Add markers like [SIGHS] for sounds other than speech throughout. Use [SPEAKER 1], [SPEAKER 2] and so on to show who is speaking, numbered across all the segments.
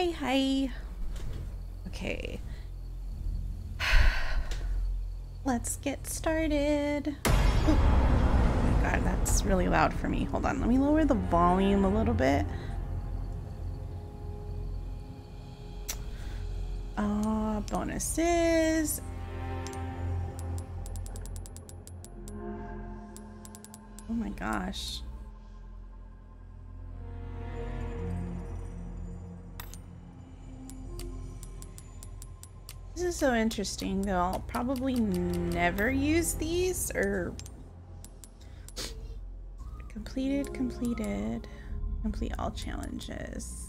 [SPEAKER 1] hi, hi. Okay. [SIGHS] Let's get started. Oh my god, that's really loud for me. Hold on, let me lower the volume a little bit. Uh, bonuses. Oh my gosh. So interesting though. I'll probably never use these or completed, completed, complete all challenges.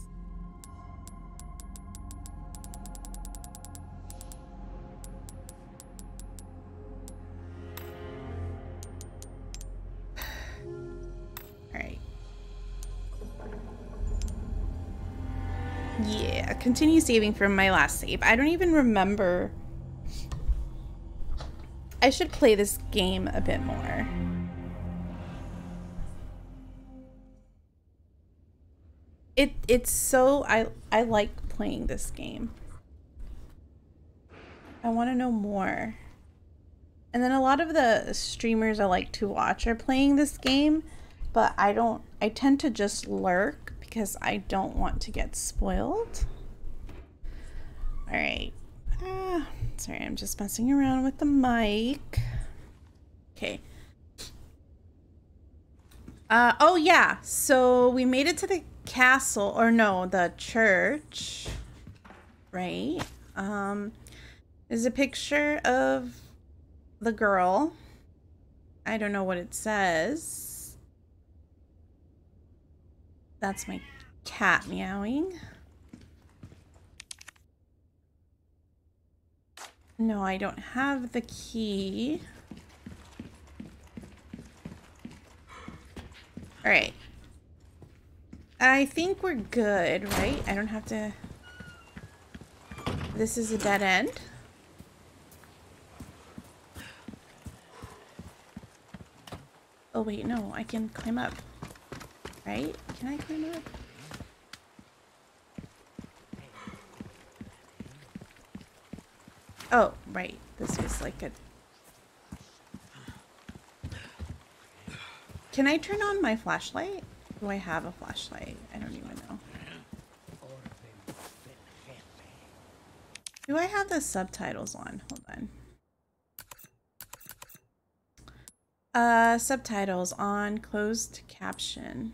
[SPEAKER 1] Continue saving from my last save. I don't even remember. I should play this game a bit more. It it's so I I like playing this game. I want to know more. And then a lot of the streamers I like to watch are playing this game, but I don't I tend to just lurk because I don't want to get spoiled. All right. Ah, sorry, I'm just messing around with the mic. Okay. Uh, oh yeah, so we made it to the castle, or no, the church, right? Um, there's a picture of the girl. I don't know what it says. That's my cat meowing. No, I don't have the key. Alright. I think we're good, right? I don't have to... This is a dead end. Oh wait, no, I can climb up. Right? Can I climb up? Oh, right. This was like a... Can I turn on my flashlight? Do I have a flashlight? I don't even know. Do I have the subtitles on? Hold on. Uh, subtitles on closed caption.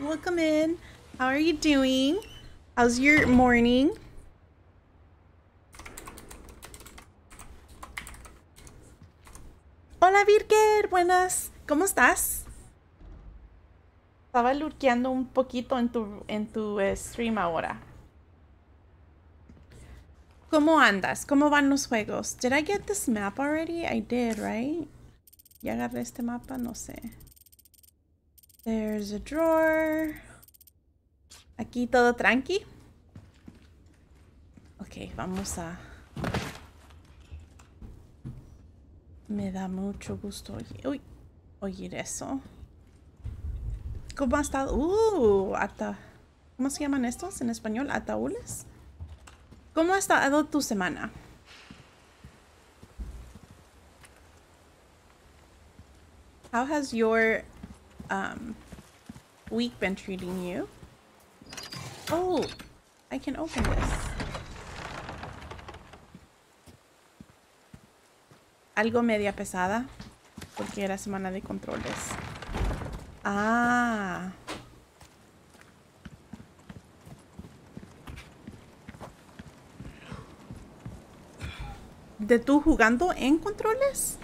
[SPEAKER 1] Welcome in. How are you doing? How's your morning? Hola, Virger. Buenas. ¿Cómo estás? Estaba lurkeando un poquito en tu, en tu eh, stream ahora. ¿Cómo andas? ¿Cómo van los juegos? Did I get this map already? I did, right? ¿Ya agarré este mapa? No sé. There's a drawer. Aquí todo tranqui. Ok, vamos a... Me da mucho gusto oír, oír eso. ¿Cómo ha estado? Uh, ata. ¿Cómo se llaman estos en español? Ataúles. ¿Cómo ha estado tu semana? How has your um, week been treating you? Oh, I can open this. Algo media pesada porque era semana de controles. Ah. ¿De tú jugando en controles?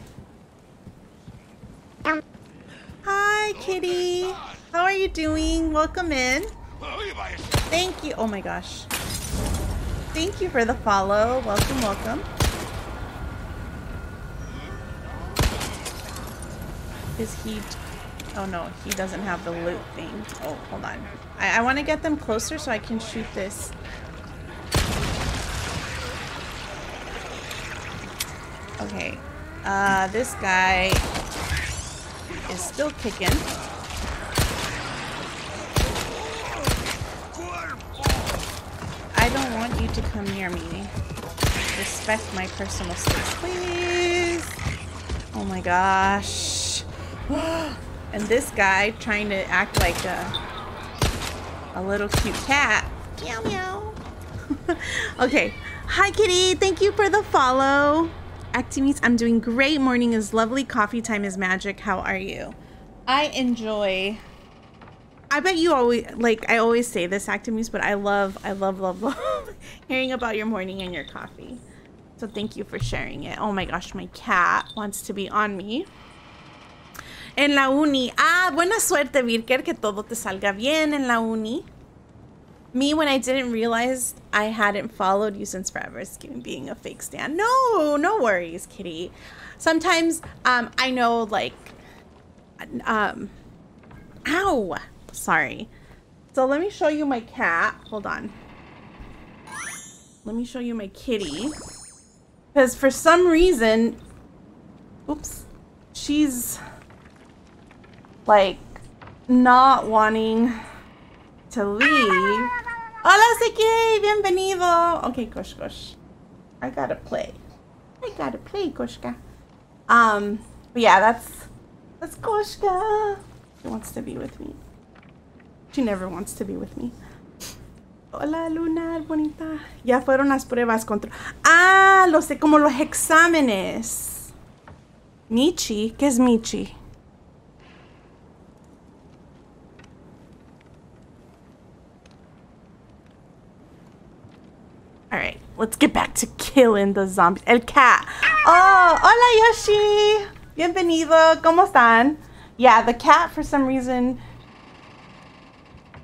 [SPEAKER 1] Hi, kitty. How are you doing? Welcome in. Thank you. Oh my gosh. Thank you for the follow. Welcome, welcome. Is he... Oh no, he doesn't have the loot thing. Oh, hold on. I, I want to get them closer so I can shoot this. Okay. Uh, this guy is still kicking. I don't want you to come near me. Respect my personal space, please. Oh my gosh. [GASPS] and this guy trying to act like a, a little cute cat. Meow meow. [LAUGHS] okay. Hi kitty, thank you for the follow. Actimies, I'm doing great. Morning is lovely. Coffee time is magic. How are you? I enjoy I bet you always like I always say this Actimus, but I love I love love [LAUGHS] love hearing about your morning and your coffee. So thank you for sharing it. Oh my gosh, my cat wants to be on me. En la uni. Ah, buena suerte, Virker, que todo te salga bien en la uni. Me, when I didn't realize I hadn't followed you since forever, skin being a fake stand. No, no worries, kitty. Sometimes um, I know, like, um, ow, Sorry. So let me show you my cat. Hold on. Let me show you my kitty. Because for some reason, oops, she's like not wanting to leave. Hola, Siki! Bienvenido! Okay, Kush Kush. I gotta play. I gotta play, Kushka. Um, yeah, that's, that's Kushka. She wants to be with me. She never wants to be with me. Hola, Luna, bonita. Ya fueron las pruebas contra... Ah, lo sé, como los exámenes. Michi, ¿qué es Michi? Alright, let's get back to killing the zombies. El cat. Oh, hola Yoshi. Bienvenido. ¿Cómo están? Yeah, the cat for some reason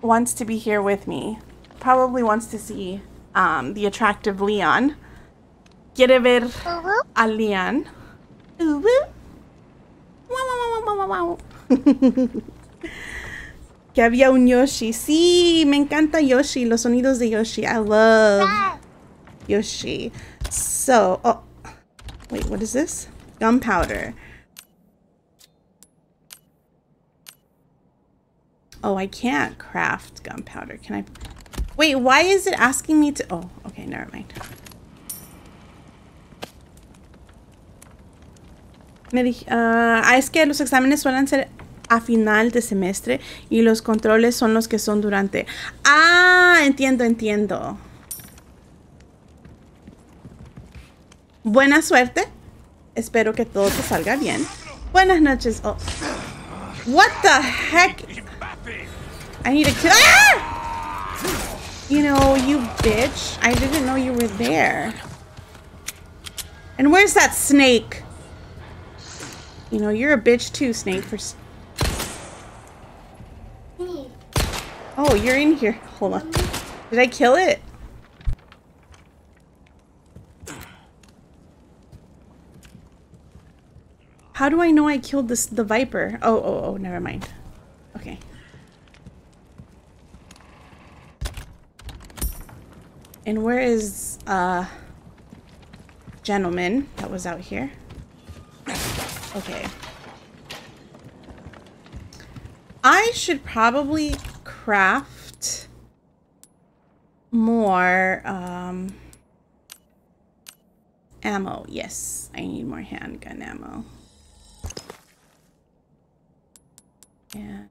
[SPEAKER 1] wants to be here with me. Probably wants to see um, the attractive Leon. Quiere ver a Leon. [LAUGHS] que había un Yoshi. Sí, me encanta Yoshi, los sonidos de Yoshi. I love Yoshi. So, oh, wait, what is this? Gunpowder. Oh, I can't craft gunpowder. Can I? Wait, why is it asking me to? Oh, okay, never mind. Me dije, uh, es que los exámenes suelen ser a final de semestre y los controles son los que son durante. Ah, entiendo, entiendo. Buena suerte. Espero que todo te salga bien. Buenas noches. Oh. What the heck? I need to kill- ah! You know, you bitch. I didn't know you were there. And where's that snake? You know, you're a bitch too, snake, for... Oh, you're in here. Hold on. Did I kill it? How do I know I killed this the viper? Oh, oh, oh, never mind. Okay. And where is, uh, gentleman that was out here? Okay. I should probably craft more, um, ammo. Yes, I need more handgun ammo. Yeah.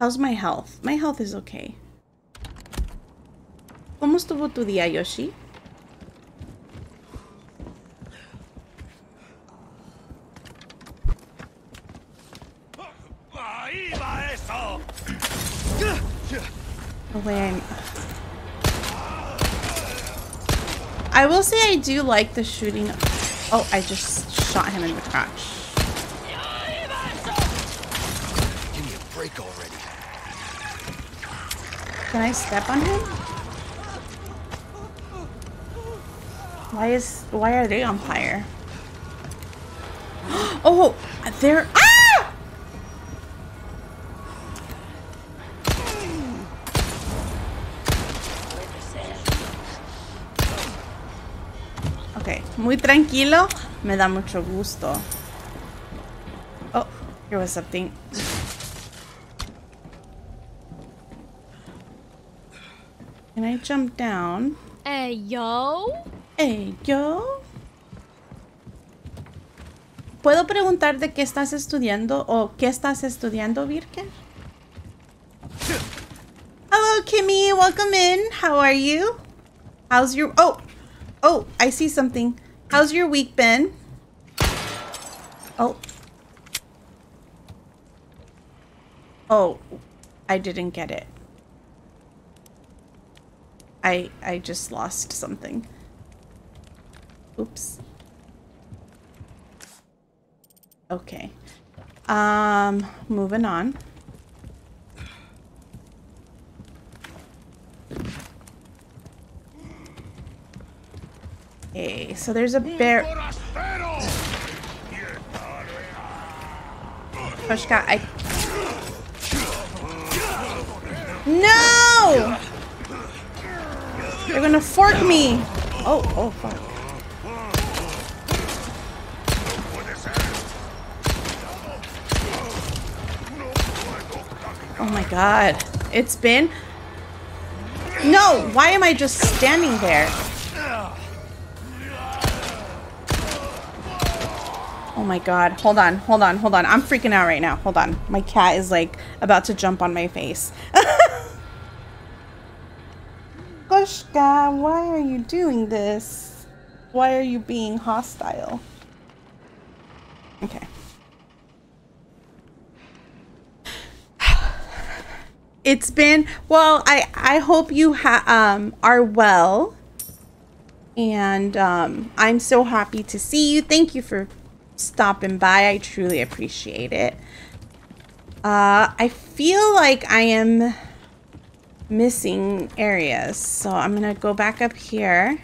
[SPEAKER 1] How's my health? My health is okay. ¿Cómo estuvo tu día, Yoshi? Oh, I will say I do like the shooting. Oh, I just shot him in the crotch. Can I step on him? Why is why are they on fire? [GASPS] Oh, there. Ah! Ok, muy tranquilo. Me da mucho gusto. Oh, here was something. Can I jump down?
[SPEAKER 2] Hey, yo.
[SPEAKER 1] Hey, yo. ¿Puedo preguntar de qué estás estudiando o qué estás estudiando, Virke? Hello, Kimmy. Welcome in. How are you? How's your... Oh! Oh, I see something. How's your week been? Oh. Oh, I didn't get it. I I just lost something. Oops. Okay. Um, moving on. Okay, so there's a bear. Pushka, I. No! They're gonna fork me! Oh, oh, fuck. Oh my god. It's been... No! Why am I just standing there? My god. Hold on, hold on, hold on. I'm freaking out right now. Hold on. My cat is like about to jump on my face. [LAUGHS] Goshka, why are you doing this? Why are you being hostile? Okay. [SIGHS] It's been well. I I hope you um are well, and um I'm so happy to see you. Thank you for stopping by. I truly appreciate it. Uh, I feel like I am missing areas, so I'm gonna go back up here.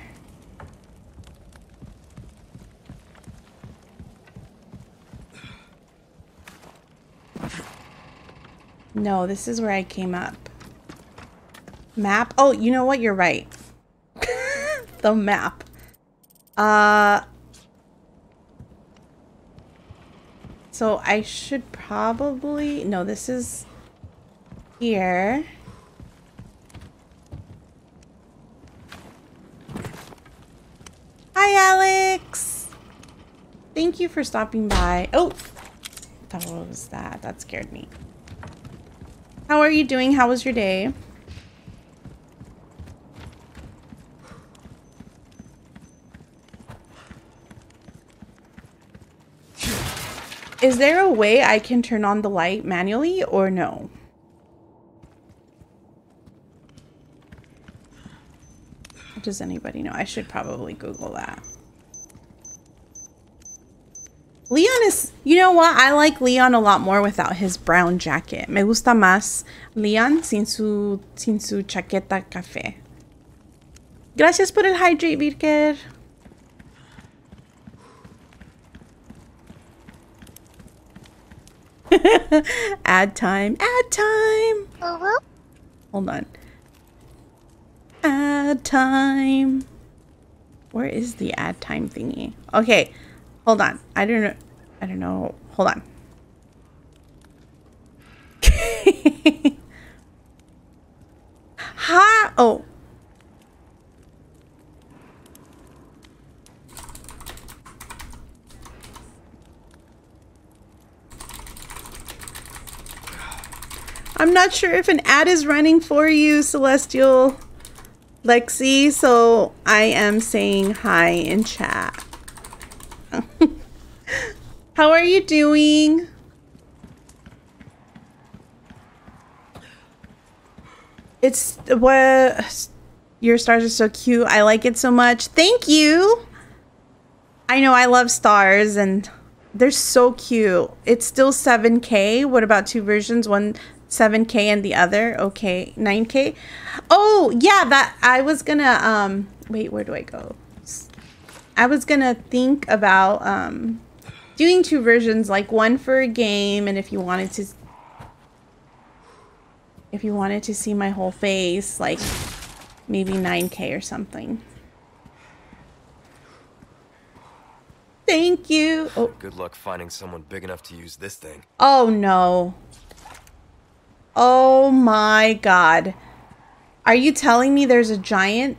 [SPEAKER 1] No, this is where I came up. Map? Oh, you know what? You're right. [LAUGHS] the map. Uh... So I should probably... No, this is here. Hi, Alex! Thank you for stopping by. Oh! What was that? That scared me. How are you doing? How was your day? Is there a way I can turn on the light manually or no? Does anybody know? I should probably Google that. Leon is, you know what? I like Leon a lot more without his brown jacket. Me gusta más Leon sin su, sin su chaqueta café. Gracias por el hydrate, Virker. [LAUGHS] add time, add time. Uh -huh. Hold on. Add time. Where is the add time thingy? Okay. Hold on. I don't know. I don't know. Hold on. [LAUGHS] Hi. Oh. I'm not sure if an ad is running for you, Celestial Lexi, so I am saying hi in chat. [LAUGHS] How are you doing? It's what your stars are so cute. I like it so much. Thank you. I know I love stars and they're so cute. It's still 7K. What about two versions? One 7K and the other? Okay, 9K. Oh, yeah, that I was gonna um wait, where do I go? I was gonna think about um doing two versions, like one for a game, and if you wanted to, if you wanted to see my whole face, like maybe 9K or something. Thank you. Oh.
[SPEAKER 2] Good luck finding someone big enough to use this thing.
[SPEAKER 1] Oh no. Oh my god. Are you telling me there's a giant?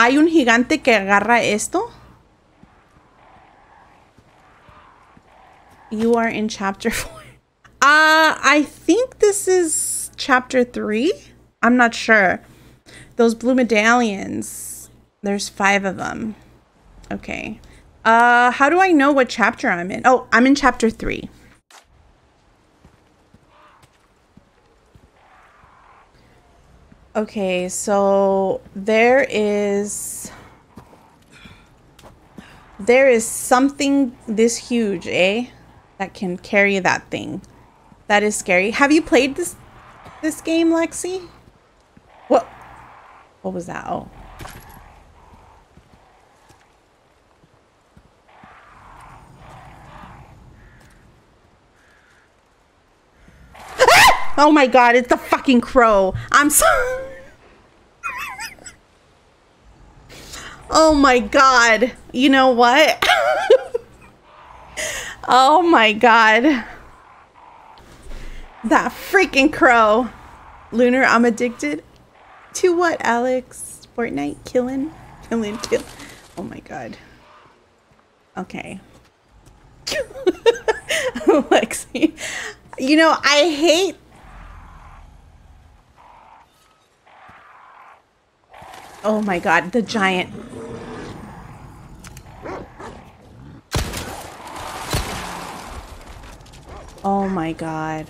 [SPEAKER 1] ¿Hay un gigante que agarra esto? You are in chapter [LAUGHS] 4. Uh, I think this is chapter 3. I'm not sure. Those blue medallions. There's five of them. Okay. Uh, how do I know what chapter I'm in? Oh, I'm in chapter 3. Okay, so there is there is something this huge, eh? That can carry that thing. That is scary. Have you played this this game, Lexi? What what was that? Oh. Oh my god, it's the fucking crow. I'm sorry. oh my god. You know what? [LAUGHS] oh my god. That freaking crow. Lunar, I'm addicted. To what, Alex? Fortnite? Killing? Killing, kill. Oh my god. Okay. [LAUGHS] Lexi. You know, I hate Oh my god, the giant. Oh my god.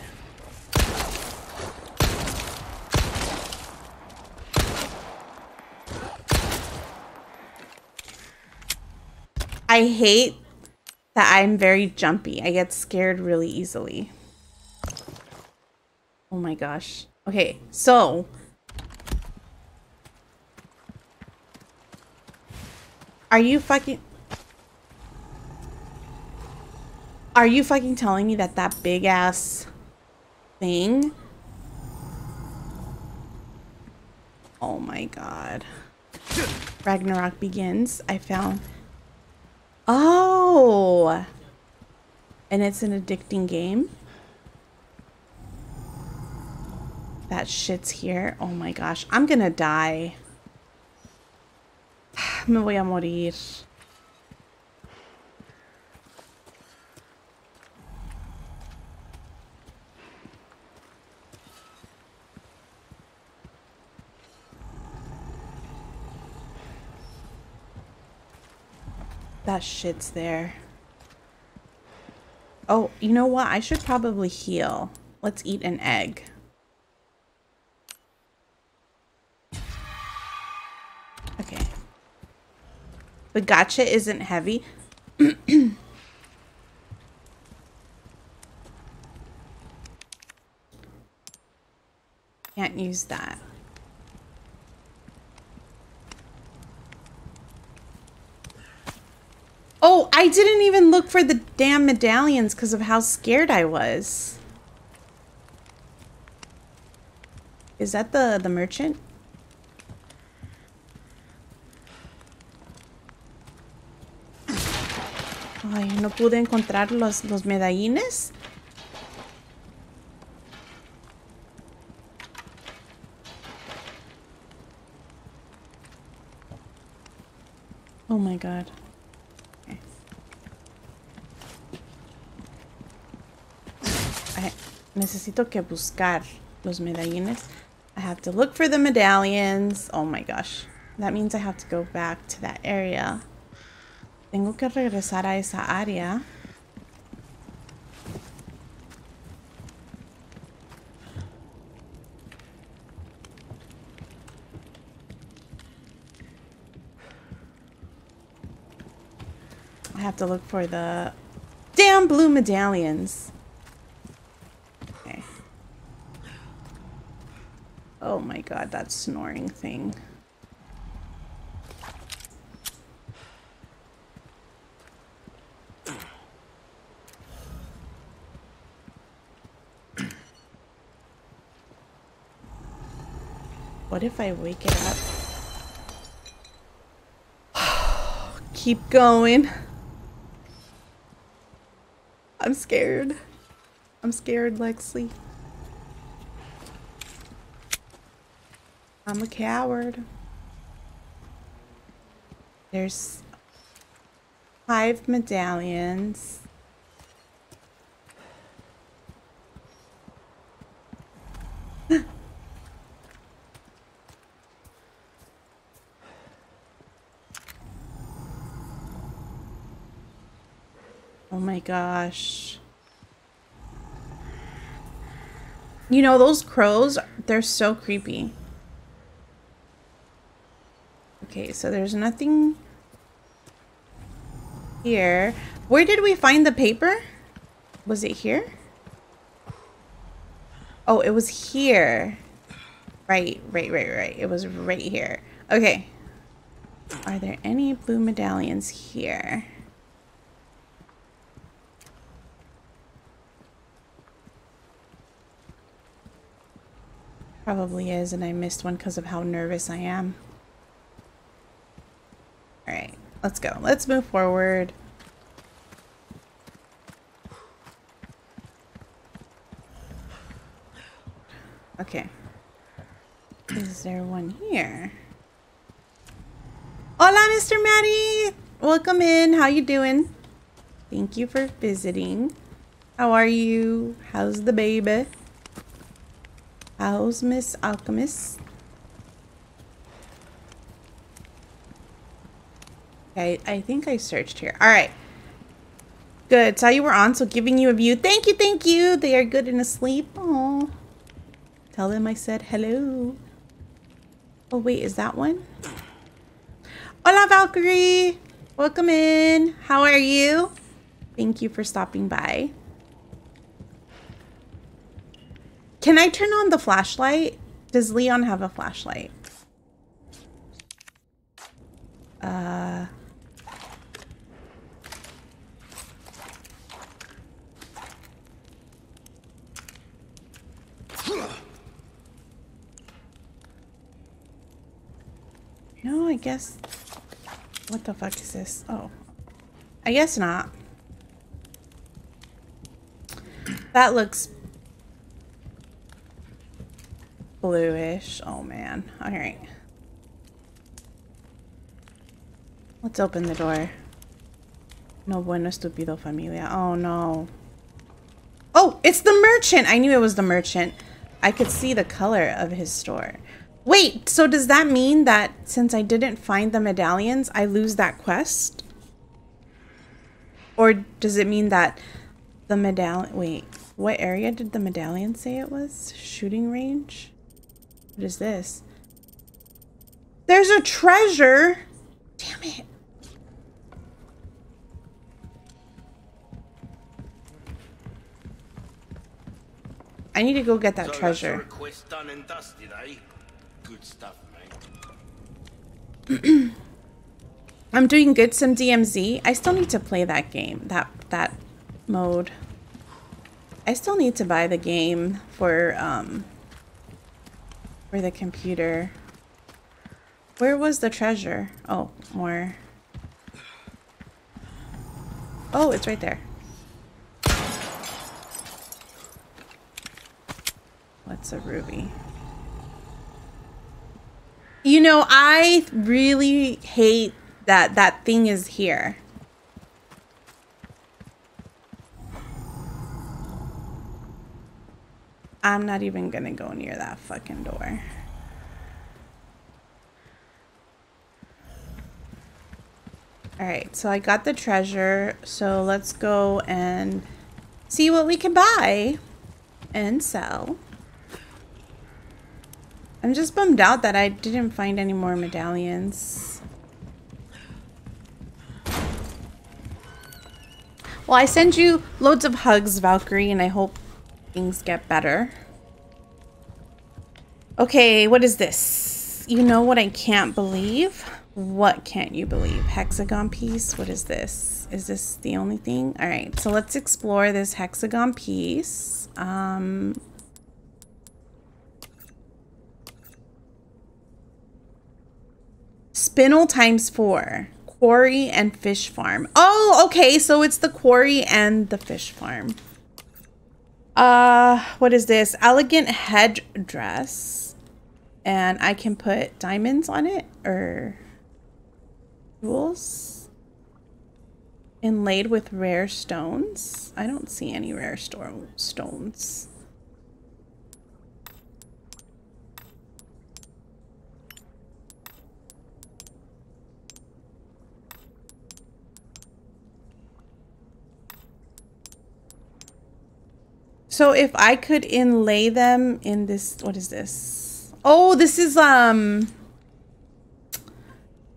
[SPEAKER 1] I hate that I'm very jumpy. I get scared really easily. Oh my gosh. Okay, so Are you fucking... Are you fucking telling me that that big ass thing? Oh my god. Ragnarok begins. I found... Oh! And it's an addicting game? That shit's here. Oh my gosh. I'm gonna die. [SIGHS] Me voy a morir. That shit's there. Oh, you know what? I should probably heal. Let's eat an egg. The gotcha isn't heavy. Can't use that. Oh, I didn't even look for the damn medallions because of how scared I was. Is that the, the merchant? Ay, no pude encontrar los, los medallines. Oh my god. Okay. I necesito que buscar los medallines. I have to look for the medallions. Oh my gosh. That means I have to go back to that area. Tengo que regresar a esa área. I have to look for the damn blue medallions. Okay. Oh my god, that snoring thing. What if I wake it up? [SIGHS] Keep going. I'm scared. I'm scared, Lexi. I'm a coward. There's five medallions. Oh my gosh. You know, those crows, they're so creepy. Okay, so there's nothing here. Where did we find the paper? Was it here? Oh, it was here. Right, right, right, right. It was right here. Okay. Are there any blue medallions here? Probably is, and I missed one because of how nervous I am. Alright, let's go. Let's move forward. Okay. Is there one here? Hola, Mr. Maddie! Welcome in. How you doing? Thank you for visiting. How are you? How's the baby? How's Miss Alchemist? Okay, I think I searched here. All right. Good. Saw you were on, so giving you a view. Thank you, thank you. They are good and asleep. Oh. Tell them I said hello. Oh, wait, is that one? Hola, Valkyrie. Welcome in. How are you? Thank you for stopping by. Can I turn on the flashlight? Does Leon have a flashlight? Uh... No, I guess... What the fuck is this? Oh. I guess not. That looks... Bluish. Oh, man. Alright. Let's open the door. No bueno, estúpido familia. Oh, no. Oh, it's the merchant! I knew it was the merchant. I could see the color of his store. Wait, so does that mean that since I didn't find the medallions, I lose that quest? Or does it mean that the medallion... Wait, what area did the medallion say it was? Shooting range? What is this? There's a treasure! Damn it. I need to go get that treasure. Good stuff, mate. [CLEARS THROAT] I'm doing good some DMZ. I still need to play that game, that that mode. I still need to buy the game for um for the computer. Where was the treasure? Oh, more. Oh, it's right there. What's a ruby? You know, I really hate that that thing is here. I'm not even gonna go near that fucking door. Alright, so I got the treasure, so let's go and see what we can buy and sell. I'm just bummed out that I didn't find any more medallions. Well, I send you loads of hugs, Valkyrie, and I hope things get better. Okay, what is this? You know what I can't believe? What can't you believe? Hexagon piece? What is this? Is this the only thing? All right, so let's explore this hexagon piece. Um, spinel times four. Quarry and fish farm. Oh, okay. So it's the quarry and the fish farm. Uh, what is this? Elegant headdress. And I can put diamonds on it or jewels inlaid with rare stones. I don't see any rare sto stones. So if I could inlay them in this, what is this? Oh, this is, um,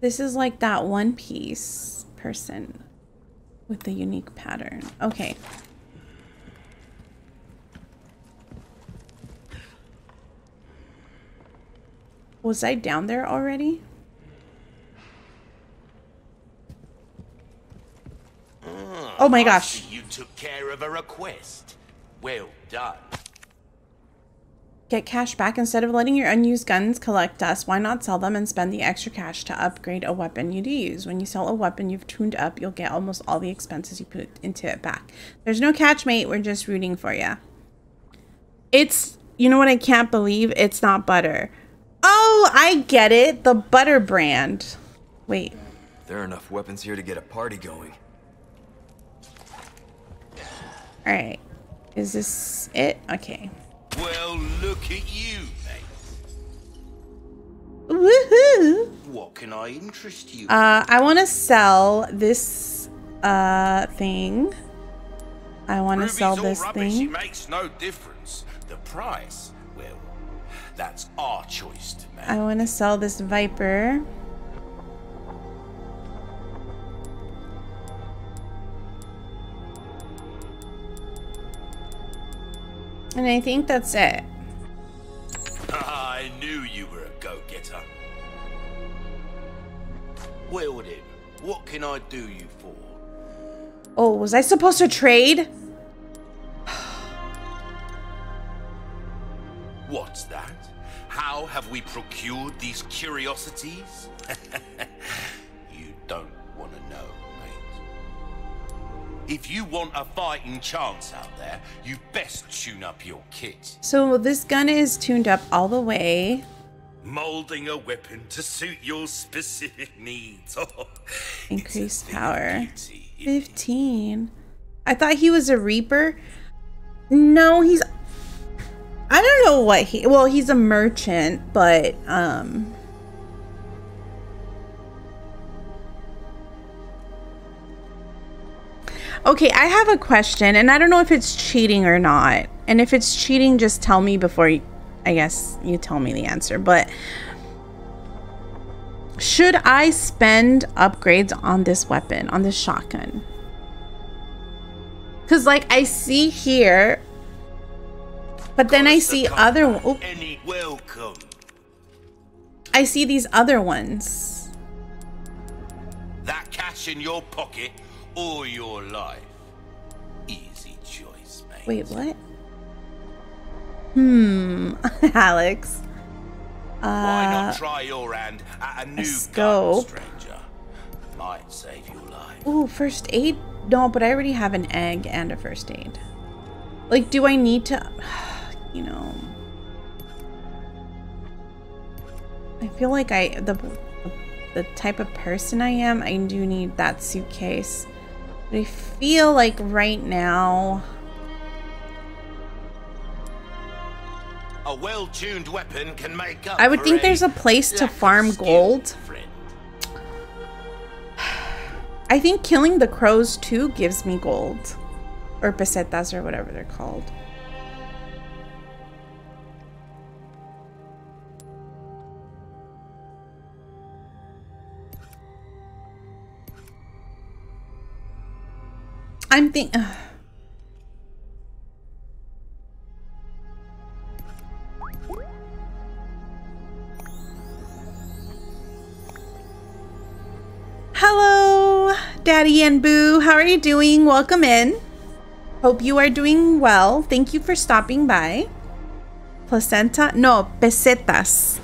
[SPEAKER 1] this is like that one piece person with the unique pattern. Okay. Was I down there already? oh my gosh.
[SPEAKER 3] You took care of a request. Well done.
[SPEAKER 1] Get cash back instead of letting your unused guns collect dust. Why not sell them and spend the extra cash to upgrade a weapon you'd use? When you sell a weapon you've tuned up, you'll get almost all the expenses you put into it back. There's no catch, mate. We're just rooting for you. It's, you know what I can't believe? It's not butter. Oh, I get it. The butter brand. Wait.
[SPEAKER 2] There are enough weapons here to get a party going.
[SPEAKER 1] All right. Is this it? Okay.
[SPEAKER 3] Well, look at you, mate.
[SPEAKER 1] Woohoo!
[SPEAKER 3] What can I interest you?
[SPEAKER 1] Uh, I want to sell this uh thing. I want to sell this
[SPEAKER 3] rubbish.
[SPEAKER 1] thing.
[SPEAKER 3] It makes no difference. The price, well, that's our choice to make.
[SPEAKER 1] I want to sell this Viper. And I think that's it.
[SPEAKER 3] I knew you were a go-getter. Well then, what can I do you for?
[SPEAKER 1] Oh, was I supposed to trade?
[SPEAKER 3] What's that? How have we procured these curiosities? [LAUGHS] you don't If you want a fighting chance out there, you best tune up your kit.
[SPEAKER 1] So this gun is tuned up all the way.
[SPEAKER 3] Molding a weapon to suit your specific needs. [LAUGHS] Oh,
[SPEAKER 1] Increased power. 15. I thought he was a Reaper. No, he's... I don't know what he... Well, he's a merchant, but... um. Okay, I have a question, and I don't know if it's cheating or not. And if it's cheating, just tell me before you... I guess you tell me the answer, but... Should I spend upgrades on this weapon, on this shotgun? Because, like, I see here, but then I see other... Oh. I see these other ones.
[SPEAKER 3] That cash in your pocket or your life. Easy choice, mate.
[SPEAKER 1] Wait, what? Hmm, [LAUGHS] Alex.
[SPEAKER 3] Why
[SPEAKER 1] Uh,
[SPEAKER 3] not try your hand at a new gun,
[SPEAKER 1] scope.
[SPEAKER 3] stranger? Might save your life.
[SPEAKER 1] ooh, first aid? No, but I already have an egg and a first aid. Like, do I need to... [SIGHS] You know... I feel like I... The, the type of person I am, I do need that suitcase. But I feel like right now...
[SPEAKER 3] A well-tuned weapon can make up
[SPEAKER 1] I would think there's a place to farm gold.
[SPEAKER 3] friend.
[SPEAKER 1] I think killing the crows too gives me gold. Or pesetas or whatever they're called. I'm think Hello, Daddy and Boo. How are you doing? Welcome in. Hope you are doing well. Thank you for stopping by. Placenta? No, pesetas.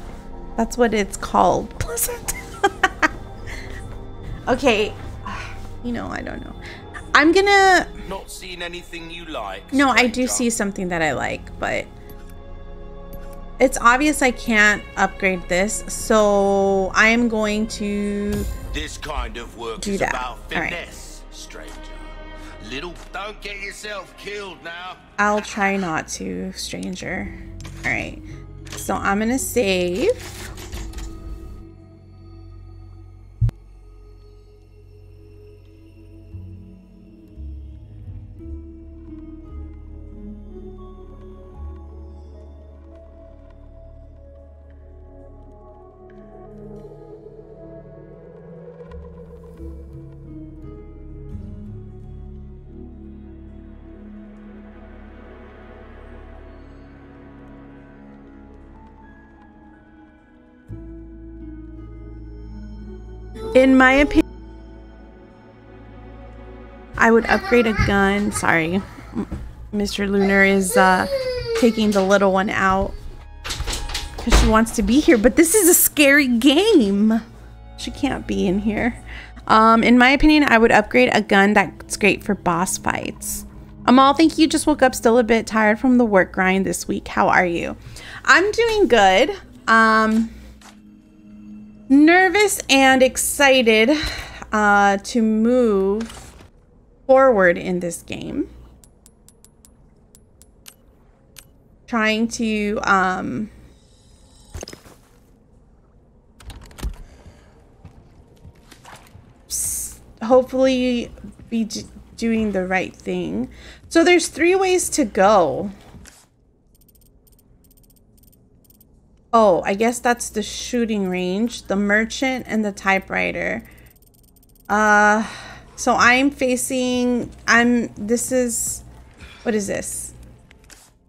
[SPEAKER 1] That's what it's called. [LAUGHS] Placenta. [LAUGHS] Okay. [SIGHS] You know, I don't know. I'm gonna.
[SPEAKER 3] Not seeing anything you like.
[SPEAKER 1] No, I do see something that I like, but it's obvious I can't upgrade this, so I'm going to.
[SPEAKER 3] This kind of work
[SPEAKER 1] Do
[SPEAKER 3] is
[SPEAKER 1] that.
[SPEAKER 3] about
[SPEAKER 1] All right.
[SPEAKER 3] finesse, stranger. Little, don't get yourself killed now.
[SPEAKER 1] I'll try not to, stranger. All right. So I'm gonna save. My opinion, I would upgrade a gun. Sorry, Mr. Lunar is uh, taking the little one out because she wants to be here. But this is a scary game. She can't be in here. Um, in my opinion, I would upgrade a gun that's great for boss fights. Amal, thank you. Just woke up still a bit tired from the work grind this week. How are you? I'm doing good. Um, nervous and excited uh, to move forward in this game. Trying to um, hopefully be doing the right thing. So there's three ways to go. Oh, I guess that's the shooting range, the merchant, and the typewriter. Uh, so I'm facing. I'm. This is. What is this?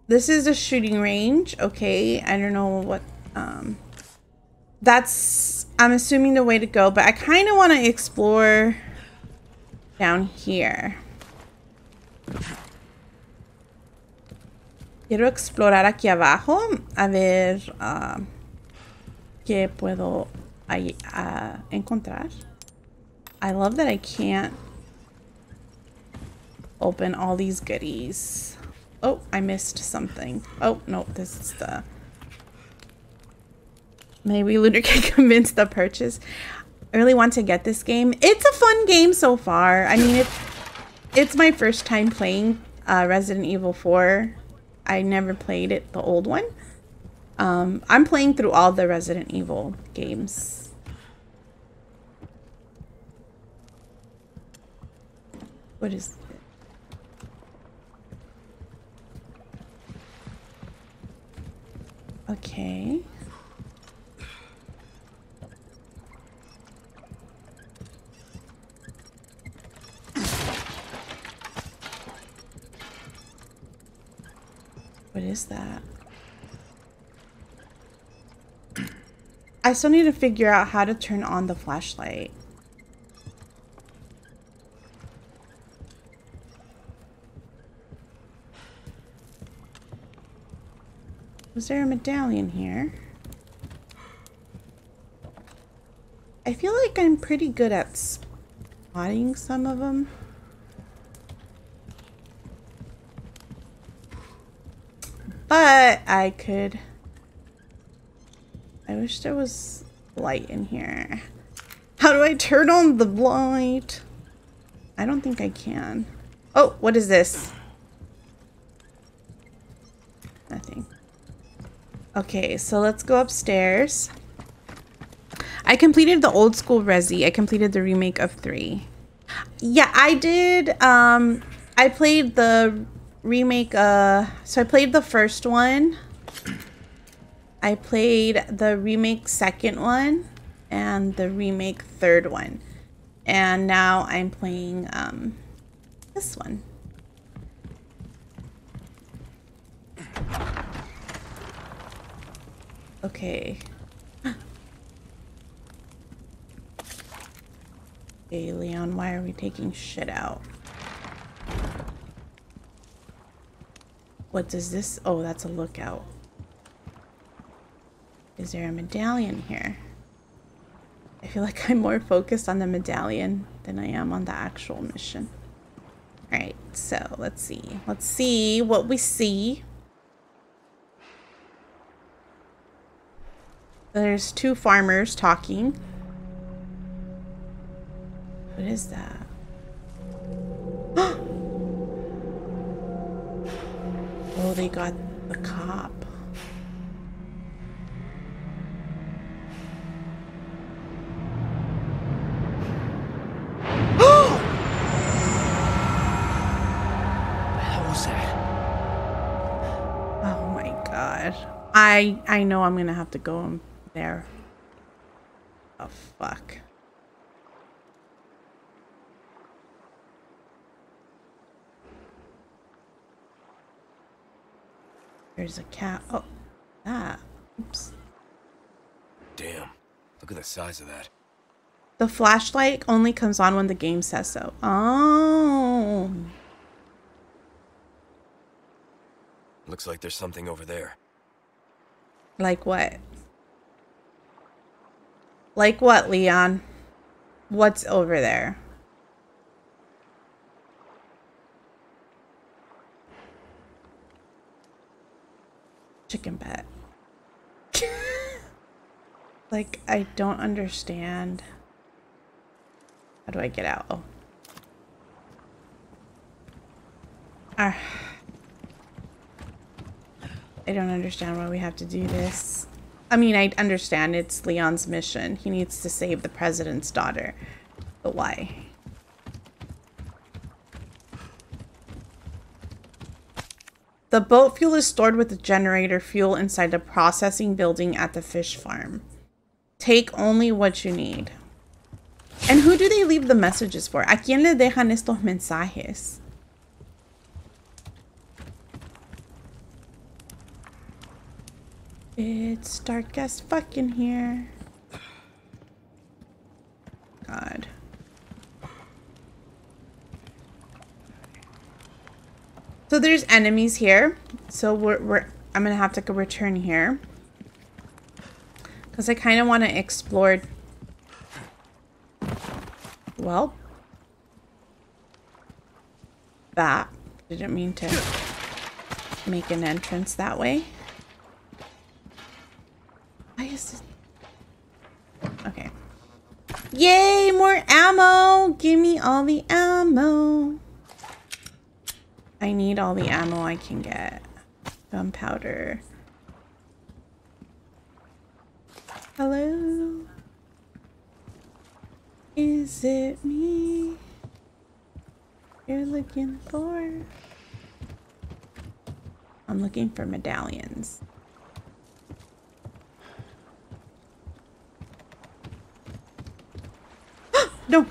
[SPEAKER 1] This is a shooting range. Okay, I don't know what. Um, that's. I'm assuming the way to go, but I kind of want to explore down here. Quiero explorar aquí abajo a ver ah, qué puedo ahí, ah, encontrar. I love that I can't open all these goodies. Oh, I missed something. Oh, no, this is the... Maybe Lunar [LAUGHS] can convince the purchase. I really want to get this game. It's a fun game so far. I mean, it's, it's my first time playing uh, Resident Evil 4. I never played it, the old one. Um, I'm playing through all the Resident Evil games. What is it? Okay. What is that? I still need to figure out how to turn on the flashlight. Was there a medallion here? I feel like I'm pretty good at spotting some of them. But I could... I wish there was light in here. How do I turn on the light? I don't think I can. Oh, what is this? Nothing. Okay, so let's go upstairs. I completed the old school Resi. I completed the remake of 3. Yeah, I did. Um, I played the remake. Uh, so I played the first one. I played the remake second one and the remake third one. And now I'm playing um, this one. Okay. [GASPS] Hey, Leon, why are we taking shit out? What does this? Oh, that's a lookout. Is there a medallion here? I feel like I'm more focused on the medallion than I am on the actual mission. Alright, so let's see. Let's see what we see. There's two farmers talking. What is that? [GASPS] oh, they got the cop. [GASPS] Oh my god. I I know I'm gonna have to go in there. Oh fuck. There's a cat. Oh, that. Oops.
[SPEAKER 2] Damn. Look at the size of that.
[SPEAKER 1] The flashlight only comes on when the game says so. Oh.
[SPEAKER 2] Looks like there's something over there.
[SPEAKER 1] Like what? Like what, Leon? What's over there? Chicken pet. [LAUGHS] like, I don't understand. How do I get out? Oh. Ah. I don't understand why we have to do this. I mean, I understand it's Leon's mission. He needs to save the president's daughter. But why? The boat fuel is stored with the generator fuel inside the processing building at the fish farm. Take only what you need. And who do they leave the messages for? ¿A quién le dejan estos mensajes? It's dark as fuck in here. God. So there's enemies here. So we're, we're I'm gonna have to return here. Because I kind of want to explore... Well. That. Didn't mean to make an entrance that way. Why is it? Okay. Yay, more ammo! Give me all the ammo. I need all the ammo I can get. Gunpowder. Hello? Is it me you're looking for? I'm looking for medallions. [GASPS] no!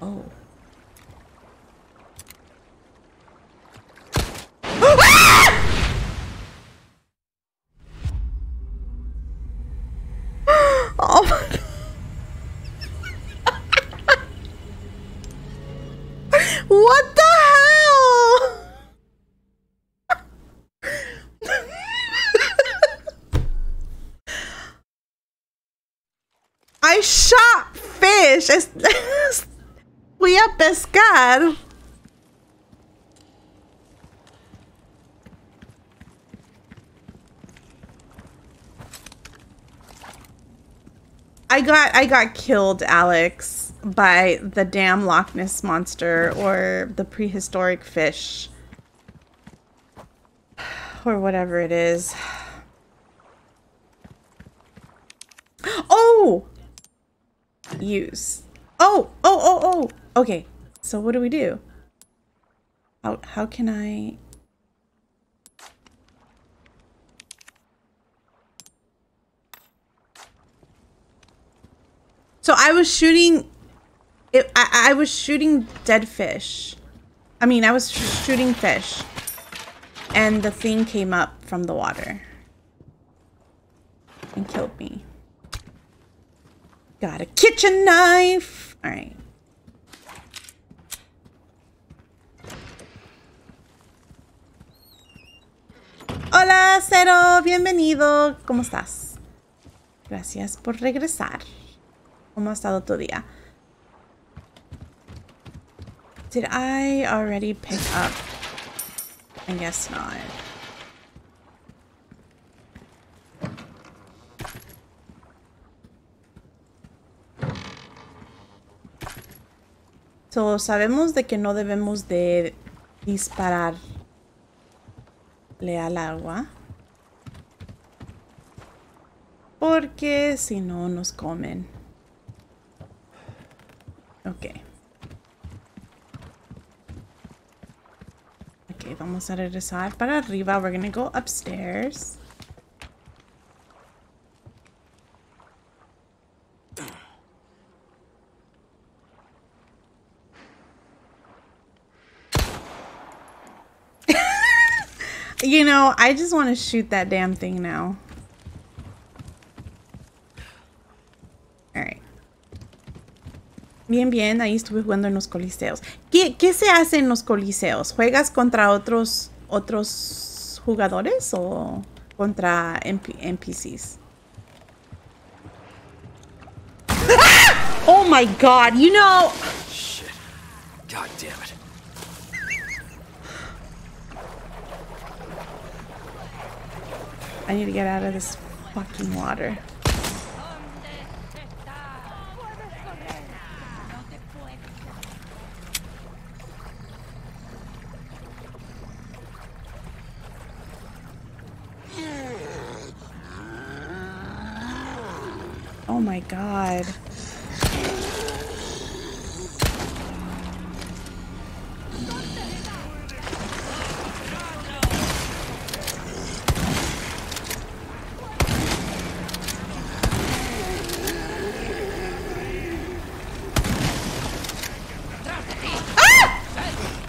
[SPEAKER 1] Oh. oh my What the hell? I shot fish. [LAUGHS] Fui a pescar. I got I got killed, Alex, by the damn Loch Ness monster or the prehistoric fish. Or whatever it is. Oh! Use. Oh, oh, oh, oh. Okay. So what do we do? How how can I So I was shooting it I, I was shooting dead fish. I mean, I was sh shooting fish. And the thing came up from the water. And killed me. Got a kitchen knife. All right. Hola. Cero, bienvenido. ¿Cómo estás? Gracias por regresar. ¿Cómo ha estado tu día? Did I already pick up? I guess not. Sabemos de que no debemos de dispararle al agua. Porque si no nos comen. Ok. Ok, vamos a regresar para arriba. We're gonna go upstairs. You know, I just want to shoot that damn thing now. Alright. Bien, bien, ahí estuve jugando en los coliseos. ¿Qué, ¿Qué, se hace en los coliseos? ¿Juegas contra otros otros jugadores o contra MP NPCs? oh my god, you know...
[SPEAKER 2] Shit. God damn it.
[SPEAKER 1] I need to get out of this fucking water. Oh my god.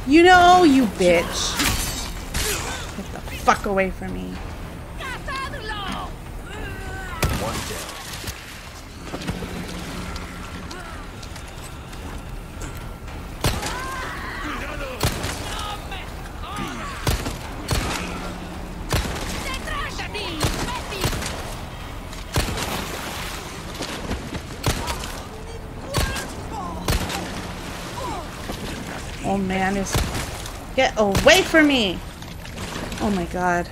[SPEAKER 1] You know, you bitch. Get the fuck away from me. Get away from me! Oh my god.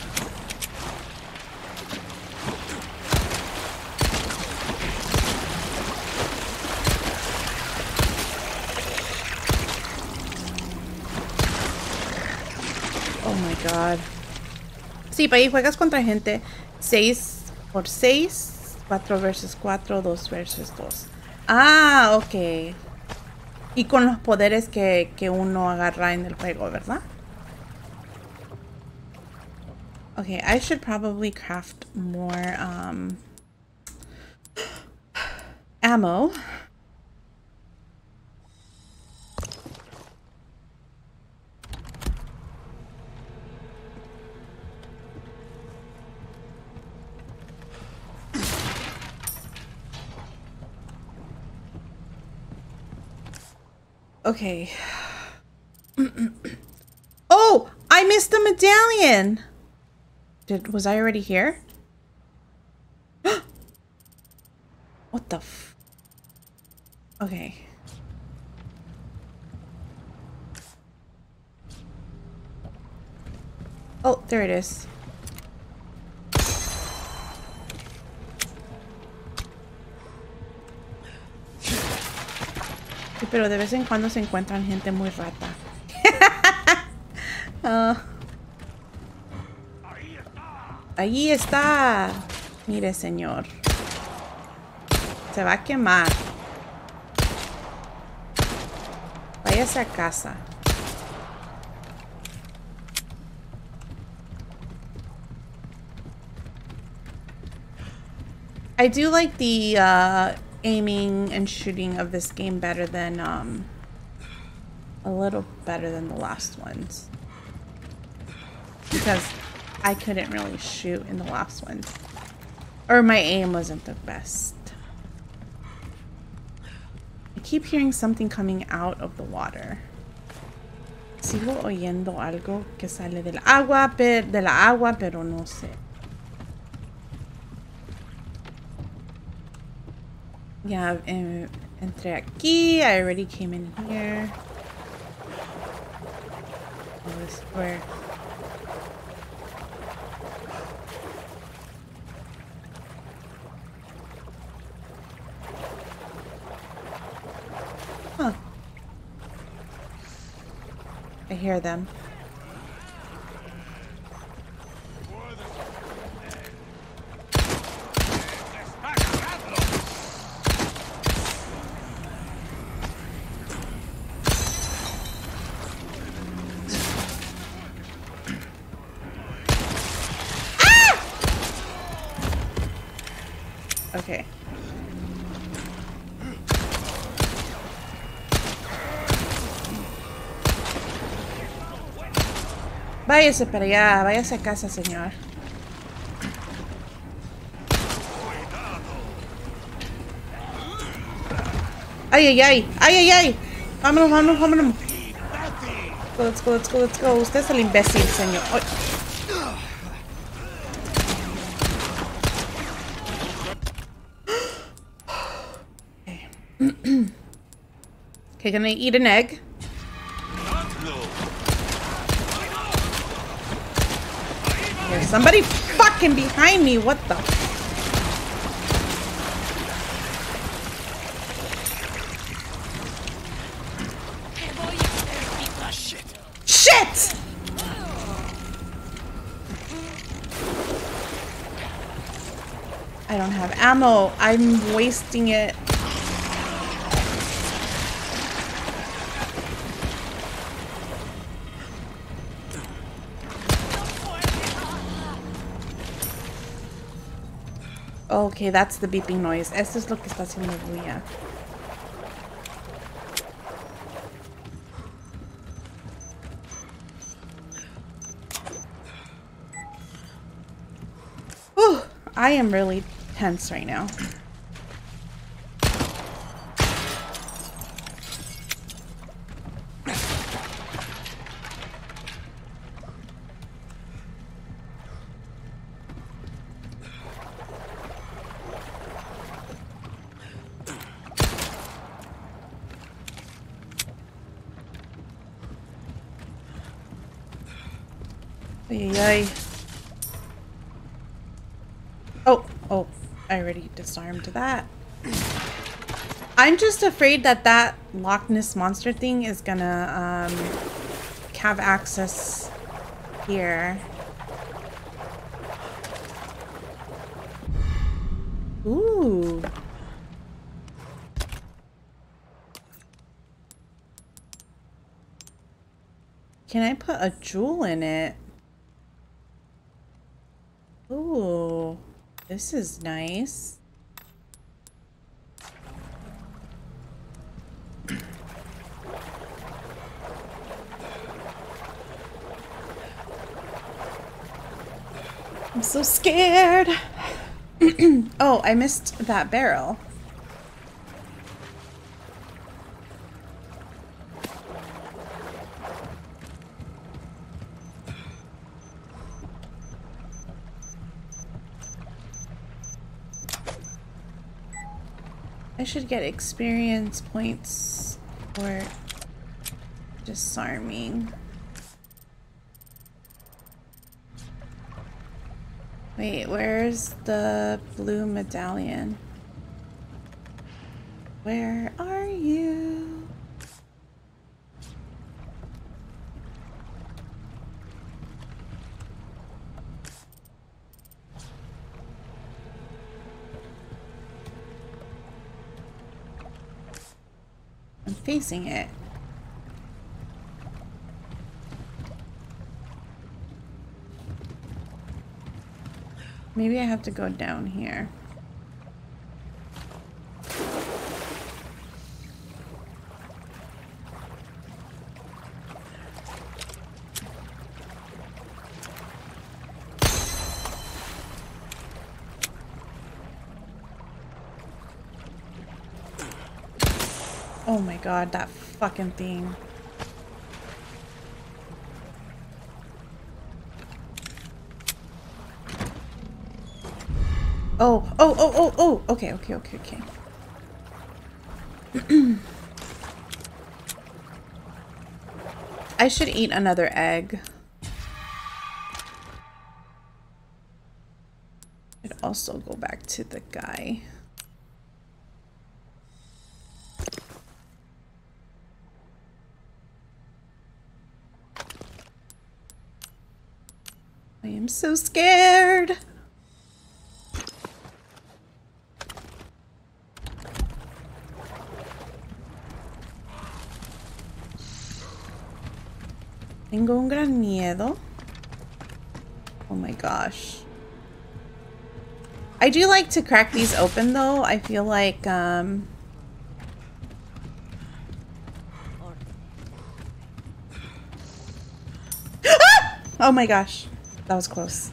[SPEAKER 1] Oh my god. Sí, para ahí juegas contra gente 6 por 6, 4 versus 4, 2 versus 2. Ah, ok. Y con los poderes que, que uno agarra en el juego, ¿verdad? Okay, I should probably craft more um, ammo. Okay. [CLEARS THROAT] oh, I missed the medallion. Did was I already here? [GASPS] what the Okay. Oh, there it is. Sí, pero de vez en cuando se encuentran gente muy rata. [LAUGHS] Ah. Ahí está. Mire, señor. Se va a quemar. Váyase a casa. I do like the uh, aiming and shooting of this game better than, um, a little better than the last ones. Because I couldn't really shoot in the last ones. Or my aim wasn't the best. I keep hearing something coming out of the water. Sigo oyendo algo que sale del agua, de la agua, pero no sé. Ya eh, entré aquí. I already came in here. Where. Huh. I hear them. Váyase a casa, señor. Ay, ay, ay, ay, ay, ay. Vámonos, vámonos, vámonos. Let's go, let's go, let's go. Usted es el imbécil, señor. Ay. [GASPS] Okay. [CLEARS THROAT] okay, gonna eat an egg. Somebody fucking behind me. What the? Shit! I don't have ammo. I'm wasting it. Okay, that's the beeping noise. Esto es lo que está haciendo bulla. I am really tense right now. Ay, ay, ay. Oh, oh, Already disarmed that. I'm just afraid that that Loch Ness monster thing is gonna um, have access here. Ooh. Can I put a jewel in it? Ooh, this is nice. So scared. [CLEARS THROAT] oh, I missed that barrel. I should get experience points for disarming. Wait, where's the blue medallion? Where are you? I'm facing it. Maybe I have to go down here. Oh my god, that fucking thing. Oh, oh, oh, oh, oh, okay, okay, okay, okay. [CLEARS THROAT] I should eat another egg. I'd also go back to the guy. I am so scared. Tengo un gran miedo. Oh my gosh. I do like to crack these open though. I feel like um Ah! Oh my gosh. That was close.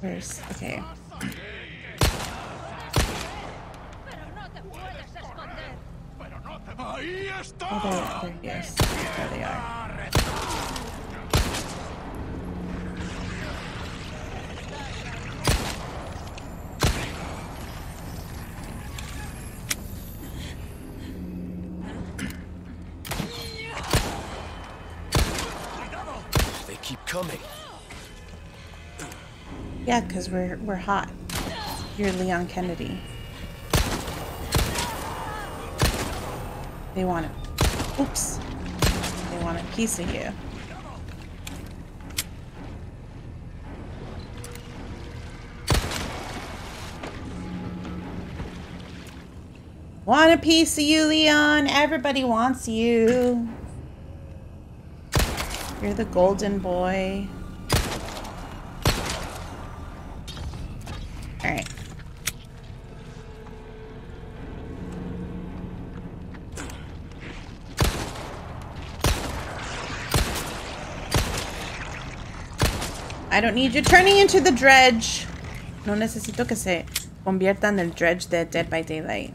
[SPEAKER 1] Where's okay. Because we're we're hot. You're Leon Kennedy. They want it. Oops. They want a piece of you. Want a piece of you, Leon? Everybody wants you. You're the golden boy. I don't need you turning into the dredge. No necesito que se convierta en el dredge de Dead by Daylight.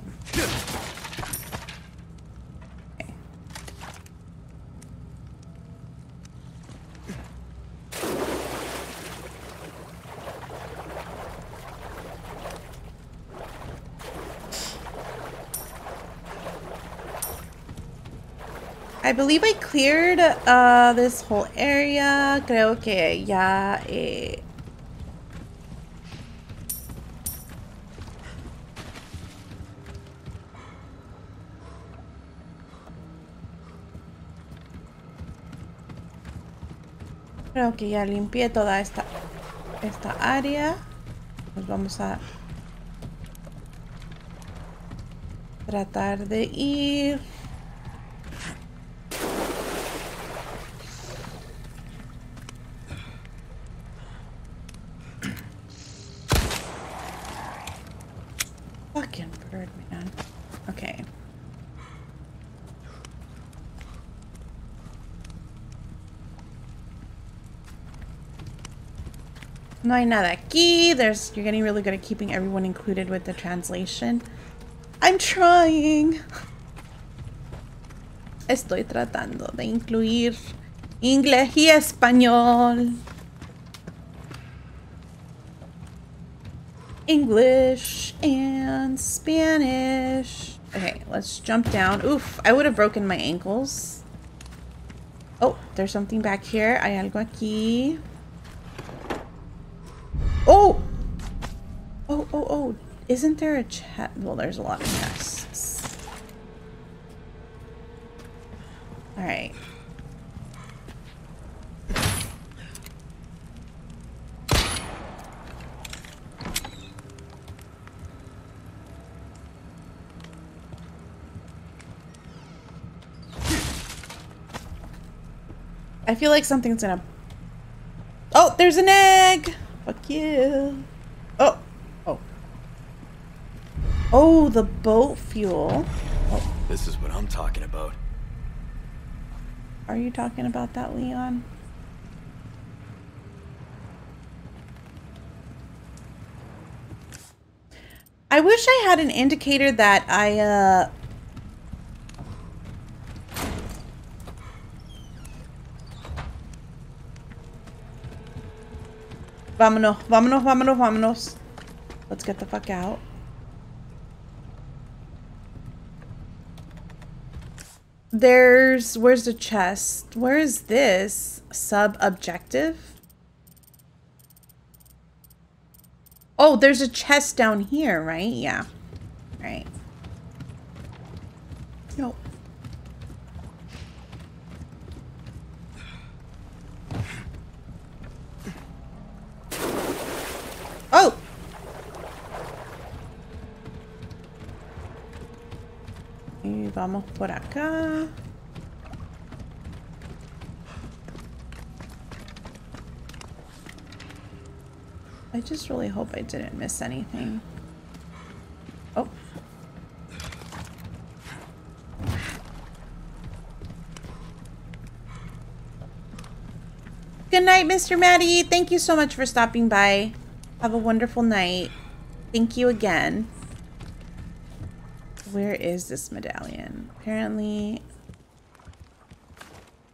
[SPEAKER 1] I believe I cleared uh, this whole area. Creo que ya eh, Creo que ya limpié toda esta esta área. Pues vamos a tratar de ir No hay nada aquí. There's you're getting really good at keeping everyone included with the translation. I'm trying. Estoy tratando de incluir inglés y español. English and Spanish. Okay, let's jump down. Oof, I would have broken my ankles. Oh, there's something back here. Hay algo aquí. Isn't there a chest? Well, there's a lot of chests. Alright. I feel like something's gonna... Oh, there's an egg! Fuck you. Oh. Oh. Oh, the boat fuel. Oh,
[SPEAKER 2] This is what I'm talking about.
[SPEAKER 1] are you talking about that, Leon? I wish I had an indicator that I, uh... Vámonos, vámonos, vámonos, vámonos. Let's get the fuck out. There's, where's the chest? Where is this? Sub-objective? Oh, there's a chest down here, right? Yeah. Right. Nope. Oh! Y vamos por acá. I just really hope I didn't miss anything. Oh. Good night, Mr. Maddie. Thank you so much for stopping by. Have a wonderful night. Thank you again. Where is this medallion? Apparently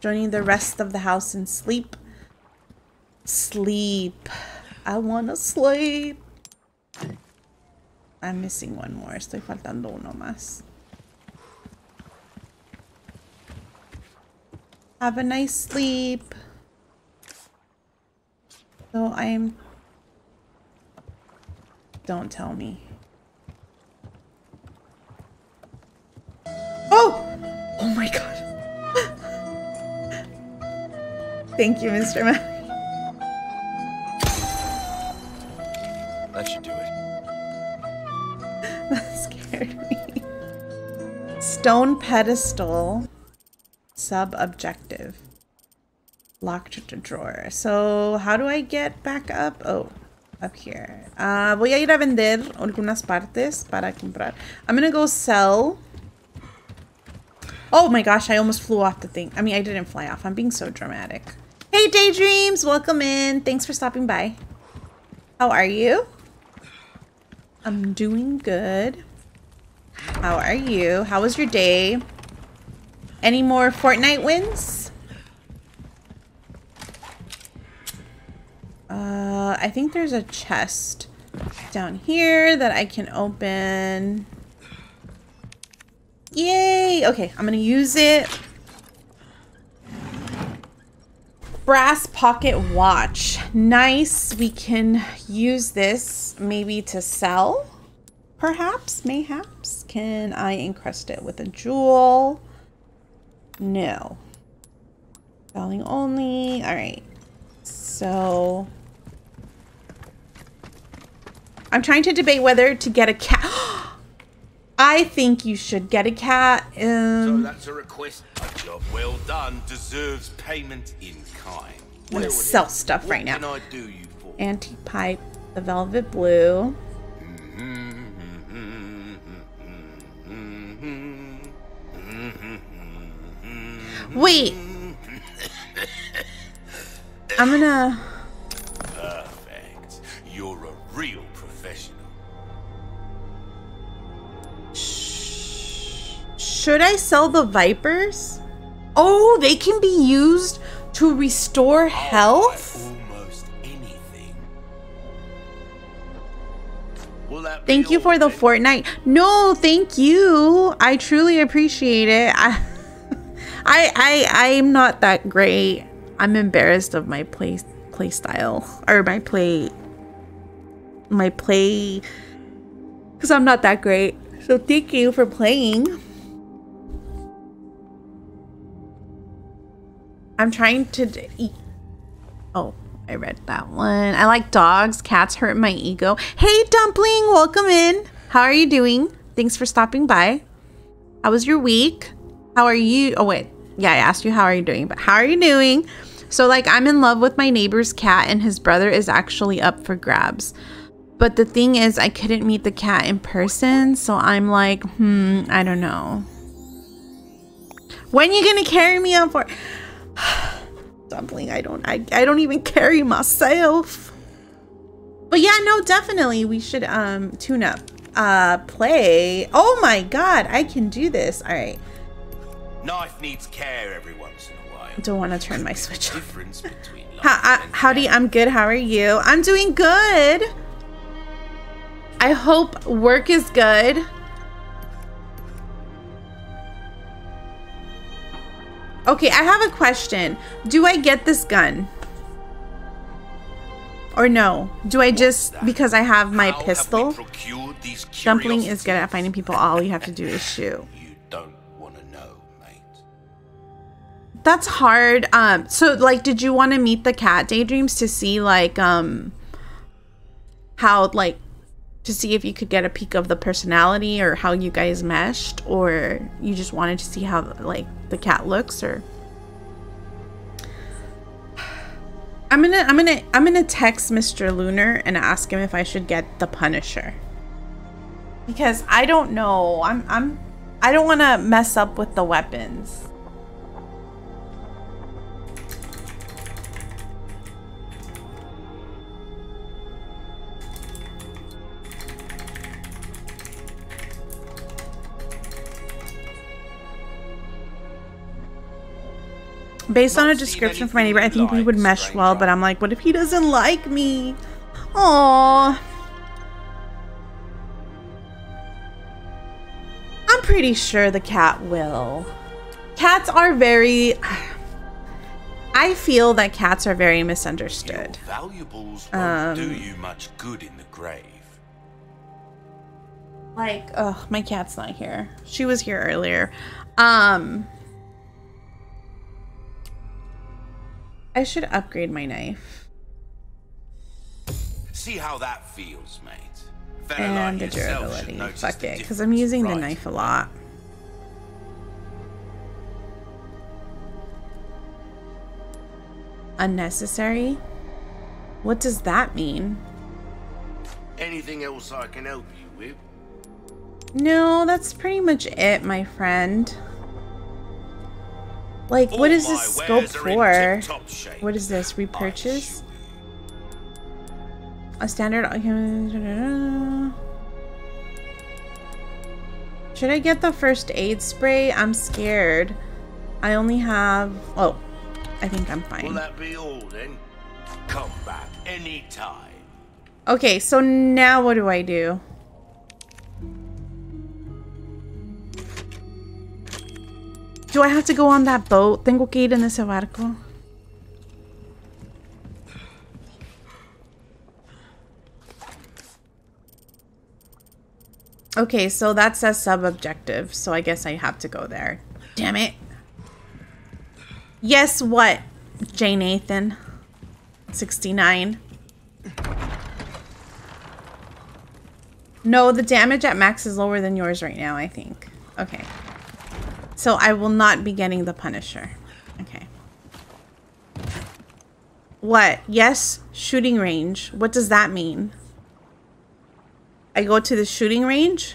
[SPEAKER 1] joining the rest of the house in sleep. Sleep. I wanna sleep. I'm missing one more. Estoy faltando uno más. Have a nice sleep. So I'm... Don't tell me. Thank you, Mr. Matt.
[SPEAKER 2] That should do it. [LAUGHS]
[SPEAKER 1] That scared me. Stone pedestal. Sub objective. Locked to drawer. So, how do I get back up? Oh, up here. Uh, voy a ir a vender algunas partes para comprar. I'm gonna go sell. Oh my gosh, I almost flew off the thing. I mean, I didn't fly off. I'm being so dramatic. Hey, Daydreams! Welcome in. Thanks for stopping by. How are you? I'm doing good. How are you? How was your day? Any more Fortnite wins? Uh, I think there's a chest down here that I can open. Yay! Okay, I'm gonna use it. Brass pocket watch. Nice. We can use this maybe to sell. Perhaps, mayhaps. Can I encrust it with a jewel? No. Selling only. All right. So I'm trying to debate whether to get a cat. [GASPS] I think you should get a cat.
[SPEAKER 3] So
[SPEAKER 1] Um,
[SPEAKER 3] that's a request. A job well done deserves payment in.
[SPEAKER 1] I'm gonna sell
[SPEAKER 3] then,
[SPEAKER 1] stuff
[SPEAKER 3] what
[SPEAKER 1] right now.
[SPEAKER 3] I do you for?
[SPEAKER 1] antique pipe, the velvet blue. Wait. I'm gonna.
[SPEAKER 3] Perfect. You're a real professional.
[SPEAKER 1] Should I sell the vipers? Oh, they can be used to restore health.
[SPEAKER 3] Almost anything. Will that
[SPEAKER 1] Thank you for the? Fortnite. No, thank you. I truly appreciate it. I, [LAUGHS] I, I, I'm not that great. I'm embarrassed of my play play style or my play, my play, because I'm not that great. So thank you for playing. I'm trying to eat. Oh, I read that one. I like dogs. Cats hurt my ego. Hey, Dumpling, welcome in. How are you doing? Thanks for stopping by. How was your week? How are you? Oh, wait. Yeah, I asked you how are you doing, but how are you doing? So, like, I'm in love with my neighbor's cat, and his brother is actually up for grabs. But the thing is, I couldn't meet the cat in person, so I'm like, hmm, I don't know. When you gonna carry me up for? [SIGHS] Dumpling, I don't, I, I don't even carry myself. But yeah, no, definitely we should um tune up, uh, play. Oh my god, I can do this. All right.
[SPEAKER 3] Knife needs care every once in a while.
[SPEAKER 1] don't want to turn my switch on.
[SPEAKER 3] Difference between [LAUGHS] life
[SPEAKER 1] How,
[SPEAKER 3] and
[SPEAKER 1] howdy, I'm good. How are you? I'm doing good. I hope work is good. Okay, I have a question. Do I get this gun? Or no? Do I just, because I have my
[SPEAKER 3] How
[SPEAKER 1] pistol?
[SPEAKER 3] these
[SPEAKER 1] Dumpling is good at finding people. All you have to do is shoot.
[SPEAKER 3] You don't want to know, mate.
[SPEAKER 1] That's hard. Um, so like, did you want to meet the cat daydreams to see like, um, how like, to see if you could get a peek of the personality or how you guys meshed, or you just wanted to see how like the cat looks, or. I'm gonna, I'm gonna, I'm gonna text Mr. Lunar and ask him if I should get the Punisher. Because I don't know. I'm, I'm, I don't want to mess up with the weapons. Based on a description from my neighbor, I think we would mesh well, but I'm like, what if he doesn't like me? Aww. I'm pretty sure the cat will. Cats are very. I feel that cats are very misunderstood.
[SPEAKER 3] Your valuables won't do
[SPEAKER 1] Um,
[SPEAKER 3] you much good in the grave.
[SPEAKER 1] Like, oh, my cat's not here. She was here earlier. Um, I should upgrade my knife
[SPEAKER 3] See how that feels, mate.
[SPEAKER 1] And the
[SPEAKER 3] like yourself should
[SPEAKER 1] durability. Fuck it, because I'm using the knife a lot. Unnecessary? What does that mean?
[SPEAKER 3] Anything else I can help you with?
[SPEAKER 1] No, that's pretty much it, my friend. Like, what is this scope
[SPEAKER 3] wares are in
[SPEAKER 1] for? What is this? Repurchase? A standard. Should I get the first aid spray? I'm scared. I only have. Oh, I think I'm
[SPEAKER 3] Will
[SPEAKER 1] fine.
[SPEAKER 3] that be all then? Come back anytime.
[SPEAKER 1] Okay, so now what do I do? Do I have to go on that boat? Tengo que ir en ese barco. Okay, so that says sub-objective, so I guess I have to go there. Damn it. Yes, what? J. Nathan. 69. No, the damage at max is lower than yours right now, I think. Okay. So I will not be getting the Punisher. Okay. What? Yes, shooting range. What does that mean? I go to the shooting range?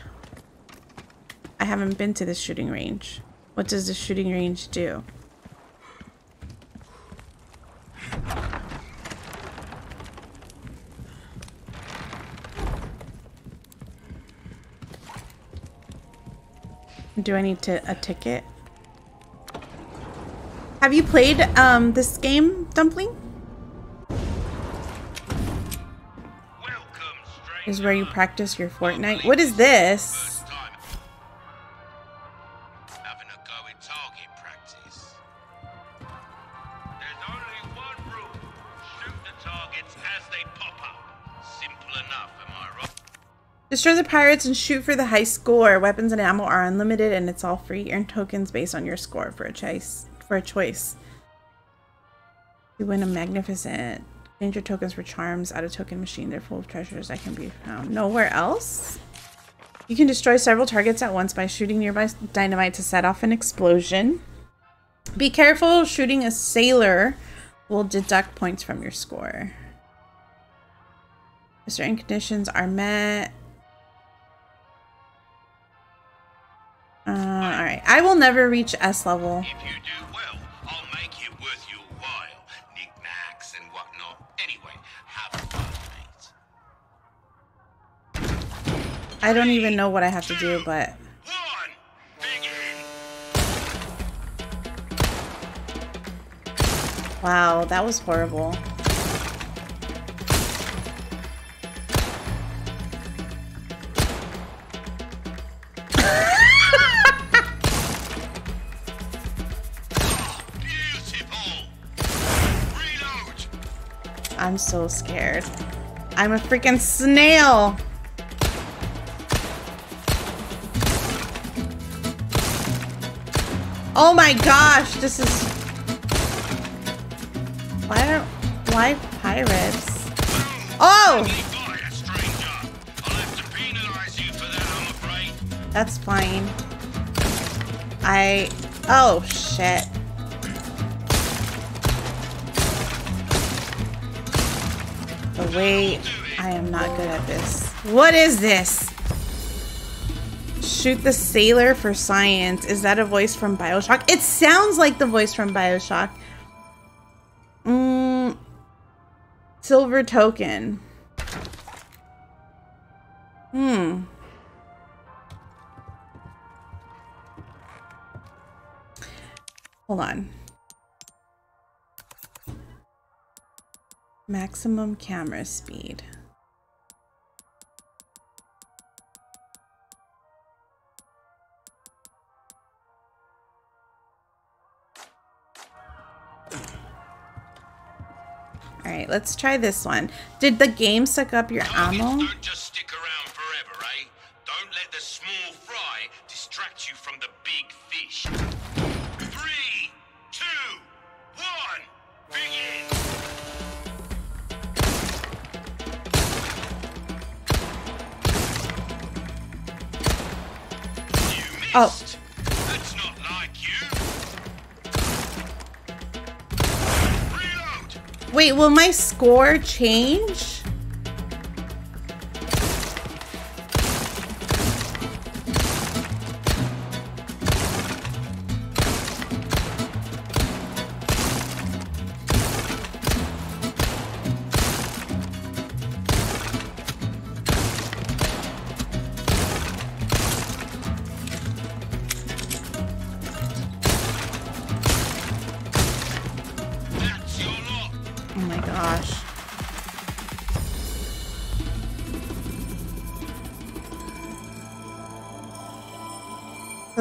[SPEAKER 1] I haven't been to the shooting range. What does the shooting range do? Do I need to a ticket? Have you played um this game, Dumpling?
[SPEAKER 3] Welcome.
[SPEAKER 1] Is where you practice your Fortnite. What is this? Destroy the pirates and shoot for the high score. Weapons and ammo are unlimited and it's all free. Earn tokens based on your score for a choice. For a choice. You win a magnificent. Change your tokens for charms. Add a token machine. They're full of treasures that can be found nowhere else. You can destroy several targets at once by shooting nearby dynamite to set off an explosion. Be careful, shooting a sailor will deduct points from your score. Certain conditions are met. Uh, alright. I will never reach S level.
[SPEAKER 3] If you do well, I'll make it worth your while. Knickknacks and whatnot. Anyway, have fun, mate.
[SPEAKER 1] I don't even know what I have to do, but
[SPEAKER 3] One.
[SPEAKER 1] Wow, that was horrible. I'm so scared. I'm a freaking snail. Oh my gosh, this is... Why don't... Why pirates? Oh! That's fine. I... Oh, shit. Wait, I am not good at this. What is this? Shoot the sailor for science. Is that a voice from Bioshock? It sounds like the voice from Bioshock. Mm, silver token. Hmm. Hold on. Maximum camera speed. All right, let's try this one. Did the game suck up your ammo?
[SPEAKER 3] Don't just stick around forever, eh? Don't let the small fry distract you from the big fish. Three, two, one, begin!
[SPEAKER 1] Oh.
[SPEAKER 3] That's not like you. Reload!
[SPEAKER 1] Wait, will my score change?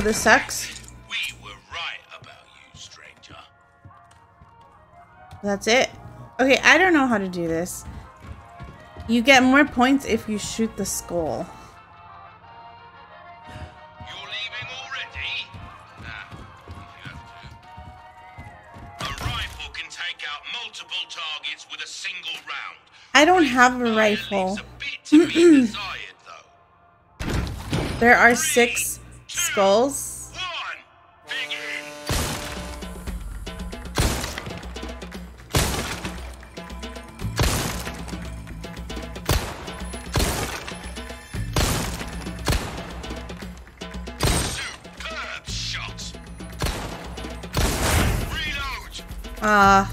[SPEAKER 1] This sucks.
[SPEAKER 3] We were right about you, stranger.
[SPEAKER 1] That's it. Okay, I don't know how to do this. You get more points if you shoot the skull.
[SPEAKER 3] You're leaving already? Nah, you have to. A rifle can take out multiple targets with a single round.
[SPEAKER 1] I don't have a rifle.
[SPEAKER 3] leaves a bit to be [CLEARS THROAT] desired, though.
[SPEAKER 1] There are six skulls.
[SPEAKER 3] One, begin. Superb shot. Reload.
[SPEAKER 1] Uh,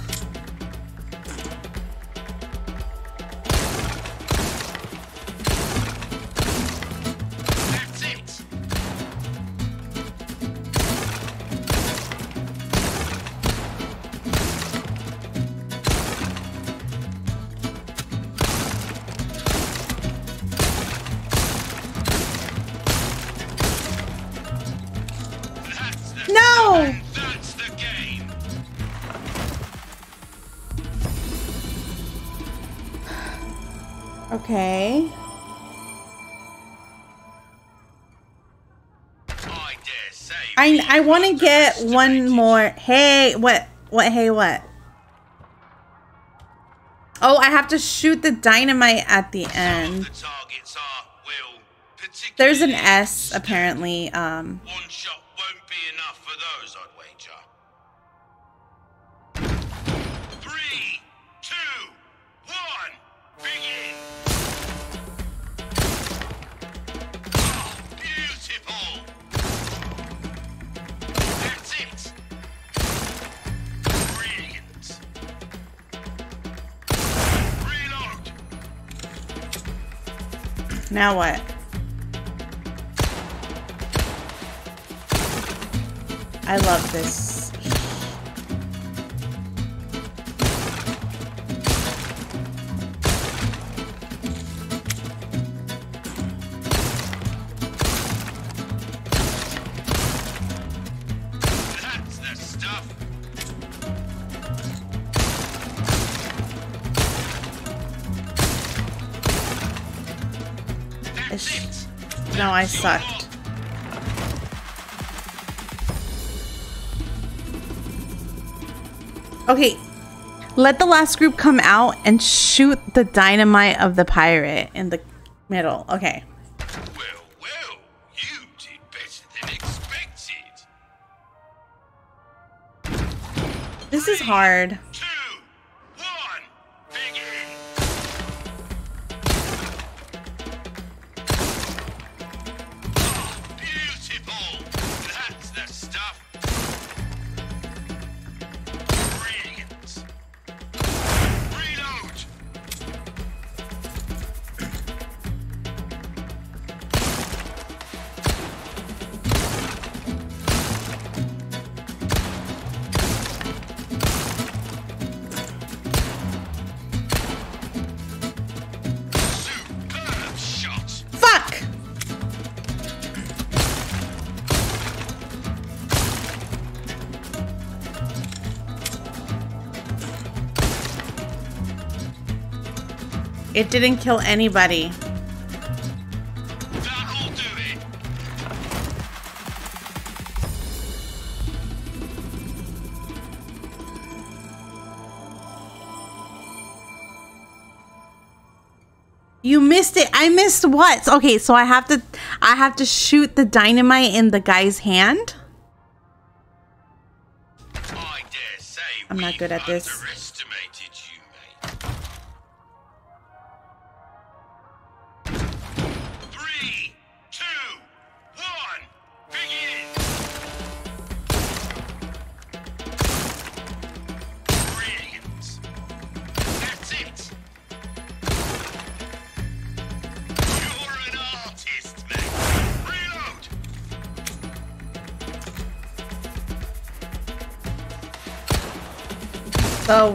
[SPEAKER 3] I
[SPEAKER 1] want to get one more. Hey, what? What? Hey, what? Oh, I have to shoot the dynamite at the end.
[SPEAKER 3] of the targets are, well,
[SPEAKER 1] There's an S apparently. Um, now what? I love this. Sucked. Okay, let the last group come out and shoot the dynamite of the pirate in the middle. Okay.
[SPEAKER 3] Well, well, you did better than expected.
[SPEAKER 1] This is hard. Didn't kill anybody.
[SPEAKER 3] That'll do it.
[SPEAKER 1] You missed it. I missed what? Okay, so I have to I have to shoot the dynamite in the guy's hand.
[SPEAKER 3] I dare say
[SPEAKER 1] I'm not good at this. The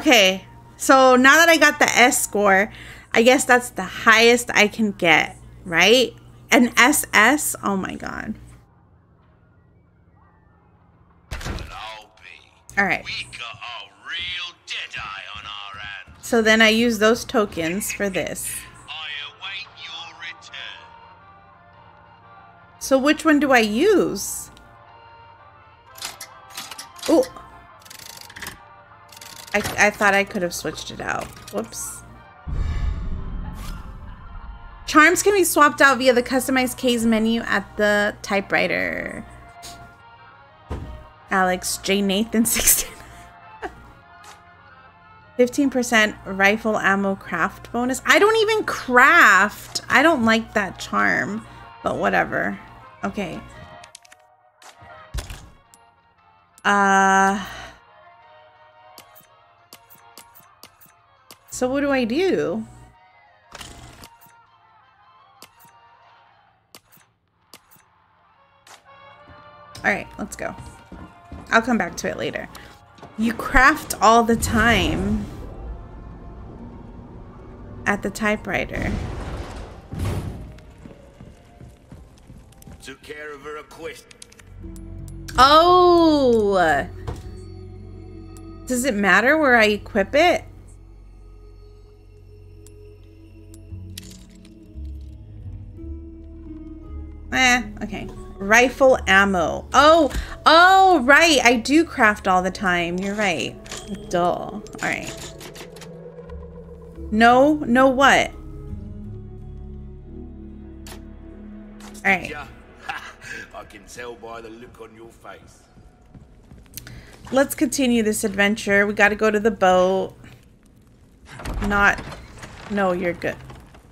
[SPEAKER 1] Okay, so now that I got the S score, I guess that's the highest I can get, right? An SS? Oh my god.
[SPEAKER 3] But I'll be.
[SPEAKER 1] All right.
[SPEAKER 3] We got a real deadeye on our hands.
[SPEAKER 1] So then I use those tokens for this. So which one do I use? Oh. I, I thought I could have switched it out. Whoops. Charms can be swapped out via the customized case menu at the typewriter. Alex J. Nathan [LAUGHS] 16. 15% rifle ammo craft bonus. I don't even craft. I don't like that charm, but whatever. Okay. Uh So what do I do? All right, let's go. I'll come back to it later. You craft all the time at the typewriter.
[SPEAKER 3] Took care of her request.
[SPEAKER 1] Oh! Does it matter where I equip it? Okay. Rifle ammo. Oh, oh, right. I do craft all the time. You're right. Dull. All right. No, no what? All right. [LAUGHS]
[SPEAKER 3] I can tell by the look on your face.
[SPEAKER 1] let's continue this adventure. We got to go to the boat. Not, no, you're good.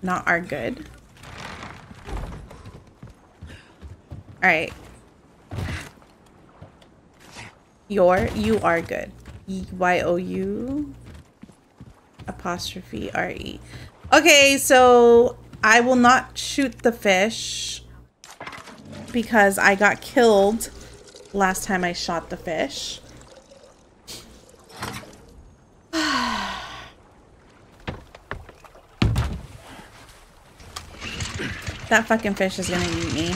[SPEAKER 1] Not our good. All right. Your, you are good. Y O U apostrophe R E. Okay, so I will not shoot the fish because I got killed last time I shot the fish. [SIGHS] that fucking fish is gonna eat me.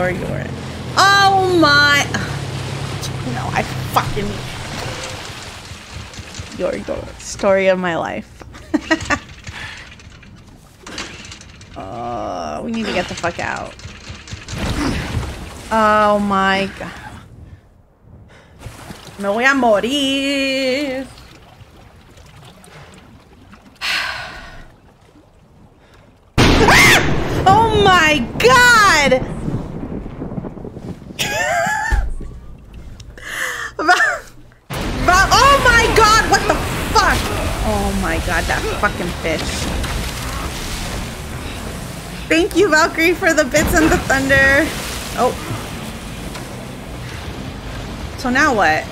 [SPEAKER 1] Your, your. Oh my. No, I fucking. Your, your. Story of my life. [LAUGHS] Oh, we need to get the fuck out. Oh my god. Me voy a morir. [SIGHS] Oh my god! Oh my god, what the fuck? Oh my god, that fucking fish. Thank you, Valkyrie, for the bits and the thunder. Oh. So now what?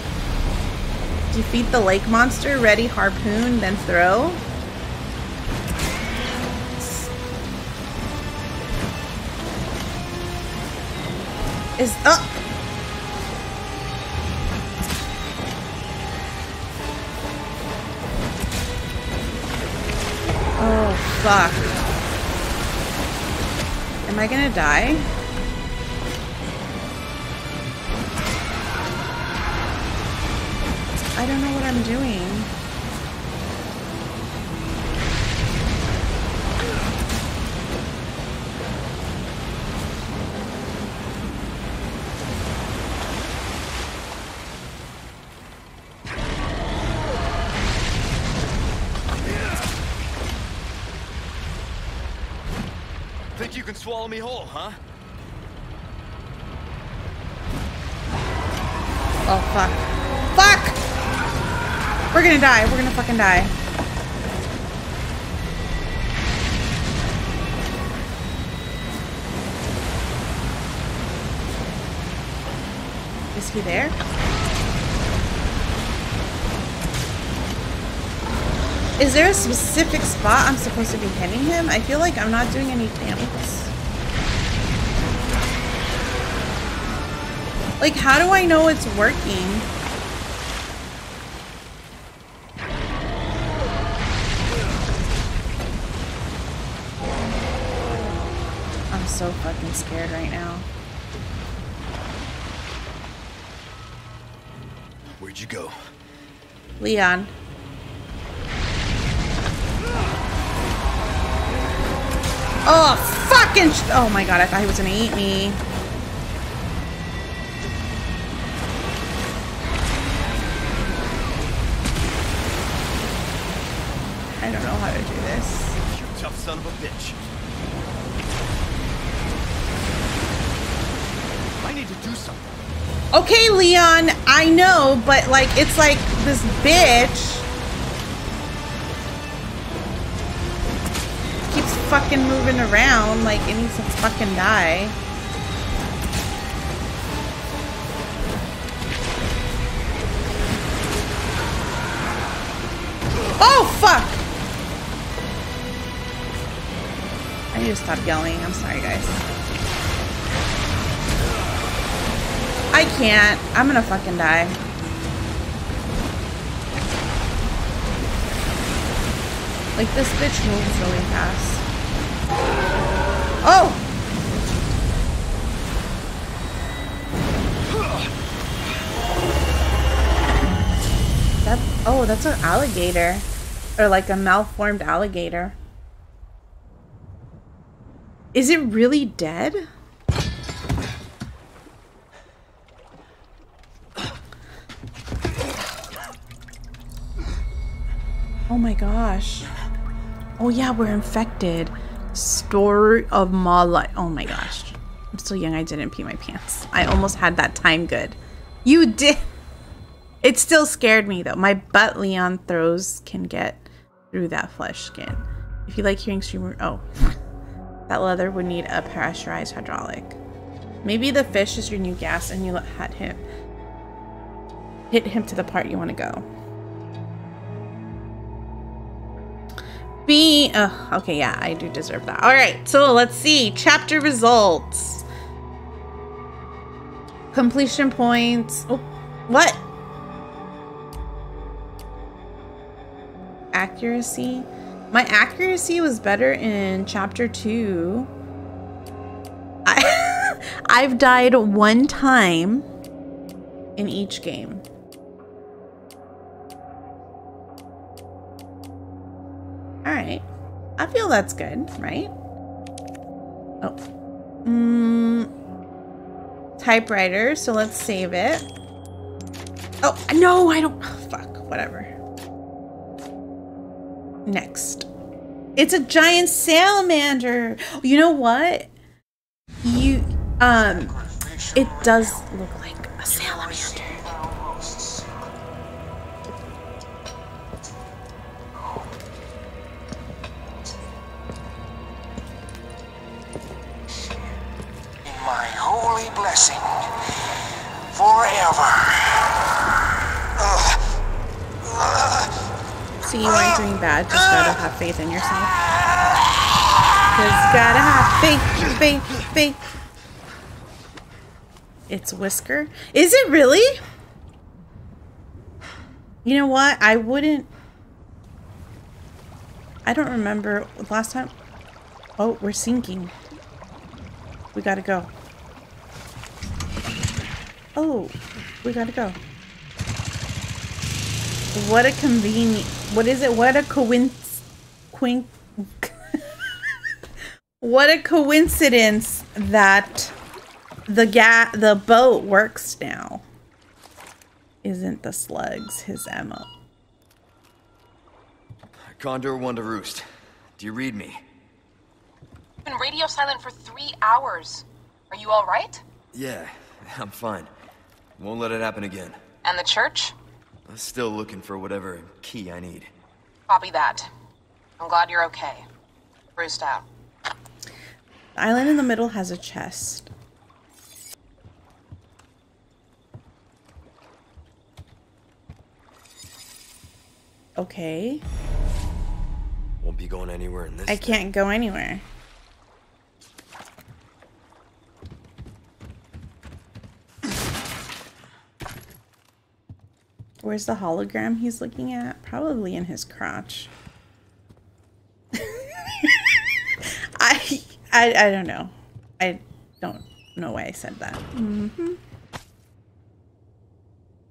[SPEAKER 1] Defeat the lake monster, ready, harpoon, then throw? Is up. Oh, fuck. Am I gonna die? I don't know what I'm doing.
[SPEAKER 2] Think you can me whole, huh?
[SPEAKER 1] Oh, fuck. Fuck! We're gonna die. We're gonna fucking die. Is he there? Is there a specific spot I'm supposed to be hitting him? I feel like I'm not doing any damage. Like, how do I know it's working? I'm so fucking scared right now.
[SPEAKER 2] Where'd you go?
[SPEAKER 1] Leon. Oh, fucking Oh my god, I thought he was gonna eat me.
[SPEAKER 2] Son of a bitch. I need to do something.
[SPEAKER 1] Okay, Leon, I know, but like, it's like this bitch keeps fucking moving around like it needs to fucking die. Oh, fuck! I need to stop yelling. I'm sorry, guys. I can't. I'm gonna fucking die. Like, this bitch moves really fast. Oh! That, oh, that's an alligator. Or like a malformed alligator. Is it really dead? Oh my gosh. Oh yeah, we're infected. Story of my life. Oh my gosh. I'm still young I didn't pee my pants. I almost had that time good. You did. It still scared me though. My butt Leon throws can get through that flesh skin. If you like hearing streamer, oh, that leather would need a pressurized hydraulic. Maybe the fish is your new gas and you had him hit him to the part you want to go. B. Oh, okay, yeah, I do deserve that. All right, so let's see. Chapter results. Completion points. Oh, what? Accuracy. My accuracy was better in chapter two. I [LAUGHS] I've died one time in each game. Alright. I feel that's good, right? Oh. Mm, typewriter, so let's save it. Oh, no, I don't. Oh, [SIGHS] fuck, whatever. Next. It's a giant salamander. You know what? You, um, it does look like faith in yourself. Gotta have faith, faith, faith. It's Whisker. Is it really? You know what? I wouldn't. I don't remember last time. Oh, we're sinking. We gotta go. Oh, we gotta go. What a convenient. What is it? What a coinc. Quink. what a coincidence that the ga the boat works now. Isn't the slugs his ammo?
[SPEAKER 2] Condor one to roost. Do you read me?
[SPEAKER 4] Been radio silent for three hours. Are you all right?
[SPEAKER 2] Yeah, [LAUGHS] I'm fine. Won't let it happen again.
[SPEAKER 4] And the church?
[SPEAKER 2] I'm still looking for whatever key I need.
[SPEAKER 4] Copy that. I'm glad you're okay. Roost out.
[SPEAKER 1] The island in the middle has a chest. Okay.
[SPEAKER 2] Won't be going anywhere in this.
[SPEAKER 1] I can't go anywhere. Where's the hologram he's looking at? Probably in his crotch. [LAUGHS] I, I I don't know. I don't know why I said that. Mm -hmm.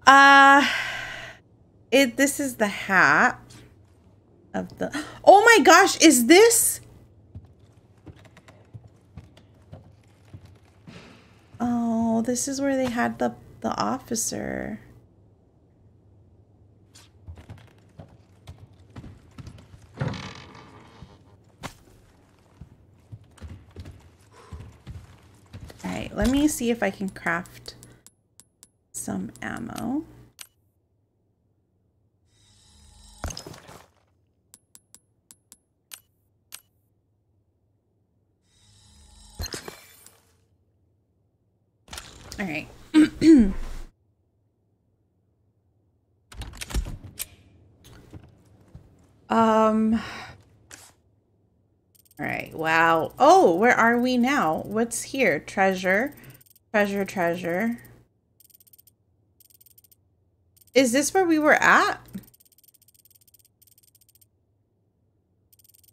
[SPEAKER 1] Uh it this is the hat of the [GASPS] Oh my gosh, is this Oh, this is where they had the the officer. Alright, let me see if I can craft some ammo. Alright. [CLEARS THROAT] um... Alright, wow. Oh, where are we now? What's here? Treasure. Treasure, treasure. Is this where we were at?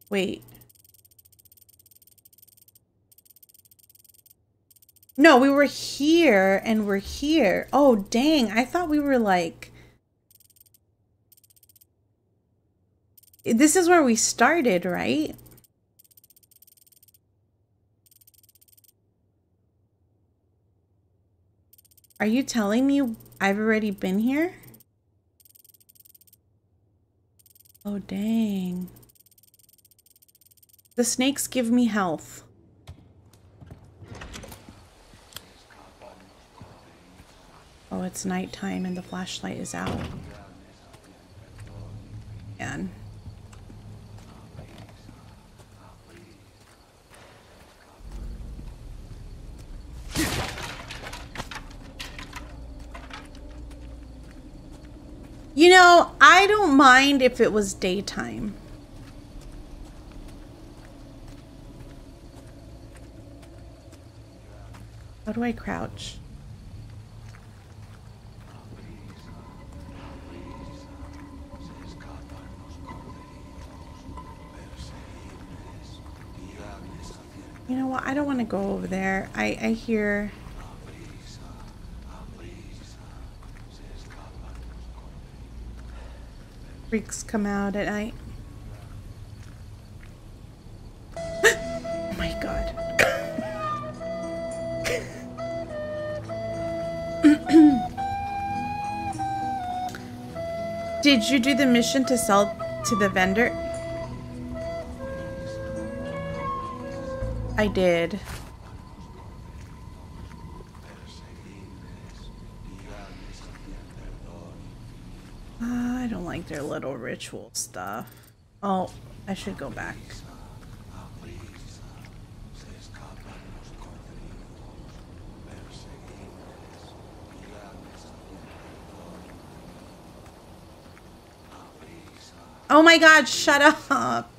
[SPEAKER 1] Wait. No, we were here and we're here. Oh, dang. I thought we were like... This is where we started, right? Are you telling me I've already been here? Oh, dang. The snakes give me health. Oh, it's nighttime and the flashlight is out. And You I don't mind if it was daytime. How do I crouch? You know what? I don't want to go over there. I, I hear... Freaks come out at night. [GASPS] oh my god. [COUGHS] Did you do the mission to sell to the vendor? I did. Uh, I don't like their little ritual stuff. Oh, I should go back. Oh my god, shut up.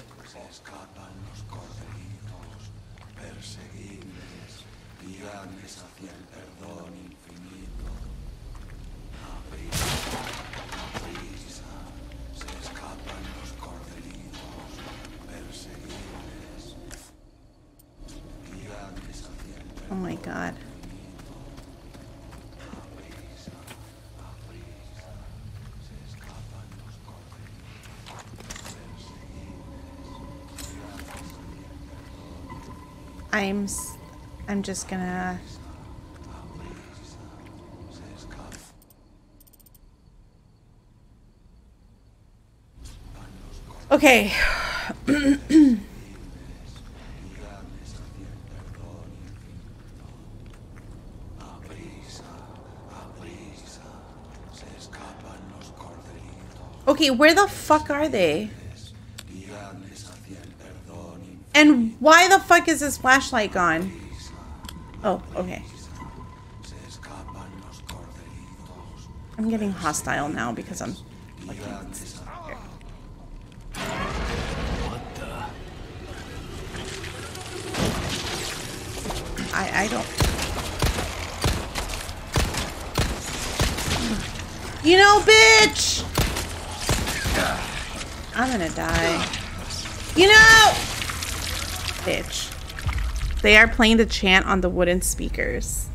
[SPEAKER 1] Oh my god. I'm I'm just gonna Okay. [CLEARS THROAT] Okay, where the fuck are they? And why the fuck is this flashlight gone? Oh, okay. I'm getting hostile now because I'm gonna die. You know, bitch. They are playing the chant on the wooden speakers.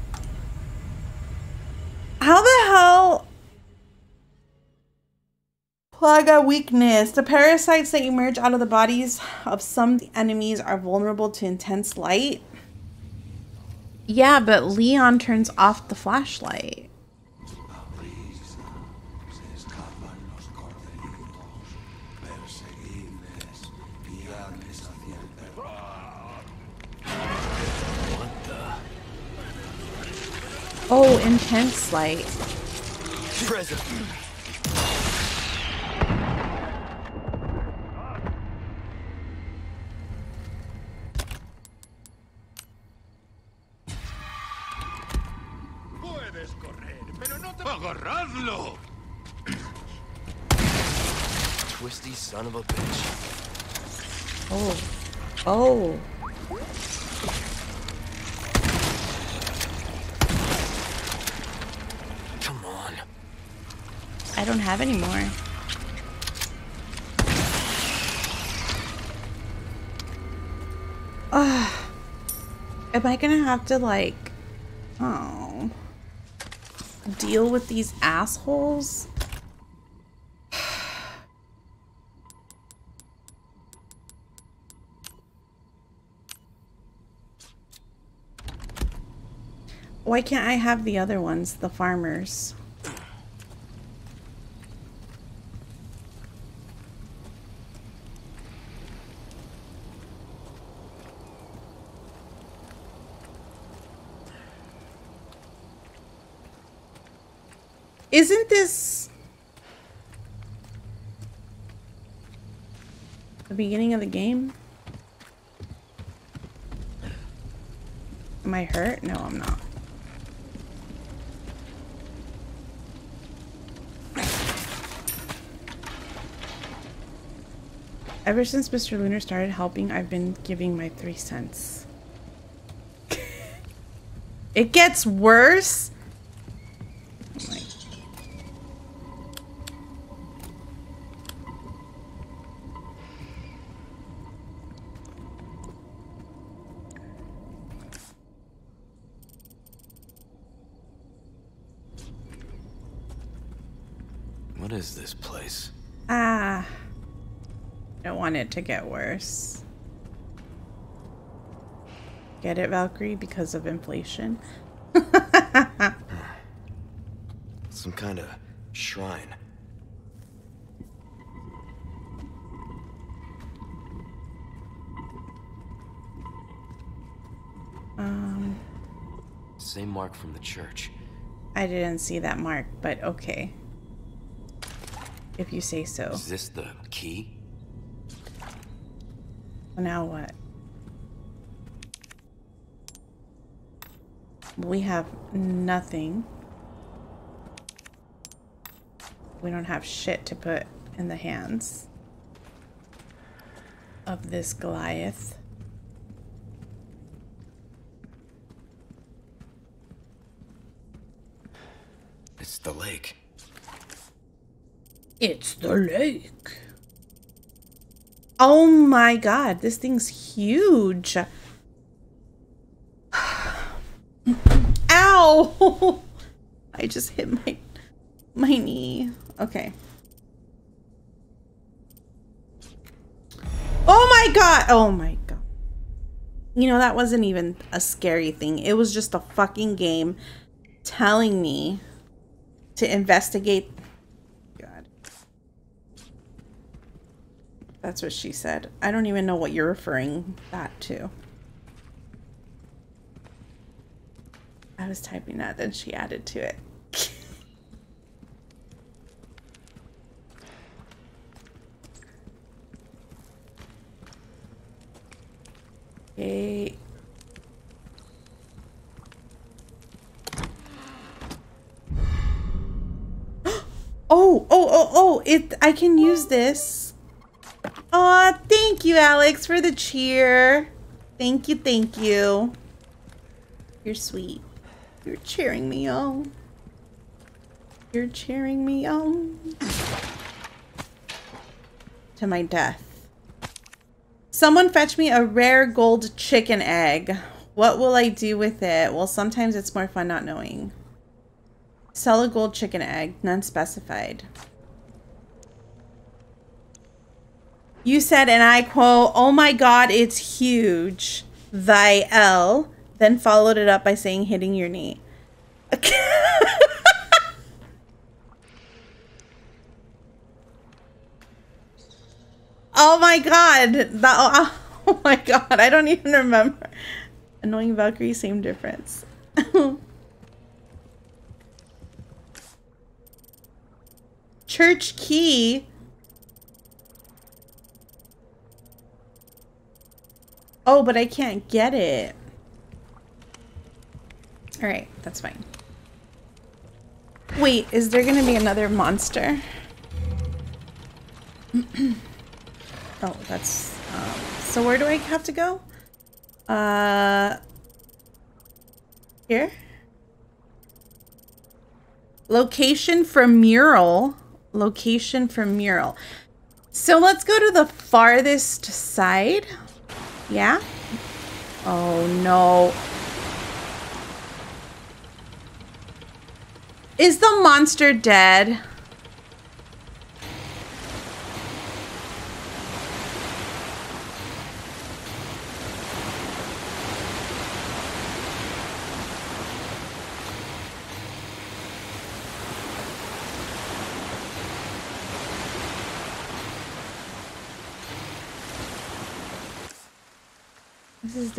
[SPEAKER 1] How the hell? Plaga weakness. The parasites that emerge out of the bodies of some enemies are vulnerable to intense light. Yeah, but Leon turns off the flashlight. Intense light.
[SPEAKER 2] Present.
[SPEAKER 3] Puedes correr, pero no te... ¡Agarradlo!
[SPEAKER 2] Twisty son of a bitch.
[SPEAKER 1] Oh. Oh. Am I gonna have to like, oh, deal with these assholes? [SIGHS] Why can't I have the other ones, the farmers? Isn't this the beginning of the game? Am I hurt? No, I'm not. Ever since Mr. Lunar started helping, I've been giving my three cents. [LAUGHS] it gets worse. Oh my-
[SPEAKER 2] What is this place?
[SPEAKER 1] Ah. Don't want it to get worse. Get it, Valkyrie? Because of inflation? [LAUGHS]
[SPEAKER 2] Some kind of shrine.
[SPEAKER 1] Um,
[SPEAKER 2] Same mark from the church.
[SPEAKER 1] I didn't see that mark, but okay. If you say so.
[SPEAKER 2] Is this the key?
[SPEAKER 1] Now what? We have nothing. We don't have shit to put in the hands of this Goliath.
[SPEAKER 2] It's the lake.
[SPEAKER 1] It's the lake. Oh my god, this thing's huge. [SIGHS] Ow! [LAUGHS] I just hit my my knee. Okay. Oh my god. Oh my god. You know that wasn't even a scary thing. It was just a fucking game telling me to investigate God. That's what she said. I don't even know what you're referring that to. I was typing that, then she added to it. [LAUGHS] okay. [GASPS] Oh, oh, oh, oh, it I can use this. Aw, thank you, Alex, for the cheer. Thank you, thank you. You're sweet. You're cheering me on. You're cheering me on. To my death. Someone fetch me a rare gold chicken egg. What will I do with it? Well, sometimes it's more fun not knowing. Sell a gold chicken egg, none specified. You said, and I quote, Oh my god, it's huge. Thy L. Then followed it up by saying, hitting your knee. [LAUGHS] oh my god. That, oh, oh my god. I don't even remember. Annoying Valkyrie, same difference. [LAUGHS] Church key. Oh, but I can't get it. All right, that's fine. Wait, is there gonna be another monster? [CLEARS THROAT] oh, that's. Um, so where do I have to go? Uh, here. Location for mural. Location for mural. So let's go to the farthest side. Yeah? Oh no. Is the monster dead?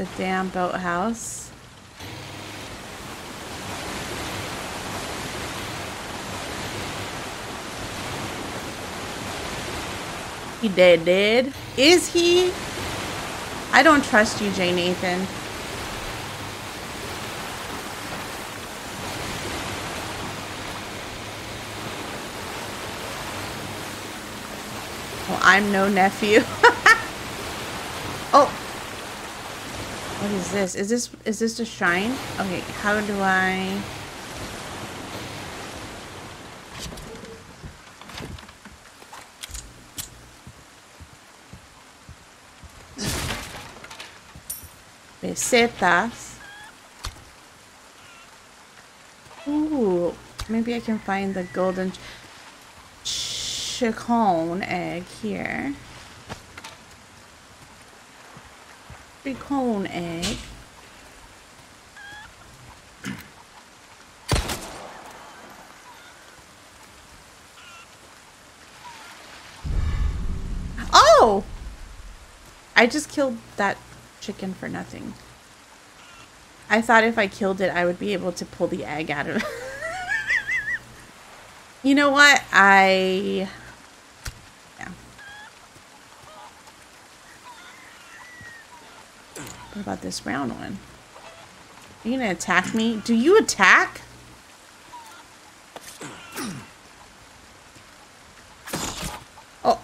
[SPEAKER 1] the damn boathouse. He dead dead. Is he? I don't trust you, Jay Nathan. Well, I'm no nephew. [LAUGHS] What is this? Is this is this a shrine? Okay, how do I Pesetas. Ooh, maybe I can find the golden chicken egg here. Chicken egg. Oh! I just killed that chicken for nothing. I thought if I killed it, I would be able to pull the egg out of it. [LAUGHS] you know what? I... What about this brown one? Are you gonna attack me? Do you attack? Oh.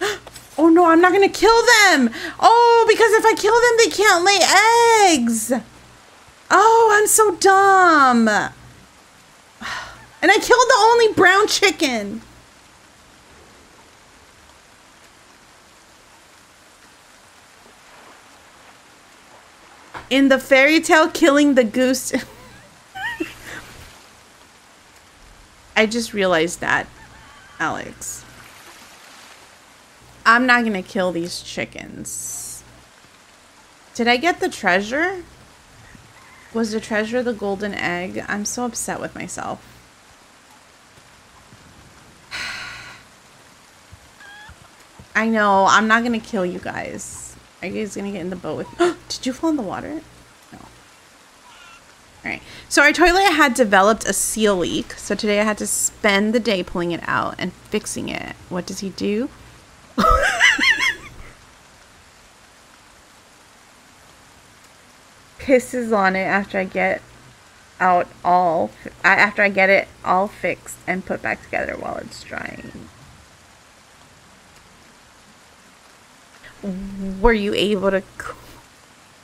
[SPEAKER 1] [GASPS] oh no, I'm not to kill them. Oh, because if I kill them, they can't lay eggs. Oh, I'm so dumb. And I killed the only brown chicken. In the fairy tale, killing the goose. [LAUGHS] I just realized that, Alex. I'm not gonna kill these chickens. Did I get the treasure? Was the treasure the golden egg? I'm so upset with myself. [SIGHS] I know. I'm not gonna kill you guys. Are you guys gonna get in the boat with [GASPS] Did you fall in the water? No. Alright. So our toilet had developed a seal leak. So today I had to spend the day pulling it out and fixing it. What does he do? [LAUGHS] Pisses on it after I get out all after I get it all fixed and put back together while it's drying. Were you able to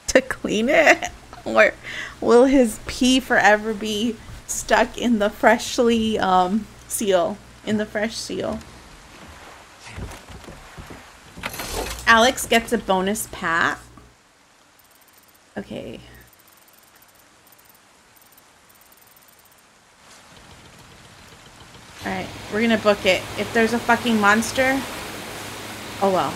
[SPEAKER 1] to clean it, [LAUGHS] or will his pee forever be stuck in the freshly um, seal in the fresh seal? Alex gets a bonus pat. Okay. Alright, we're gonna book it. If there's a fucking monster, oh well.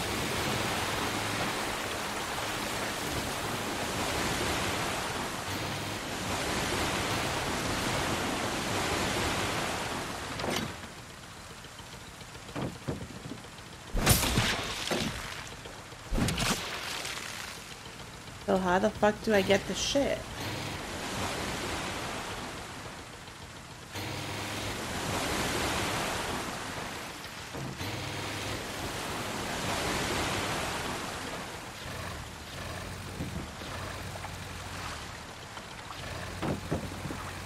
[SPEAKER 1] So how the fuck do I get the shit?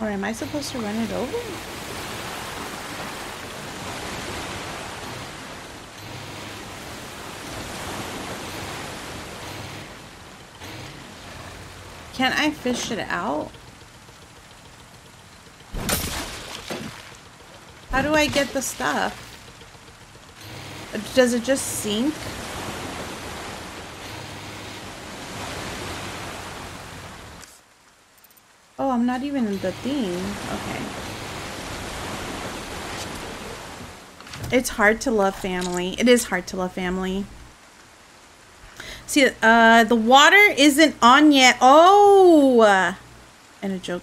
[SPEAKER 1] Or am I supposed to run it over? Can I fish it out? How do I get the stuff? Does it just sink? Oh, I'm not even in the thing. Okay. It's hard to love family. It is hard to love family. See, uh, the water isn't on yet. Oh! And a joke.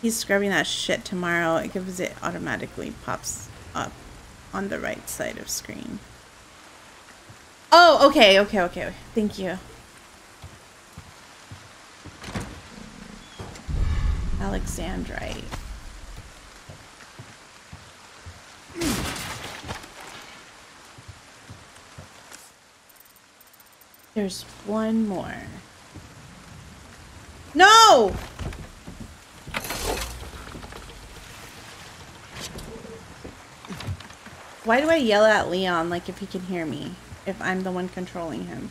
[SPEAKER 1] He's scrubbing that shit tomorrow. It gives it automatically pops up on the right side of screen. Oh, okay, okay, okay. Thank you. Alexandrite. There's one more. No! Why do I yell at Leon like if he can hear me? If I'm the one controlling him?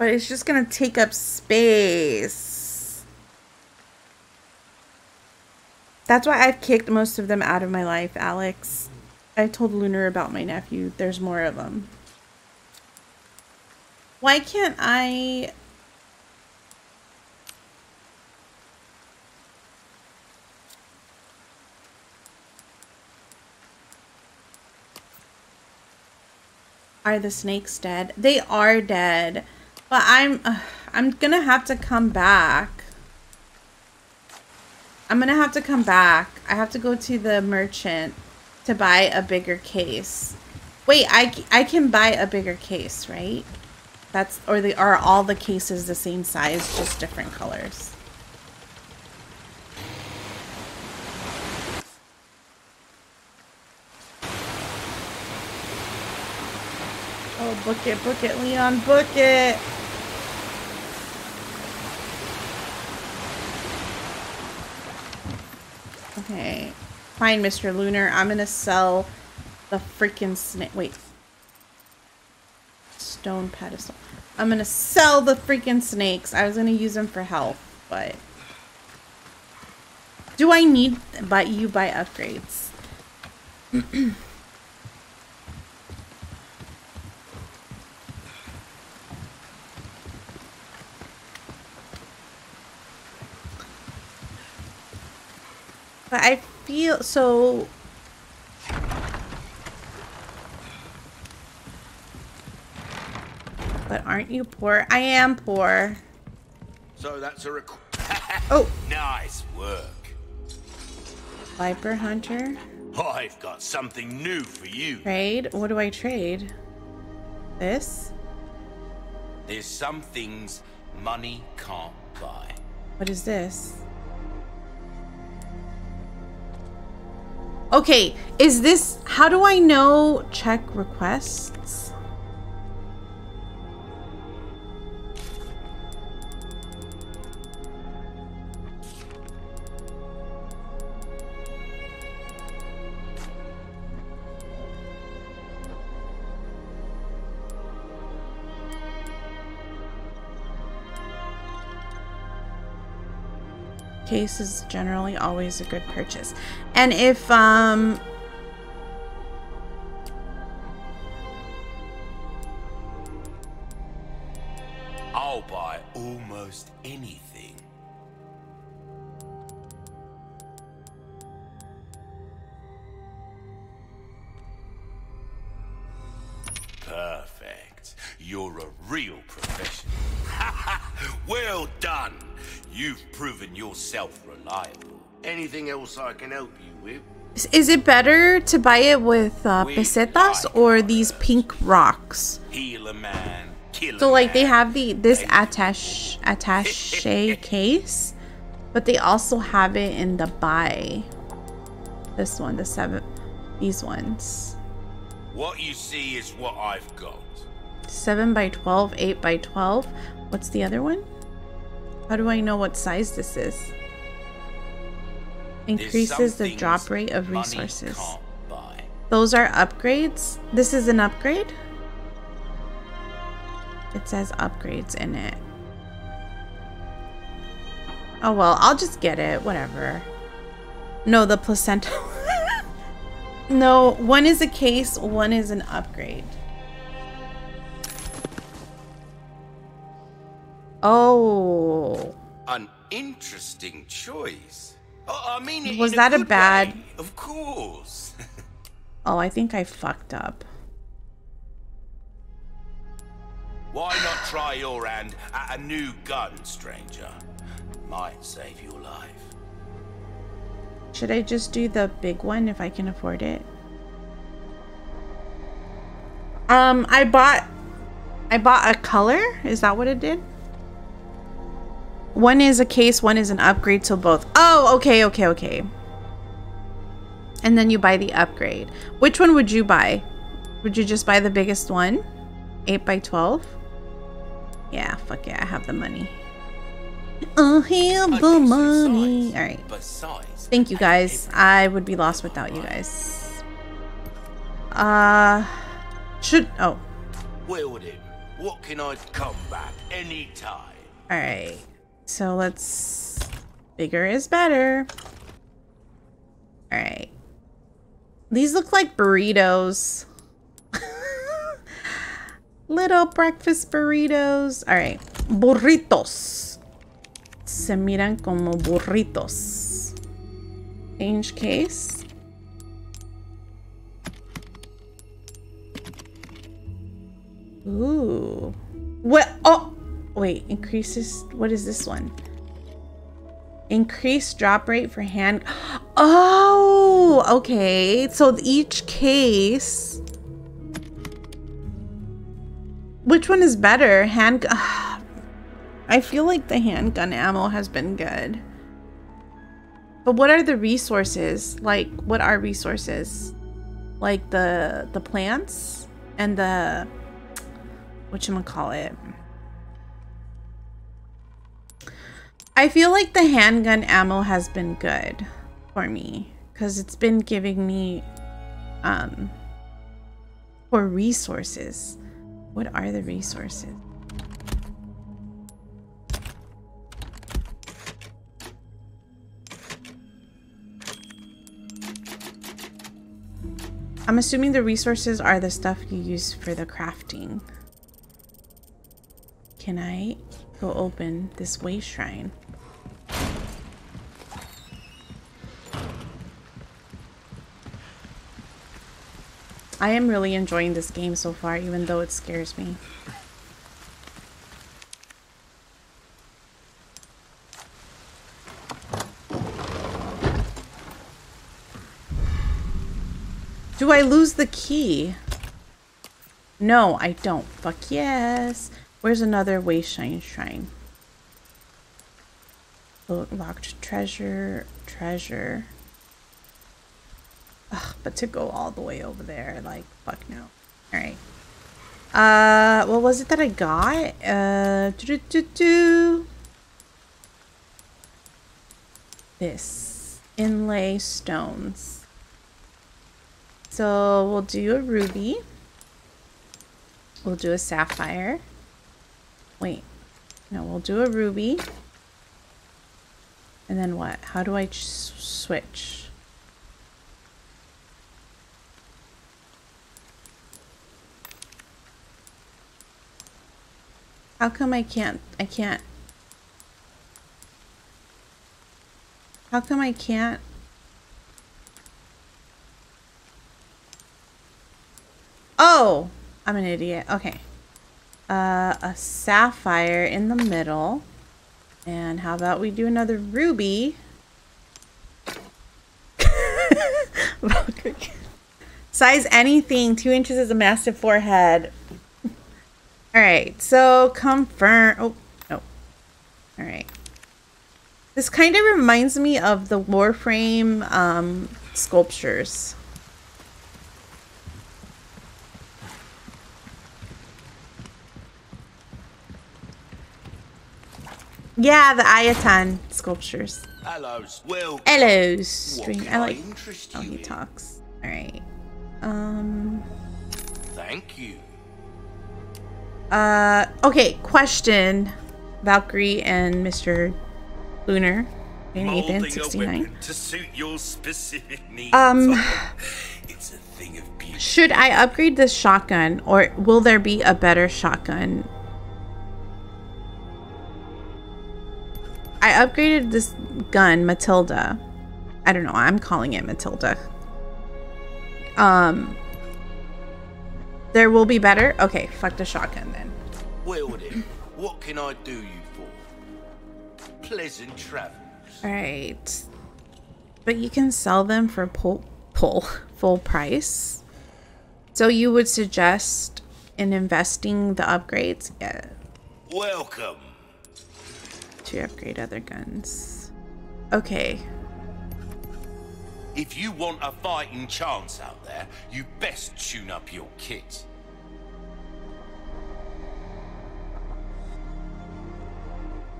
[SPEAKER 1] but it's just gonna take up space. That's why I've kicked most of them out of my life, Alex. I told Lunar about my nephew. There's more of them. Why can't I... Are the snakes dead? They are dead. But I'm uh, I'm gonna have to come back. I'm gonna have to come back. I have to go to the merchant to buy a bigger case. Wait, I, I can buy a bigger case, right? That's or the are all the cases the same size, just different colors? Oh, book it, book it, Leon, book it. Okay. Fine, Mr. Lunar. I'm gonna sell the freaking snake. Wait. Stone pedestal. I'm gonna sell the freaking snakes. I was gonna use them for health, but... Do I need but you buy upgrades? [CLEARS THROAT] But I feel so. But aren't you poor? I am poor.
[SPEAKER 3] So that's a requ- [LAUGHS]
[SPEAKER 1] Oh,
[SPEAKER 3] nice work.
[SPEAKER 1] Viper Hunter.
[SPEAKER 3] I've got something new for you.
[SPEAKER 1] Trade. What do I trade? This?
[SPEAKER 3] There's some things money can't buy.
[SPEAKER 1] What is this? Okay, is this. How do I know check requests? Case is generally always a good purchase. And if um
[SPEAKER 3] I'll buy almost anything. Perfect. You're a real professional. [LAUGHS] well done. You've proven yourself reliable. Anything else I can help you with?
[SPEAKER 1] is- is it better to buy it with uh, pesetas or these pink rocks?
[SPEAKER 3] Heal a man,
[SPEAKER 1] So like they have the this attache attache [LAUGHS] case, but they also have it in the buy. This one, the seven, these ones,
[SPEAKER 3] What you see is what I've got.
[SPEAKER 1] seven by 12, 8 by twelve. What's the other one? How do I know what size this is? Increases the drop rate of resources. Those are upgrades? This is an upgrade? It says upgrades in it. Oh well, I'll just get it. Whatever. No, the placenta. [LAUGHS] no, one is a case, one is an upgrade. Oh.
[SPEAKER 3] An interesting choice. Oh, I mean,
[SPEAKER 1] was that a,
[SPEAKER 3] a
[SPEAKER 1] bad?
[SPEAKER 3] Way, of course. [LAUGHS]
[SPEAKER 1] oh, I think I fucked up.
[SPEAKER 3] Why not try your hand at a new gun, stranger? Might save your life.
[SPEAKER 1] Should I just do the big one if I can afford it? Um, I bought I bought a color. Is that what it did? One is a case, one is an upgrade, so both. Oh, okay, okay, okay. And then you buy the upgrade. Which one would you buy? Would you just buy the biggest one? 8 by 12 Yeah, fuck yeah, I have the money. I have the money. Alright. Thank you guys. I would be lost without you guys. Uh should oh.
[SPEAKER 3] Will do. What can I come back anytime?
[SPEAKER 1] Alright. So let's bigger is better. Alright. These look like burritos. [LAUGHS] Little breakfast burritos. Alright. Burritos. Se miran como burritos. Change case. Ooh. What? Oh! Wait, increases. What is this one? Increased drop rate for hand. [GASPS] Oh, okay. So each case. Which one is better? Hand. [SIGHS] I feel like the handgun ammo has been good. But what are the resources? Like, what are resources? Like the the plants and the what you call it? I feel like the handgun ammo has been good for me because it's been giving me um for resources. What are the resources? I'm assuming the resources are the stuff you use for the crafting. Can I go open this way shrine? I am really enjoying this game so far, even though it scares me. Do I lose the key? No, I don't. Fuck yes. Where's another Wayshine Shrine? Locked treasure, treasure. Ugh, but to go all the way over there, like, fuck no. Alright. Uh, what was it that I got? Uh, doo -doo -doo -doo. This. Inlay stones. So we'll do a ruby. We'll do a sapphire. Wait. No, we'll do a ruby. And then what? How do I switch? How come I can't, I can't, how come I can't Oh, I'm an idiot. Okay. Uh, a sapphire in the middle. And how about we do another ruby? [LAUGHS] Size anything. Two inches is a massive forehead. Alright, so confirm. Oh, no. Alright. This kind of reminds me of the Warframe um, sculptures. Yeah, the Ayatan sculptures.
[SPEAKER 3] Hello. Well,
[SPEAKER 1] Hello, stream. I like.
[SPEAKER 3] interest
[SPEAKER 1] Oh, he talks. All right. Um.
[SPEAKER 3] Thank you.
[SPEAKER 1] Uh. Okay. Question. Valkyrie and Mr. Lunar. And Ethan, 69.
[SPEAKER 3] to suit your specific needs.
[SPEAKER 1] Um. [LAUGHS]
[SPEAKER 3] it's a thing of beauty.
[SPEAKER 1] Should I upgrade this shotgun, or will there be a better shotgun? I upgraded this gun, Matilda. I don't know. I'm calling it Matilda. Um. There will be better. Okay, fuck the shotgun then.
[SPEAKER 3] Well then, what can I do you for? Pleasant travels.
[SPEAKER 1] All right, but you can sell them for pull, pull full price. So you would suggest in investing the upgrades? Yeah.
[SPEAKER 3] Welcome.
[SPEAKER 1] to upgrade other guns. Okay.
[SPEAKER 3] If you want a fighting chance out there, you best tune up your kit.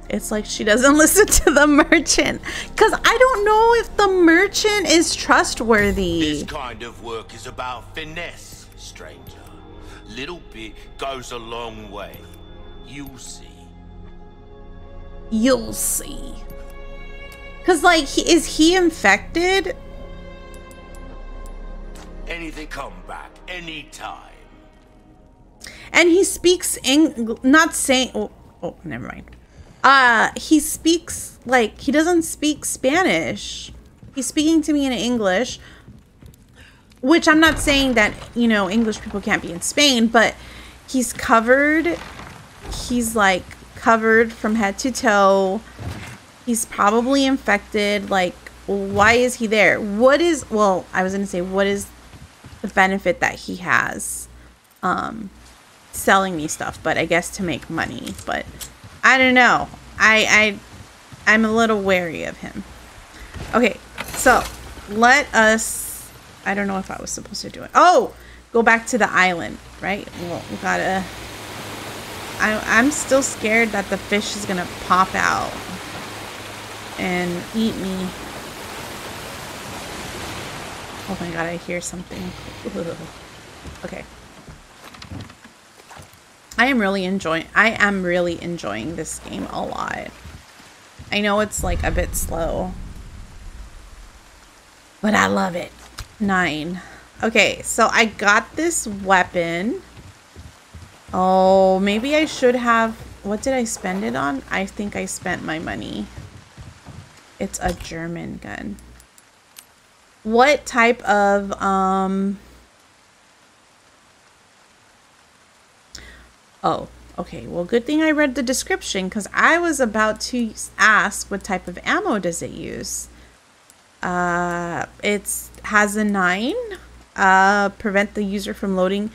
[SPEAKER 1] It's like she doesn't [LAUGHS] listen to the merchant. Because I don't know if the merchant is trustworthy.
[SPEAKER 3] This kind of work is about finesse, stranger. Little bit goes a long way. You'll see.
[SPEAKER 1] You'll see. Because, like, he, is he infected?
[SPEAKER 3] Anything come back anytime.
[SPEAKER 1] And he speaks Eng- not saying oh, oh never mind. Uh he speaks like he doesn't speak Spanish. He's speaking to me in English. Which I'm not saying that, you know, English people can't be in Spain, but he's covered he's like covered from head to toe. He's probably infected. Like, why is he there? What is well, I was gonna say, what is the benefit that he has? Um selling me stuff, but I guess to make money. But I don't know. I I I'm a little wary of him. Okay, so let us. I don't know if I was supposed to do it. Oh, go back to the island, right? Well, we gotta. I I'm still scared that the fish is gonna pop out and eat me. Oh my god, I hear something. [LAUGHS] Okay. I am really enjoying I am really enjoying this game a lot. I know it's like a bit slow. But I love it. 9. Okay, so I got this weapon. Oh, maybe I should have what did I spend it on? I think I spent my money. It's a German gun. What type of um Oh, okay. Well, good thing I read the description because I was about to ask what type of ammo does it use. Uh, it's has a nine. Uh, prevent the user from loading.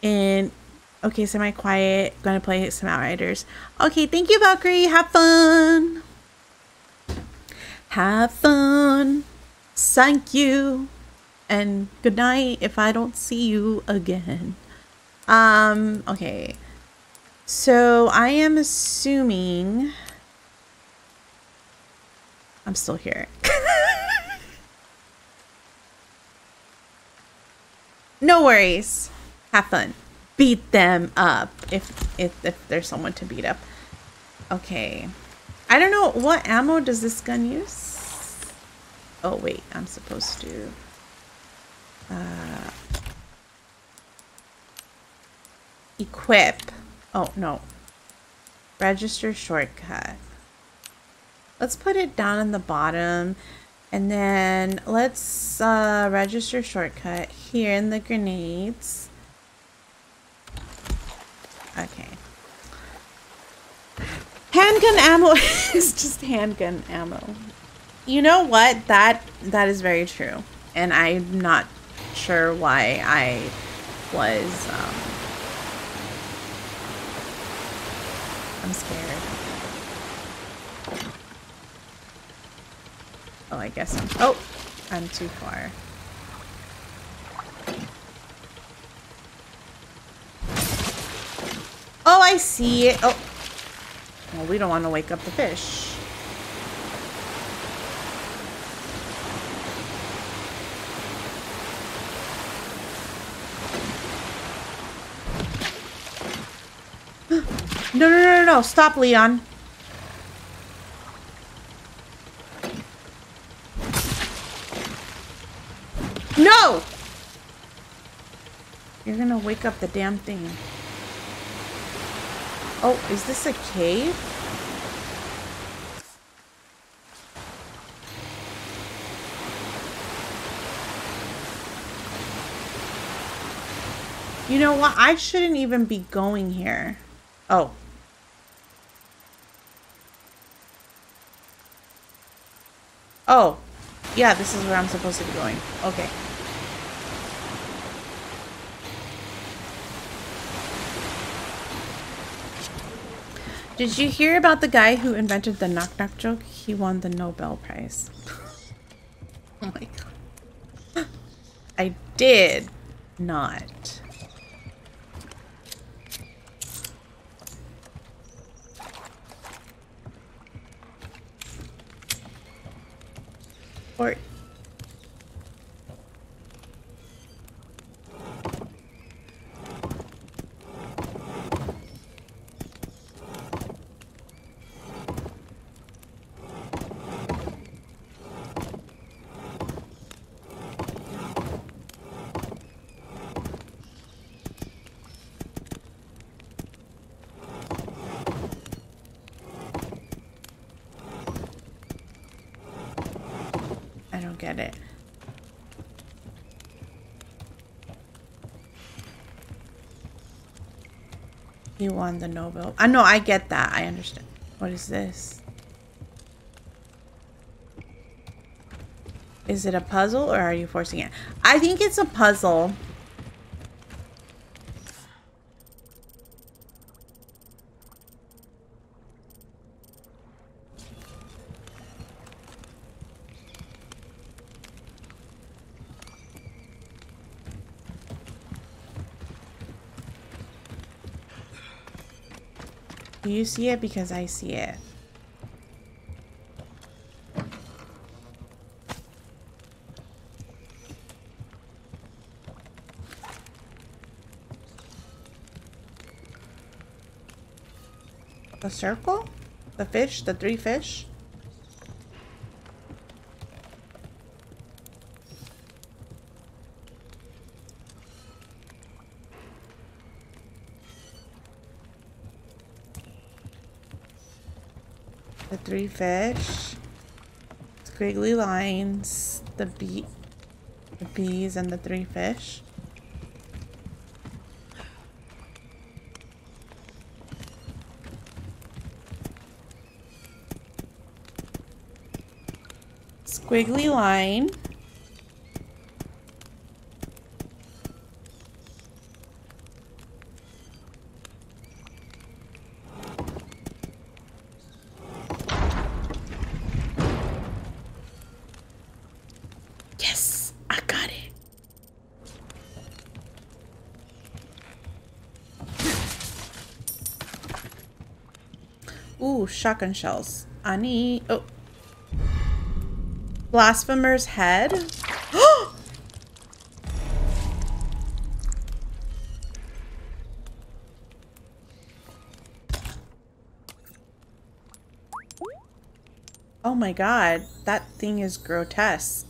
[SPEAKER 1] In okay, semi-quiet. Gonna play some Outriders. Okay, thank you, Valkyrie. Have fun. Have fun. Thank you. And good night if I don't see you again. Um, okay. So I am assuming I'm still here. [LAUGHS] no worries. Have fun. Beat them up if if if there's someone to beat up. Okay. I don't know what ammo does this gun use? Oh wait, I'm supposed to uh equip. Oh, no. Register shortcut. Let's put it down in the bottom. And then let's uh, register shortcut here in the grenades. Okay. Handgun ammo [LAUGHS] is just handgun ammo. You know what? That that is very true. And I'm not sure why I was um, I'm scared. Oh, I guess I'm. Oh, I'm too far. Oh, I see it. Oh. Well, we don't want to wake up the fish. [GASPS] No, no, no, no, no. Stop, Leon. No! You're gonna wake up the damn thing. Oh, is this a cave? You know what? I shouldn't even be going here. Oh. Oh. Yeah, this is where I'm supposed to be going. Okay. Did you hear about the guy who invented the knock knock joke? He won the Nobel Prize. [LAUGHS] oh my god. I did not. Or I don't get it. He won the Nobel. I know, I get that. I understand. What is this? Is it a puzzle or are you forcing it? I think it's a puzzle. See it? Because I see it. The circle? The fish? The three fish? Fish. Squiggly lines. The bee. The bees and the three fish. Squiggly line. Yes, I got it. Ooh, shotgun shells. I need. Oh. Blasphemer's head. [GASPS] oh my god, that thing is grotesque.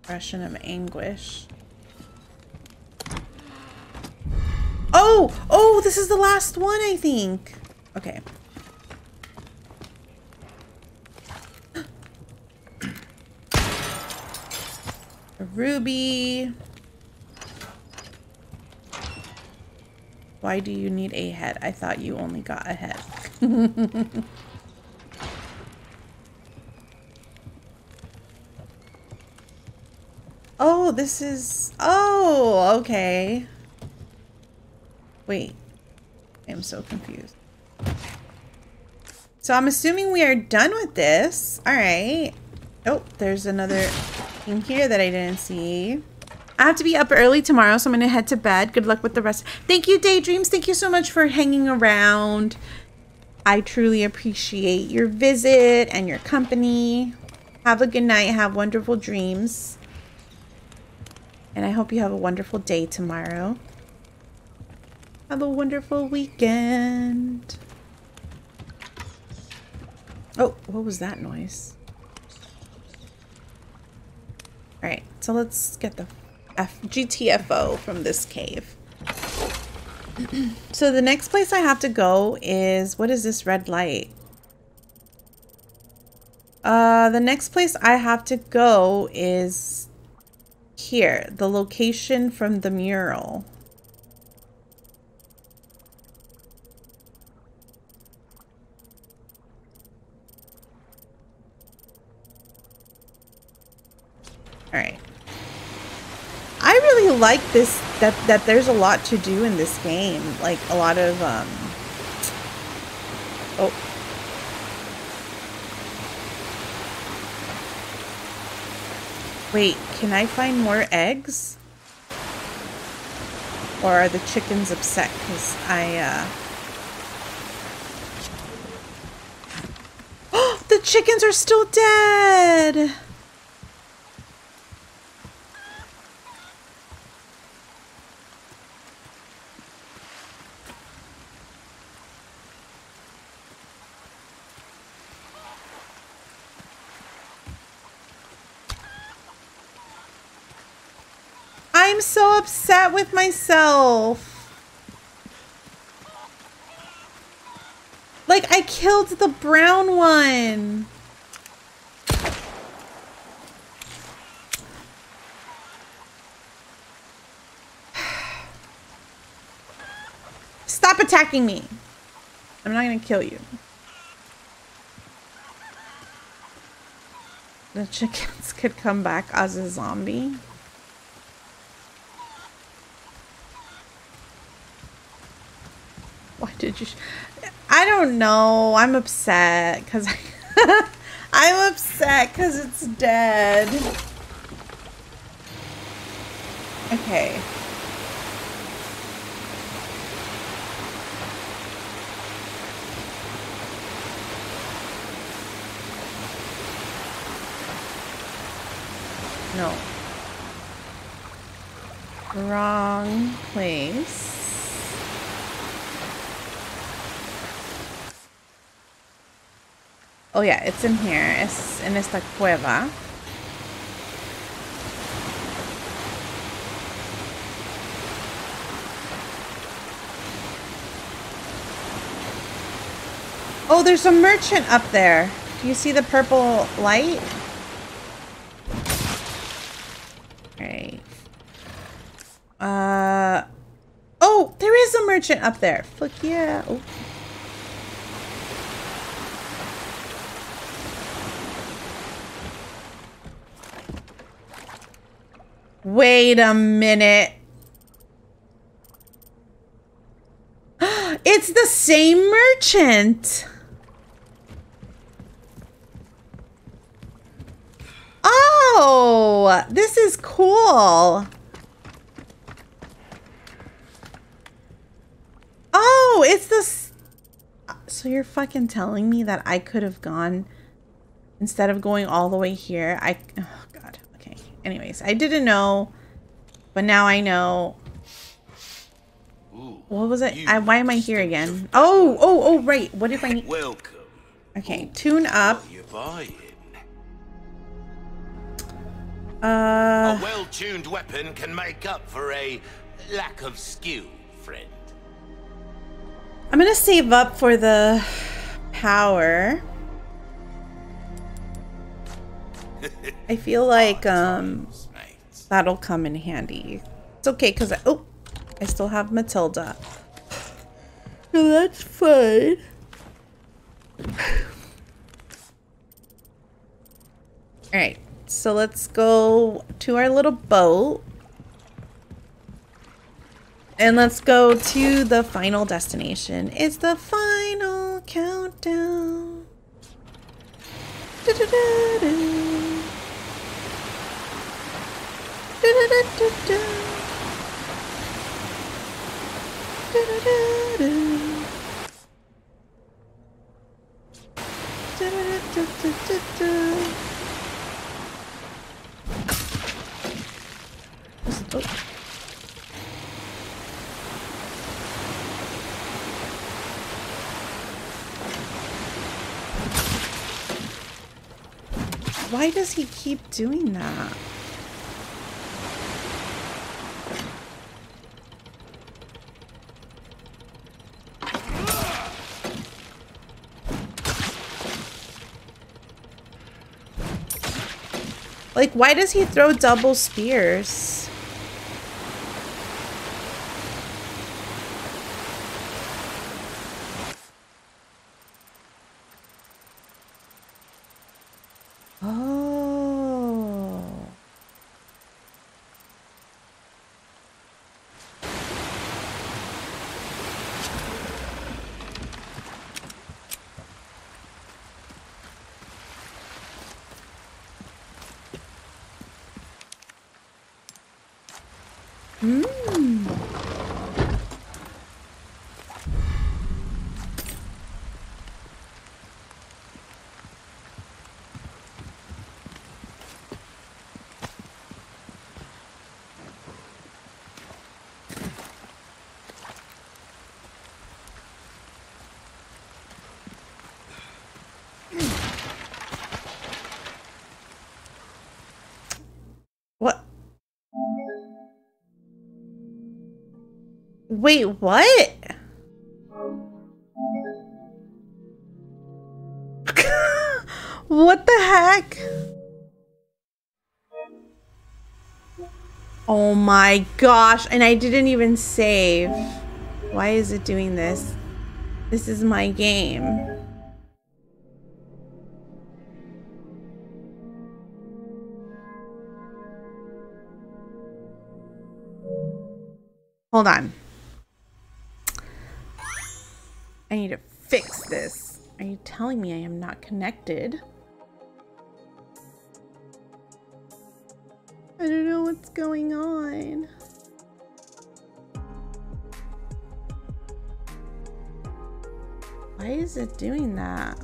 [SPEAKER 1] Expression of anguish. Oh! Oh, this is the last one, I think. Okay. A ruby. Why do you need a head? I thought you only got a head. [LAUGHS] oh, this is... Oh, okay. Wait. I'm so confused. So I'm assuming we are done with this. All right. Oh, there's another thing here that I didn't see. I have to be up early tomorrow, so I'm gonna head to bed. Good luck with the rest. Thank you, Daydreams. Thank you so much for hanging around. I truly appreciate your visit and your company. Have a good night. Have wonderful dreams. And I hope you have a wonderful day tomorrow. Have a wonderful weekend. Oh, what was that noise? Alright, so let's get the F GTFO from this cave. [CLEARS THROAT] so the next place I have to go is... What is this red light? Uh, the next place I have to go is here. The location from the mural. All right. I like this that that there's a lot to do in this game. Like a lot of um Oh. Wait, can I find more eggs? Or are the chickens upset cuz I uh [GASPS] the chickens are still dead. I'm so upset with myself. Like, I killed the brown one. [SIGHS] Stop attacking me. I'm not going to kill you. The chickens [LAUGHS] could come back as a zombie. [LAUGHS] Why did you? I don't know. I'm upset because [LAUGHS] I'm upset because it's dead. Okay. No. Wrong place. Oh yeah, it's in here. Es en esta cueva. Oh, there's a merchant up there. Do you see the purple light? Right. Uh. Oh, there is a merchant up there. Fuck yeah. Oh. Wait a minute. [GASPS] It's the same merchant. Oh, this is cool. Oh, it's this. So you're fucking telling me that I could have gone instead of going all the way here. I. Oh. Anyways, I didn't know, but now I know.
[SPEAKER 3] Ooh,
[SPEAKER 1] What was it? I, why am I here again? Oh, oh, oh, right. What if I need?
[SPEAKER 3] Welcome.
[SPEAKER 1] Okay, tune up. Uh,
[SPEAKER 3] A well-tuned weapon can make up for a lack of skill, friend.
[SPEAKER 1] I'm gonna save up for the power. I feel like um that'll come in handy. It's okay because I oh I still have Matilda. So that's fine. Alright, so let's go to our little boat. And let's go to the final destination. It's the final countdown. Da-da-da-da. Da-da-da-da. Why does he keep doing that? Like, why does he throw double spears? Oh. Hmm. What? Wait, what? [LAUGHS] what the heck? Oh my gosh, and I didn't even save. Why is it doing this? This is my game. Hold on. Telling me I am not connected? I don't know what's going on. Why is it doing that?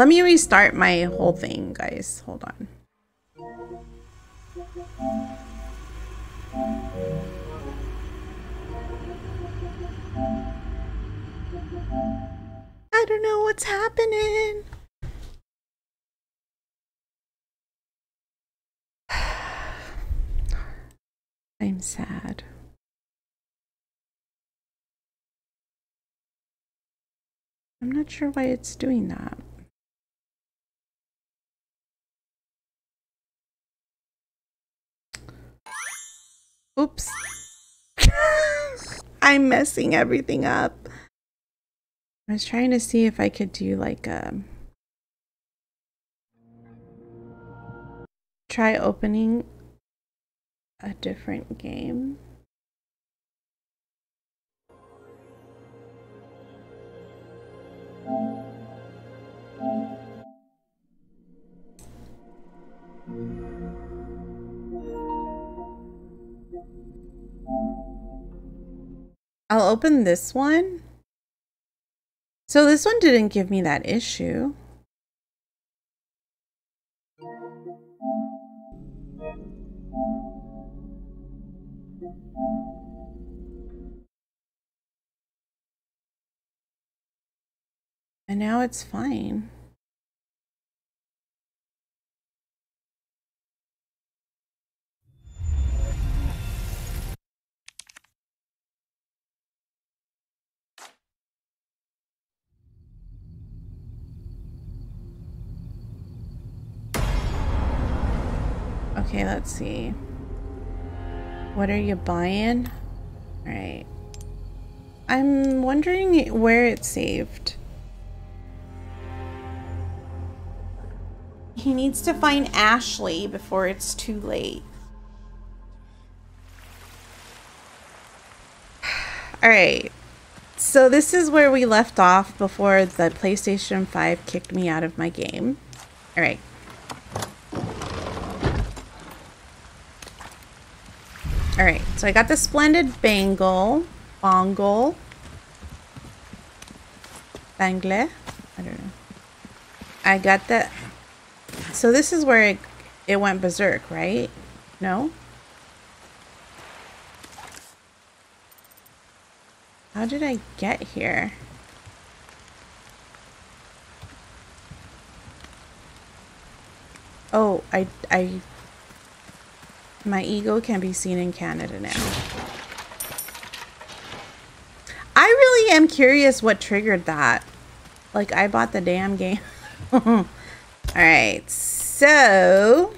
[SPEAKER 1] Let me restart my whole thing, guys. Hold on. I don't know what's happening. [SIGHS] I'm sad. I'm not sure why it's doing that. Oops. [LAUGHS] I'm messing everything up. I was trying to see if I could do like a try opening a different game. I'll open this one. So this one didn't give me that issue. And now it's fine. Okay, let's see. What are you buying? All right. I'm wondering where it's saved. He needs to find Ashley before it's too late. [SIGHS] Alright. So this is where we left off before the PlayStation 5 kicked me out of my game. Alright. Alright, so I got the splendid bangle. Bongle. Bangle. I don't know. I got the... So this is where it, it went berserk, right? No? How did I get here? Oh, I, I, my ego can be seen in Canada now. I really am curious what triggered that. Like, I bought the damn game. [LAUGHS] Alright, so...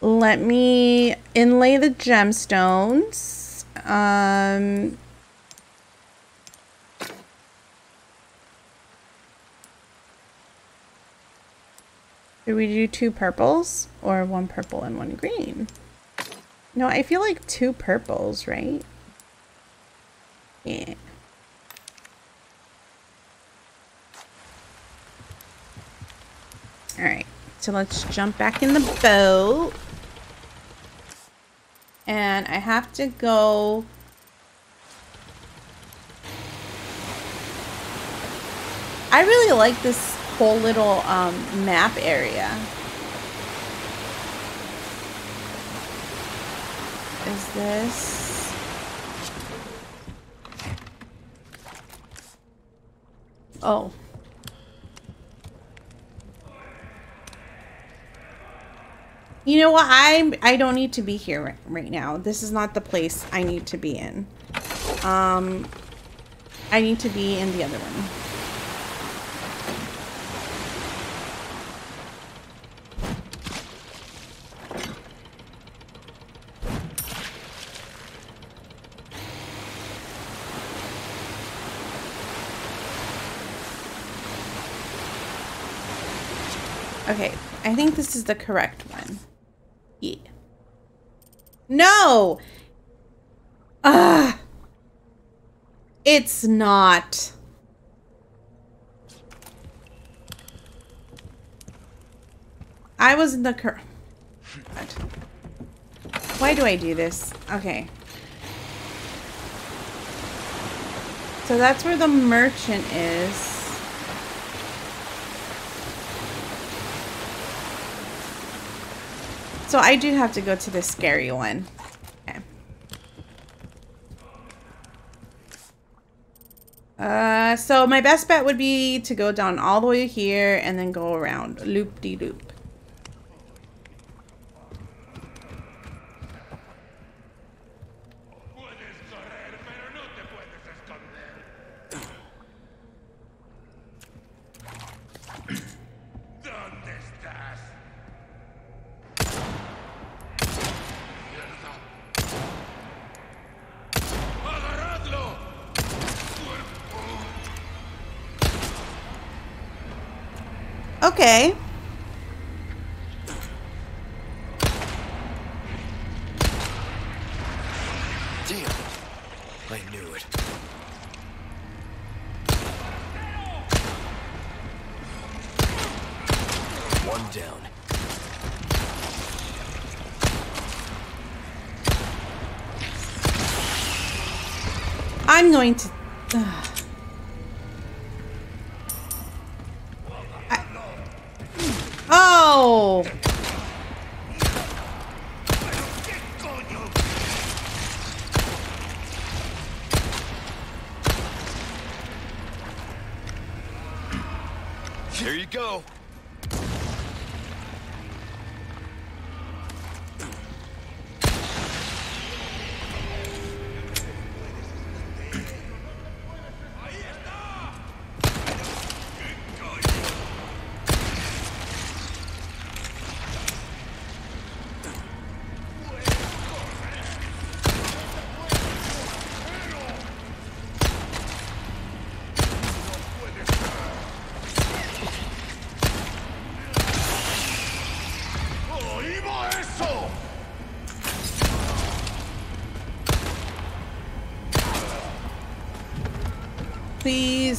[SPEAKER 1] Let me inlay the gemstones. Um... Do we do two purples or one purple and one green? No, I feel like two purples, right? Yeah. Alright, so let's jump back in the boat. And I have to go... I really like this whole little um, map area. Is this... Oh. You know what? I I don't need to be here right, right now. This is not the place I need to be in. Um, I need to be in the other one. Okay, I think this is the correct one. Yeah. No! Ah! It's not. I was in the cur- Why do I do this? Okay. So that's where the merchant is. So I do have to go to the scary one. Okay. Uh, so my best bet would be to go down all the way here and then go around. Loop-de-loop. -loop.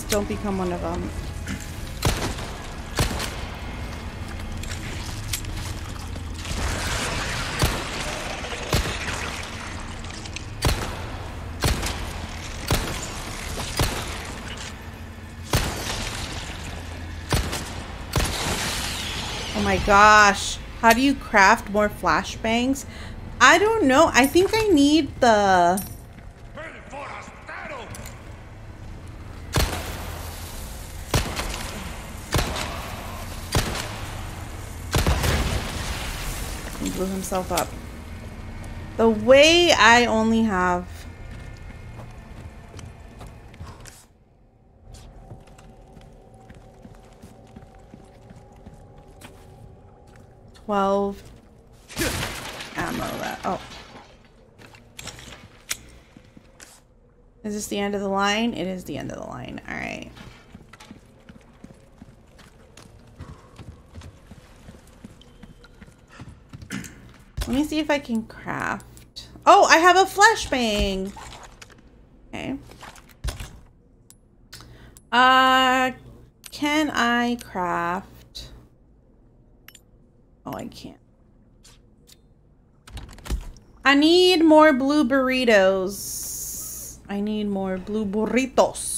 [SPEAKER 1] Don't become one of them. Oh my gosh. How do you craft more flashbangs? I don't know. I think I need the... He blew himself up. The way I only have... Twelve ammo. Oh. Is this the end of the line? It is the end of the line. All right. Let me see if I can craft. Oh, I have a flashbang. Okay. Uh, can I craft? Oh, I can't. I need more blue burritos. I need more blue burritos.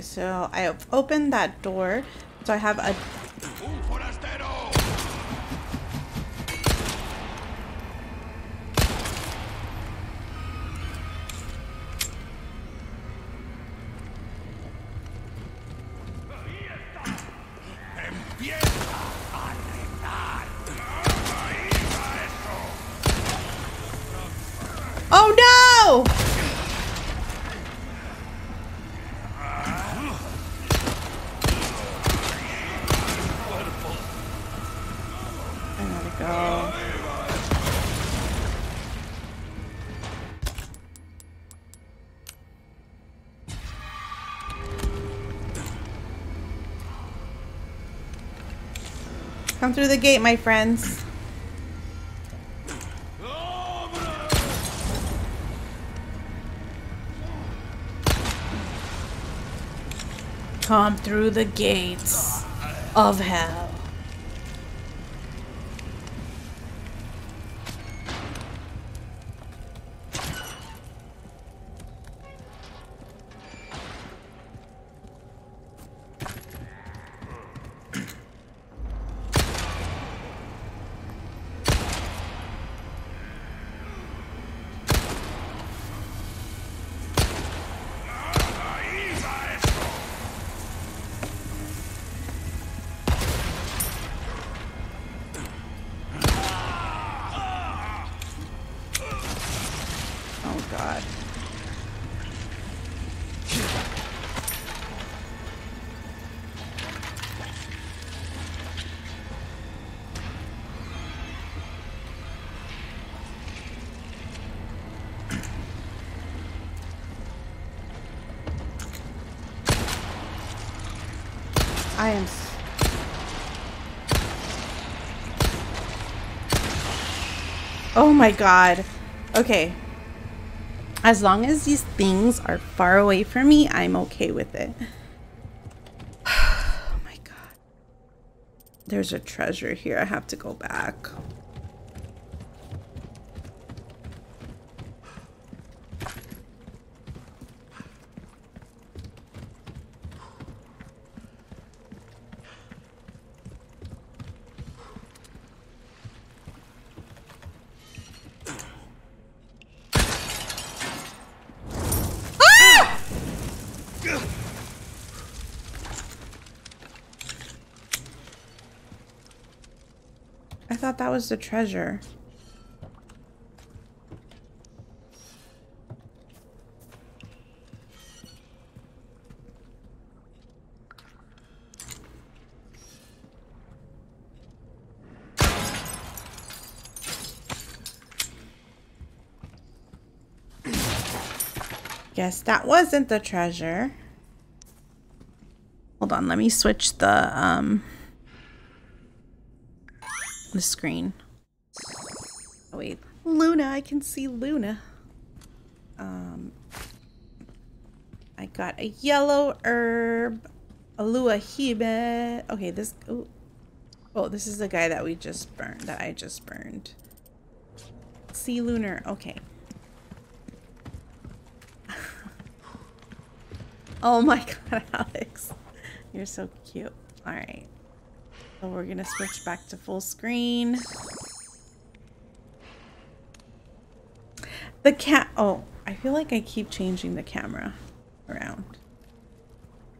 [SPEAKER 1] So I have opened that door. So I have a Go. Come through the gate, my friends. Come through the gates of hell. Oh my god. Okay. As long as these things are far away from me, I'm okay with it. [SIGHS] Oh my god. There's a treasure here. I have to go back. was the treasure? Guess that wasn't the treasure. Hold on, let me switch the um the screen. Oh wait, Luna, I can see Luna. Um I got a yellow herb, a luahibe. Okay, this oh, oh, this is the guy that we just burned that I just burned. Sea lunar, okay. [LAUGHS] oh my [LAUGHS] god, Alex. You're so cute. Alright. So we're gonna switch back to full screen. The cat. Oh, I feel like I keep changing the camera around.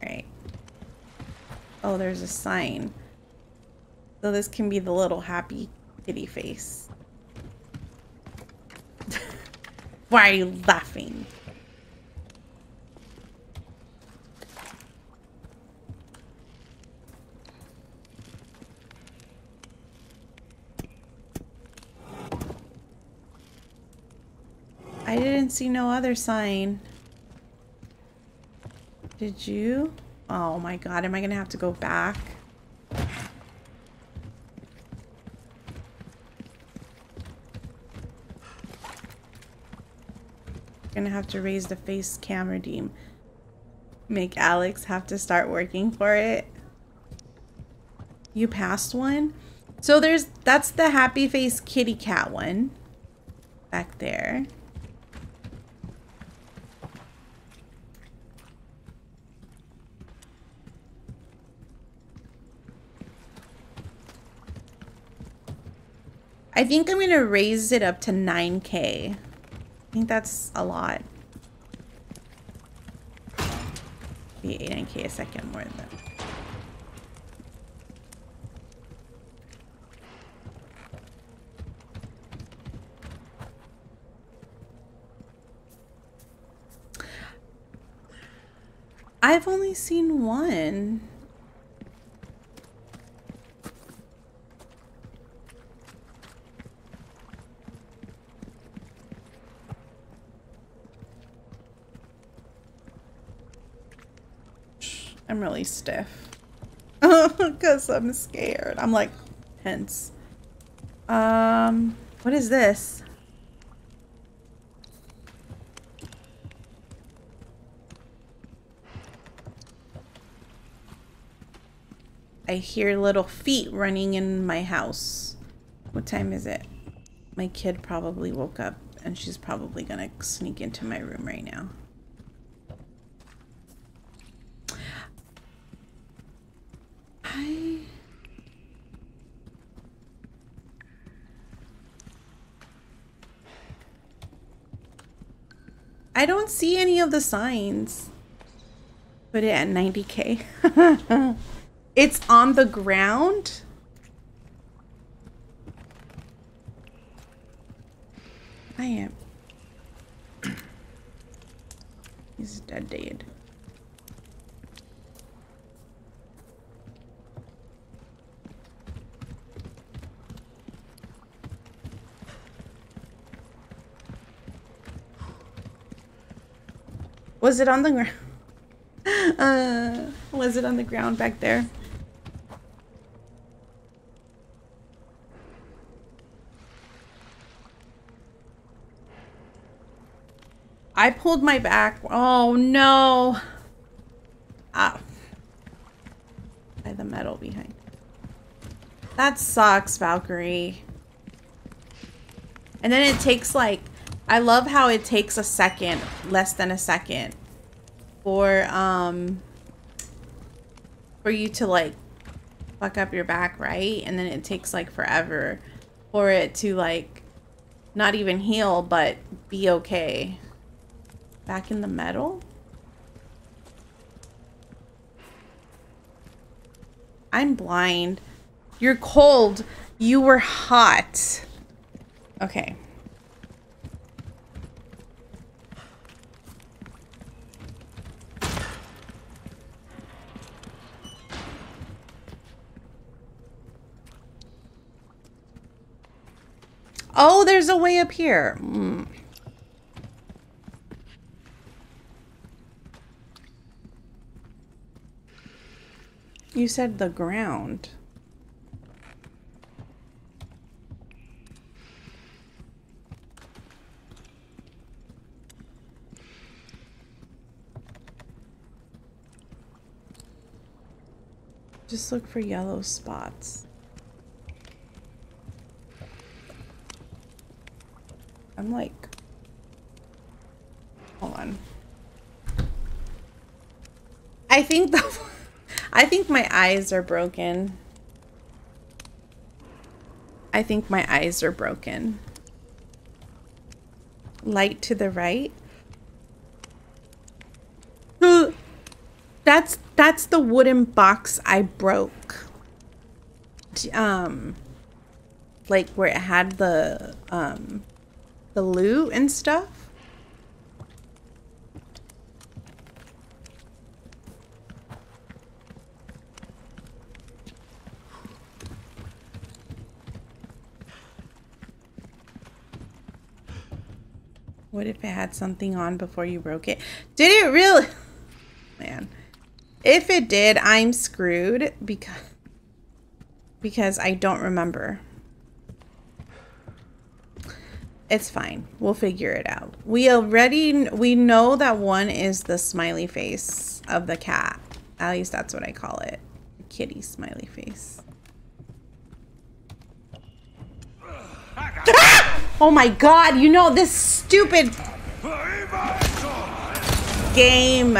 [SPEAKER 1] Right. Oh, there's a sign. So this can be the little happy kitty face. [LAUGHS] Why are you laughing? See no other sign. Did you? Oh my god, am I gonna have to go back? Gonna have to raise the face cam redeem. Make Alex have to start working for it. You passed one? So there's, that's the happy face kitty cat one. Back there. I think I'm going to raise it up to 9k. I think that's a lot. Be 9k a second more than that. I've only seen one. I'm really stiff. [LAUGHS] Because I'm scared. I'm like tense. Um, what is this? I hear little feet running in my house. What time is it? My kid probably woke up and she's probably gonna sneak into my room right now. Don't see any of the signs. Put it at 90k. [LAUGHS] it's on the ground? I am. He's dead dead. Was it on the ground? [LAUGHS] Uh, was it on the ground back there? I pulled my back. Oh no. Ah. By the metal behind. That sucks, Valkyrie. And then it takes like I love how it takes a second, less than a second, for um for you to like fuck up your back, right? And then it takes like forever for it to like not even heal, but be okay. Back in the metal? I'm blind. You're cold. You were hot. Okay. Oh, there's a way up here. Mm. You said the ground. Just look for yellow spots. I'm like, hold on. I think the, [LAUGHS] I think my eyes are broken. I think my eyes are broken. Light to the right. [GASPS] That's that's the wooden box I broke. Um like where it had the um the loot and stuff. What if it had something on before you broke it? Did it really? [LAUGHS] Man. If it did, I'm screwed because because I don't remember. It's fine. We'll figure it out. We already we know that one is the smiley face of the cat. At least that's what I call it. Kitty smiley face. Ah! Oh my god, you know this stupid game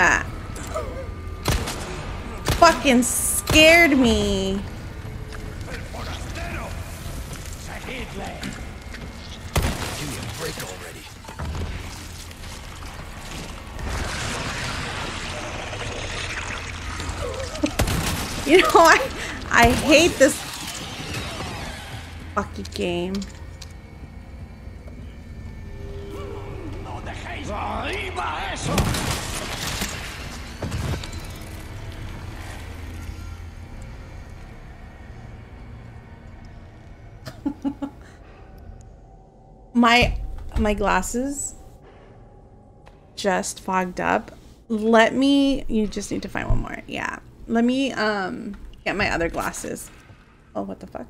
[SPEAKER 1] fucking scared. Me You know, I I hate this fucking game. [LAUGHS] my my glasses just fogged up. Let me you just need to find one more. Yeah. Let me um get my other glasses. Oh, what the fuck?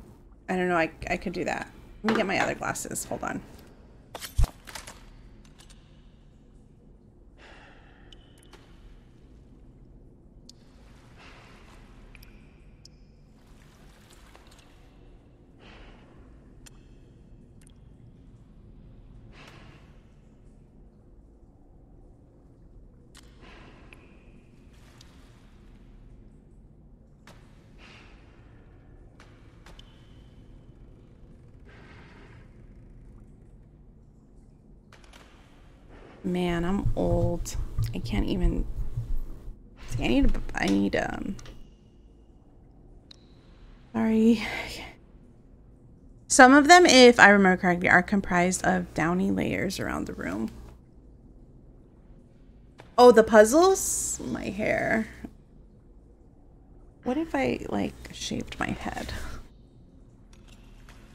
[SPEAKER 1] I don't know. I I could do that. Let me get my other glasses. Hold on. Man, I'm old. I can't even. See, I need. a- I need um. Sorry. Some of them, if I remember correctly, are comprised of downy layers around the room. Oh, the puzzles? My hair. What if I, like, shaved my head?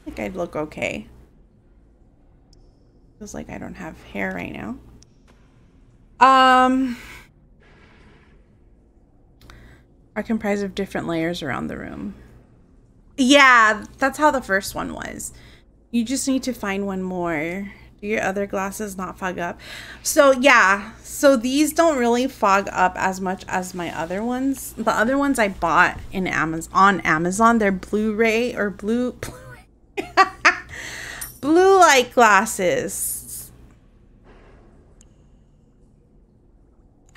[SPEAKER 1] I think I'd look okay. Feels like I don't have hair right now. Um, are comprised of different layers around the room. Yeah, that's how the first one was. You just need to find one more. Do your other glasses not fog up? So yeah, so these don't really fog up as much as my other ones. The other ones I bought in Amazon on Amazon, they're Blu-ray or blue [LAUGHS] blue light glasses.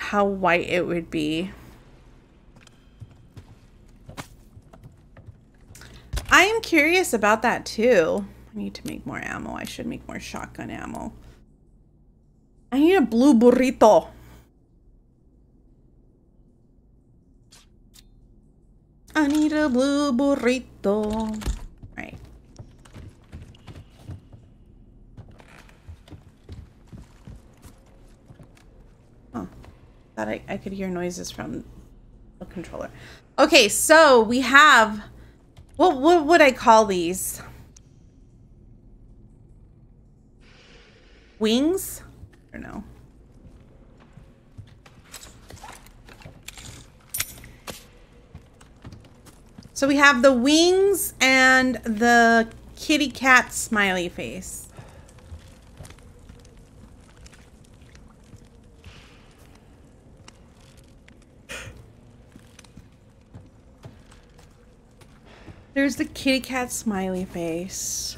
[SPEAKER 1] How white it would be. I am curious about that too. I need to make more ammo. I should make more shotgun ammo. I need a blue burrito. I need a blue burrito. Right. Oh, thought I, I could hear noises from the controller. Okay, so we have what what would I call these? Wings? I don't know. So we have the wings and the kitty cat smiley face. There's the kitty cat smiley face.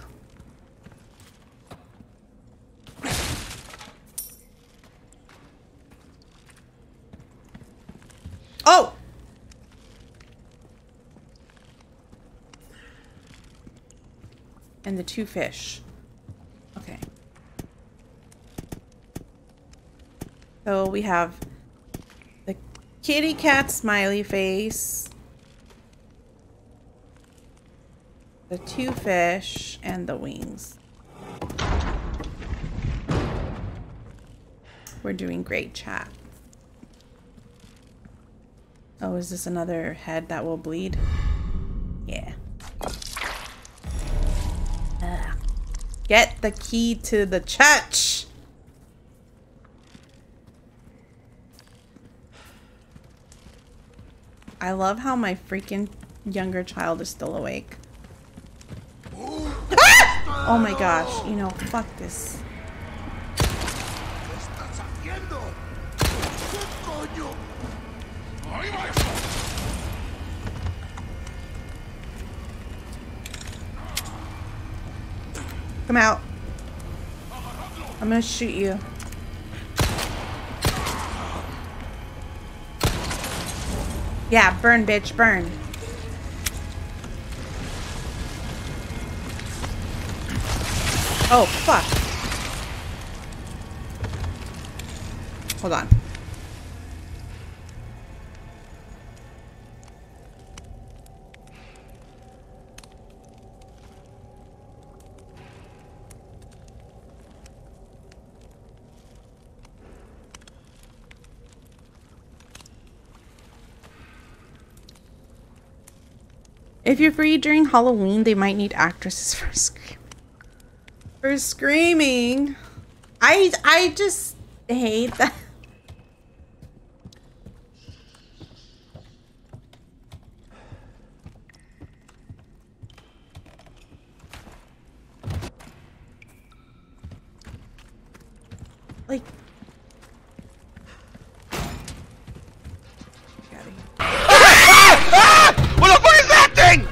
[SPEAKER 1] Oh! And the two fish. Okay. So we have the kitty cat smiley face. The two fish and the wings. We're doing great chat. Oh, is this another head that will bleed? Yeah. Ugh. Get the key to the church! I love how my freaking younger child is still awake. Oh my gosh, you know, fuck this. Come out. I'm gonna shoot you. Yeah, burn, bitch, burn. Oh, fuck. Hold on. If you're free during Halloween, they might need actresses for [LAUGHS] screaming. For screaming. I I just hate that. Like
[SPEAKER 3] What the fuck is that thing?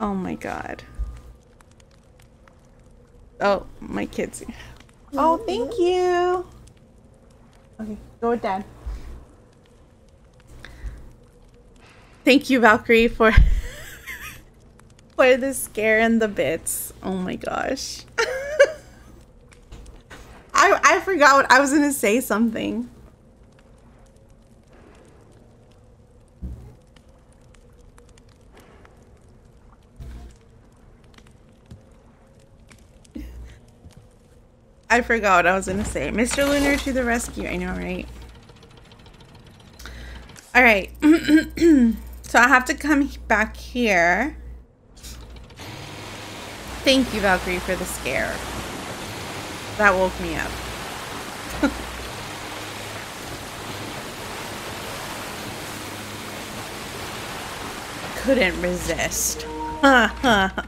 [SPEAKER 1] Oh my god. Oh, my kids. Oh, thank you. Okay, go with dad. Thank you, Valkyrie, for [LAUGHS] for the scare and the bits. Oh my gosh. [LAUGHS] I I forgot what I was gonna say something. I forgot what I was gonna say. Mr. Luna to the rescue. I know, right? All right. [CLEARS THROAT] so I have to come back here. Thank you, Valkyrie, for the scare. That woke me up. [LAUGHS] Couldn't resist. [LAUGHS]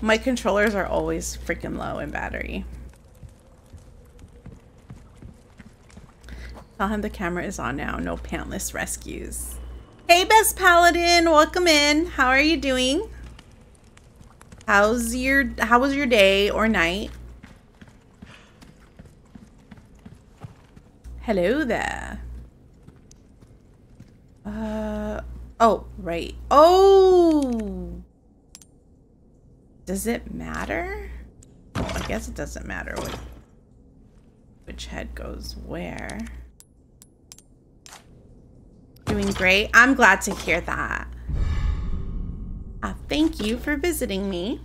[SPEAKER 1] My controllers are always freaking low in battery. Tell him the camera is on now. No pantless rescues. Hey, Best Paladin. Welcome in. How are you doing? How's your How was your day or night? Hello there. Uh oh, right. Oh. Does it matter? Oh, I guess it doesn't matter what which head goes where. Doing great. I'm glad to hear that. Uh, thank you for visiting me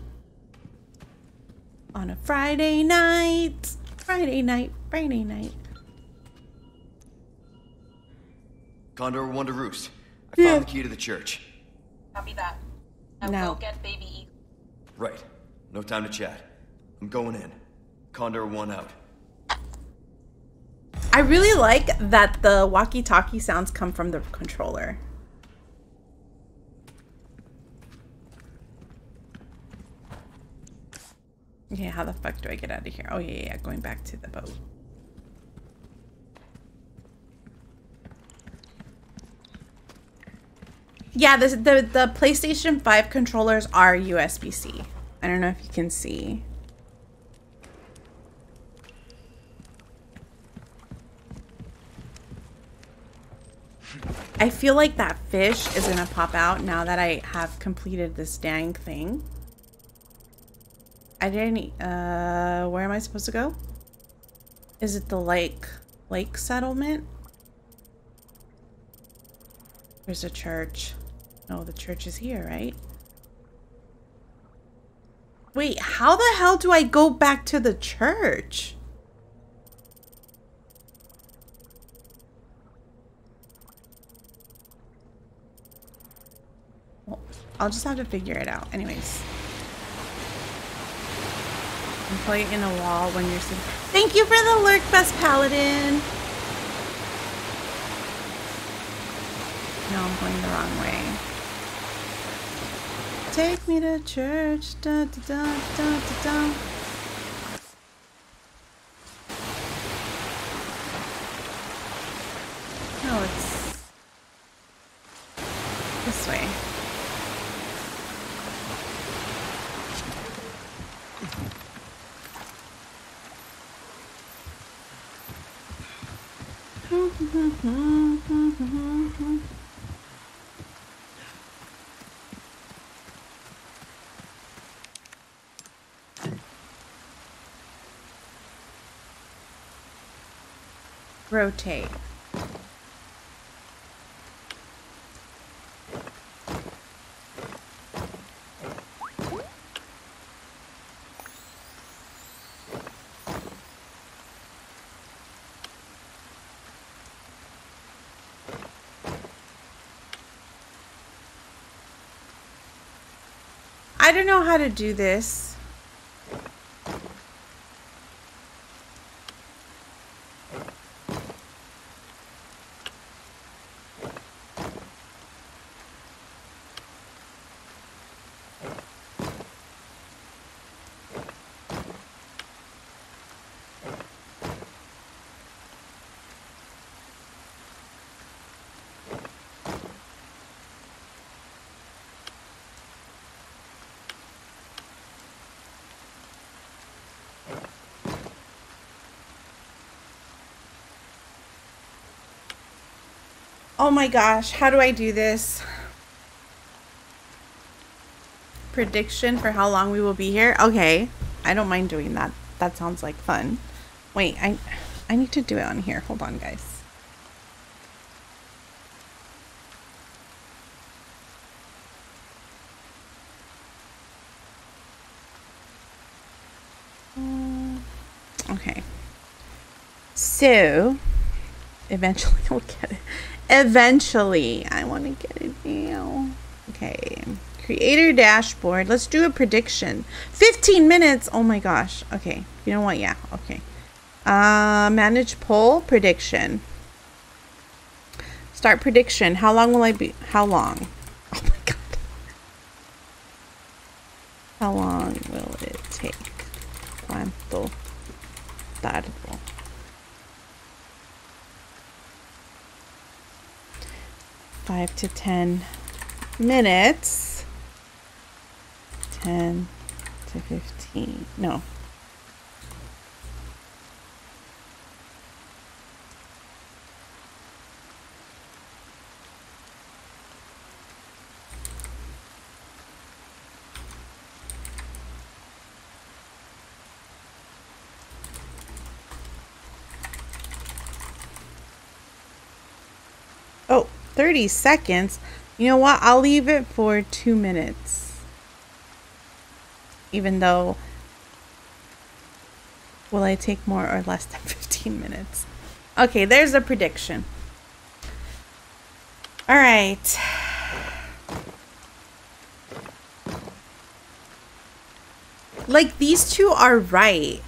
[SPEAKER 1] on a Friday night. Friday night, Friday night.
[SPEAKER 5] Condor one to roost. I found the key to the church.
[SPEAKER 4] Copy that. Now
[SPEAKER 1] No.
[SPEAKER 4] go get baby Eagle.
[SPEAKER 5] Right. No time to chat. I'm going in. Condor one out.
[SPEAKER 1] I really like that the walkie-talkie sounds come from the controller. Okay, how the fuck do I get out of here? Oh yeah, yeah, going back to the boat. Yeah, the, the the PlayStation 5 controllers are USB-C. I don't know if you can see. I feel like that fish is gonna pop out now that I have completed this dang thing. I didn't, uh, where am I supposed to go? Is it the lake, lake settlement? There's a church. No, the church is here, right? Wait, how the hell do I go back to the church? I'll just have to figure it out. Anyways. And play it in a wall when you're sitting. Thank you for the lurk, best paladin. No, I'm going the wrong way. Take me to church. Da, da, da, da, da, da. No, it's this way. Rotate. I don't know how to do this. Oh my gosh, how do I do this? Prediction for how long we will be here? Okay, I don't mind doing that. That sounds like fun. Wait, I I need to do it on here. Hold on, guys. Okay. So, eventually [LAUGHS] I'll get it. Eventually, I want to get it now. Okay. Creator dashboard. Let's do a prediction. 15 minutes. Oh my gosh. Okay. You know what? Yeah. Okay. Uh, manage poll prediction. Start prediction. How long will I be? How long? 10 minutes. 10 to 15. No, 30 seconds. You know what? I'll leave it for two minutes. Even though, will I take more or less than [LAUGHS] 15 minutes? Okay, there's a prediction. All right. Like these two are right.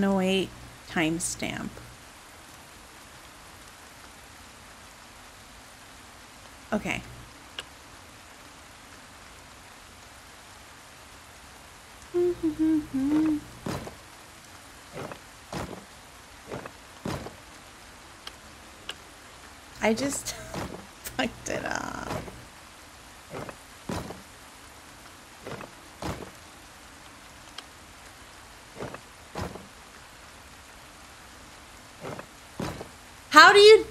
[SPEAKER 1] One oh eight timestamp. Okay. I just fucked it up. How do you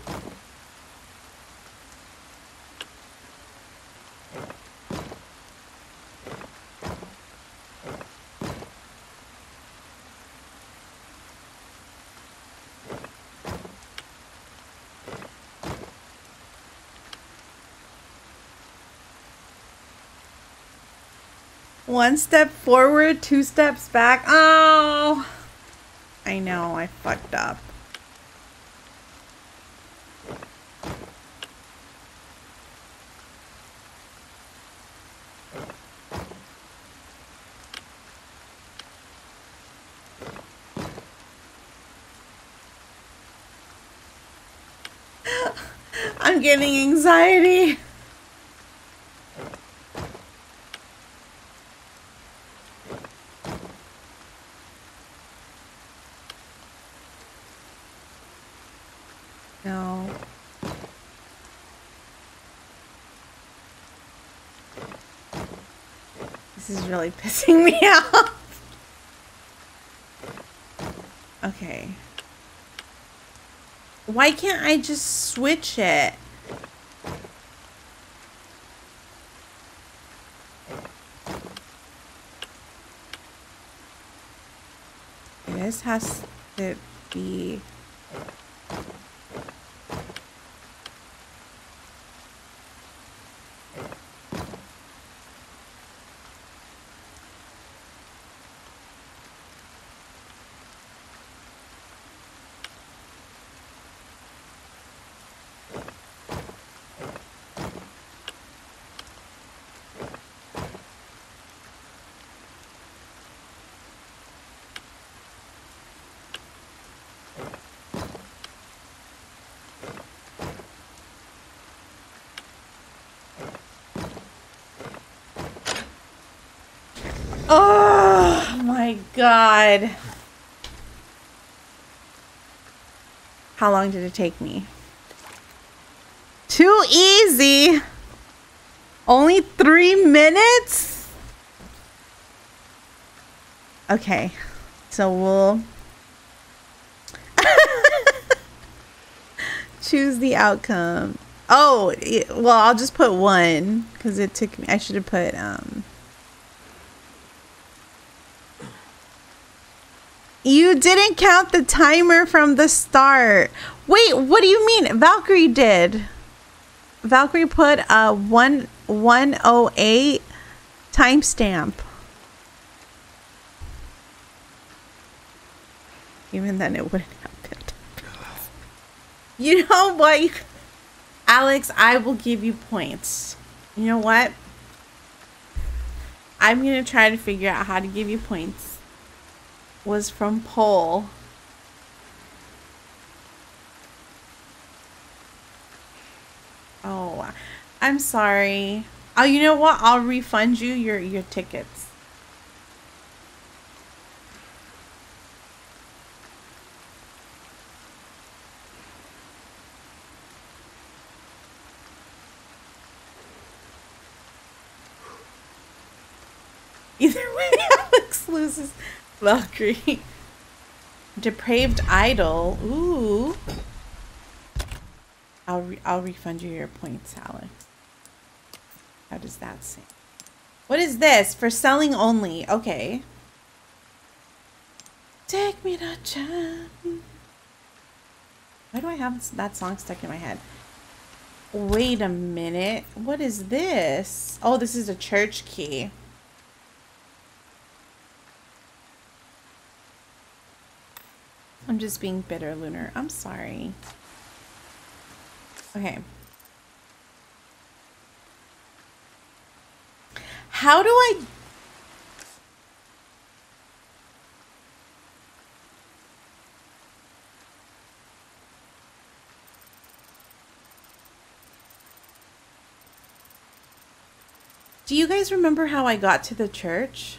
[SPEAKER 1] One step forward, two steps back. Oh, I know, I fucked up. [LAUGHS] I'm getting anxiety. No. This is really [LAUGHS] pissing me off. Okay. Why can't I just switch it? This has to be... Oh my god. How long did it take me? Too easy. Only three minutes? Okay. So we'll [LAUGHS] choose the outcome. Oh, well, I'll just put one because it took me. I should have put um. You didn't count the timer from the start. Wait, what do you mean? Valkyrie did. Valkyrie put a one one oh eight timestamp. Even then, it wouldn't happen. [LAUGHS] You know what, Alex? I will give you points. You know what? I'm gonna try to figure out how to give you points. Was from Paul. Oh, I'm sorry. Oh, you know what? I'll refund you your your tickets. Either way, [LAUGHS] Alex loses Valkyrie. [LAUGHS] Depraved idol. Ooh. I'll re- I'll refund you your points, Alex. How does that sound? What is this? For selling only. Okay. Take me to church. Why do I have that song stuck in my head? Wait a minute. What is this? Oh, this is a church key. I'm just being bitter, Luna. I'm sorry. Okay. How do I Do you guys remember how I got to the church?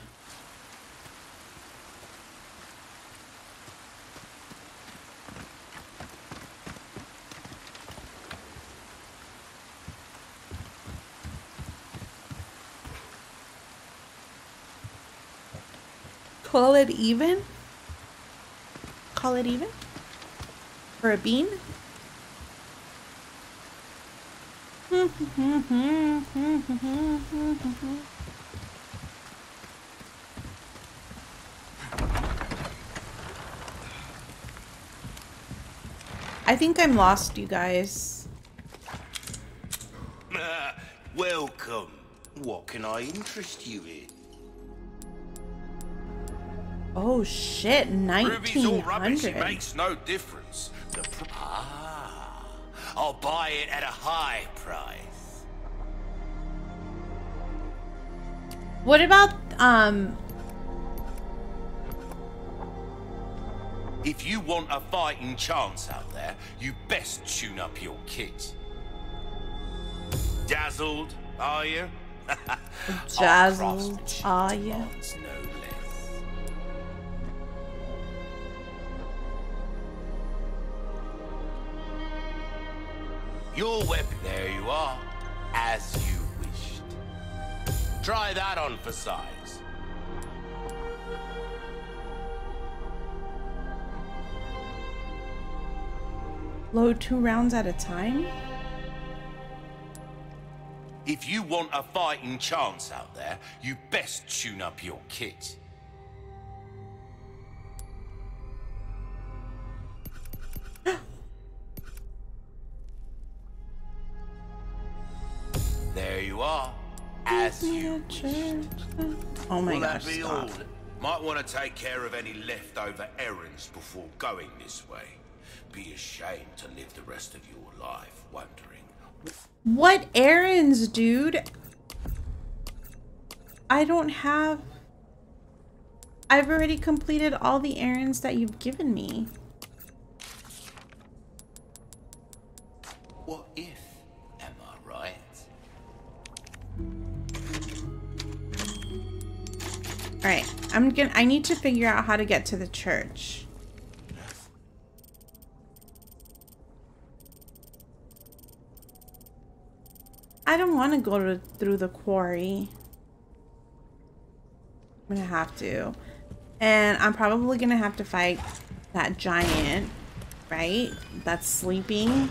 [SPEAKER 1] Call it even? Call it even? For a bean? I think I'm lost, you guys.
[SPEAKER 3] Ah, welcome. What can I interest you in?
[SPEAKER 1] Oh shit,
[SPEAKER 3] Ruby's all rubbish. It
[SPEAKER 1] 1900.
[SPEAKER 3] makes no difference. Ah, I'll buy it at a high price.
[SPEAKER 1] What about, um,
[SPEAKER 3] If you want a fighting chance out there, you best tune up your kit. Dazzled, are you? [LAUGHS]
[SPEAKER 1] Dazzled, are you?
[SPEAKER 3] Your weapon, there you are, as you wished. Try that on for size.
[SPEAKER 1] load two rounds at a time?
[SPEAKER 3] If you want a fighting chance out there, you best tune up your kit. You are, as you wished.
[SPEAKER 1] Oh my
[SPEAKER 3] Will
[SPEAKER 1] gosh,
[SPEAKER 3] that be
[SPEAKER 1] stop.
[SPEAKER 3] all? Might want to take care of any leftover errands before going this way. Be ashamed to live the rest of your life wondering
[SPEAKER 1] What errands, dude? I don't have... I've already completed all the errands that you've given me. Alright, I'm gonna- I need to figure out how to get to the church. I don't want to go through the quarry. I'm gonna have to. And I'm probably gonna have to fight that giant, right? That's sleeping.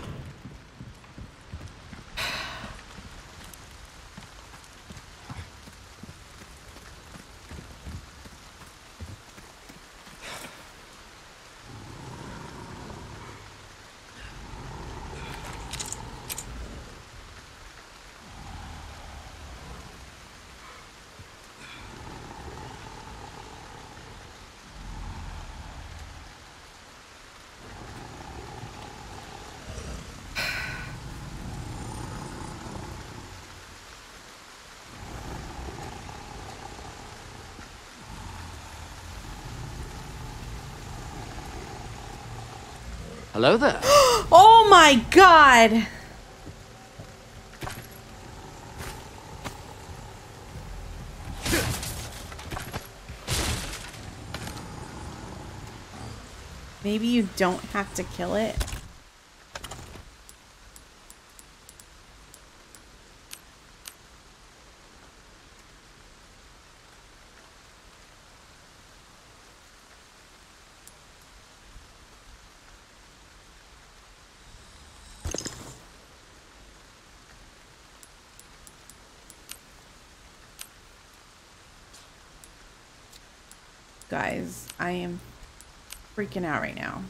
[SPEAKER 6] Hello there. [GASPS]
[SPEAKER 1] Oh my god! Maybe you don't have to kill it. Guys, I am freaking out right now.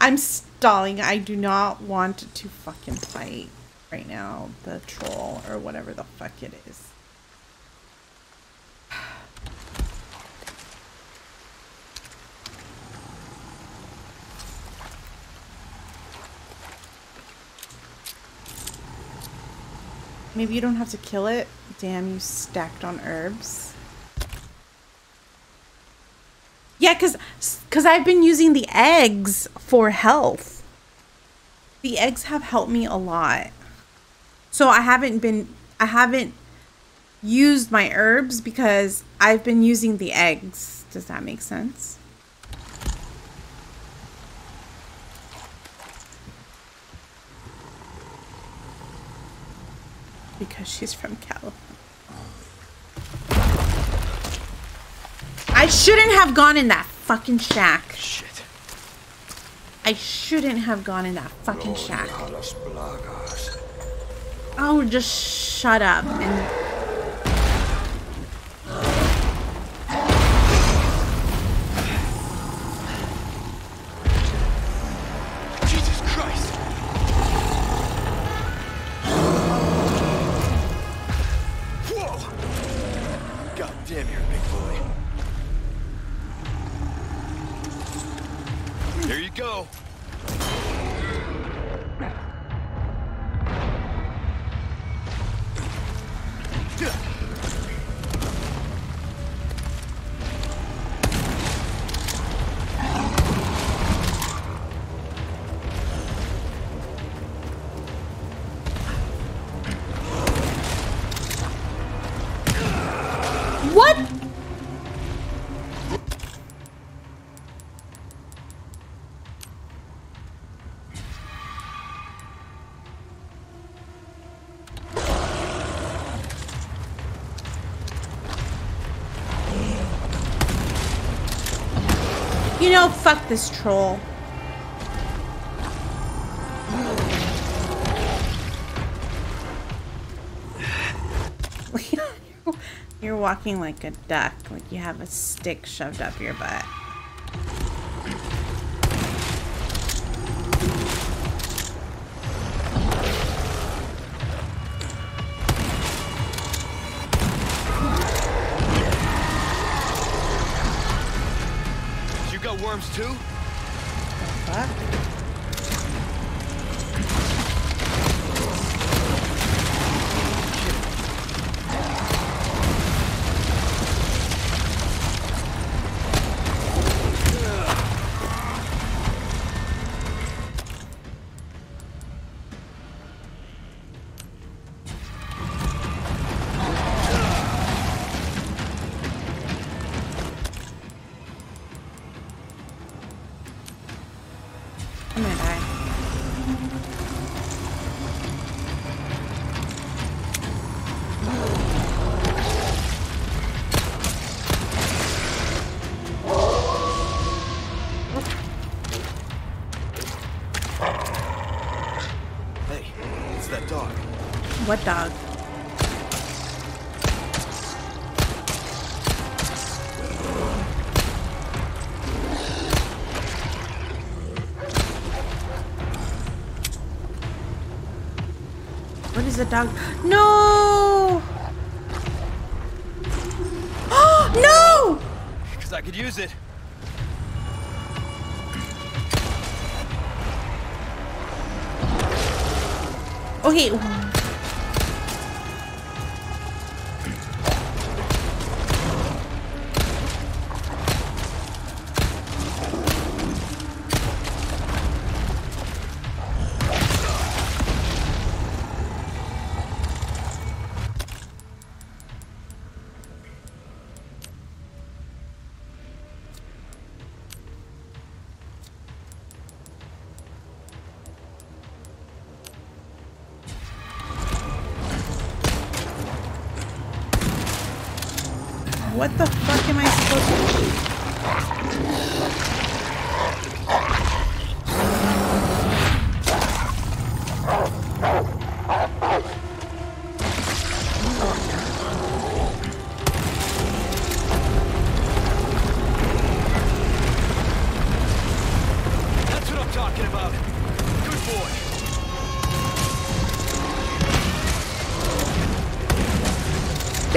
[SPEAKER 1] I'm stalling. I do not want to fucking fight right now. The troll or whatever the fuck it is. Maybe you don't have to kill it. Damn, you stacked on herbs. Yeah, cause, cause I've been using the eggs for health. The eggs have helped me a lot. So I haven't been, I haven't used my herbs because I've been using the eggs. Does that make sense? Because she's from California. I shouldn't have gone in that fucking shack.
[SPEAKER 5] Shit.
[SPEAKER 1] I shouldn't have gone in that fucking shack. Oh, just shut up and fuck this troll. [LAUGHS] You're walking like a duck, like you have a stick shoved up your butt.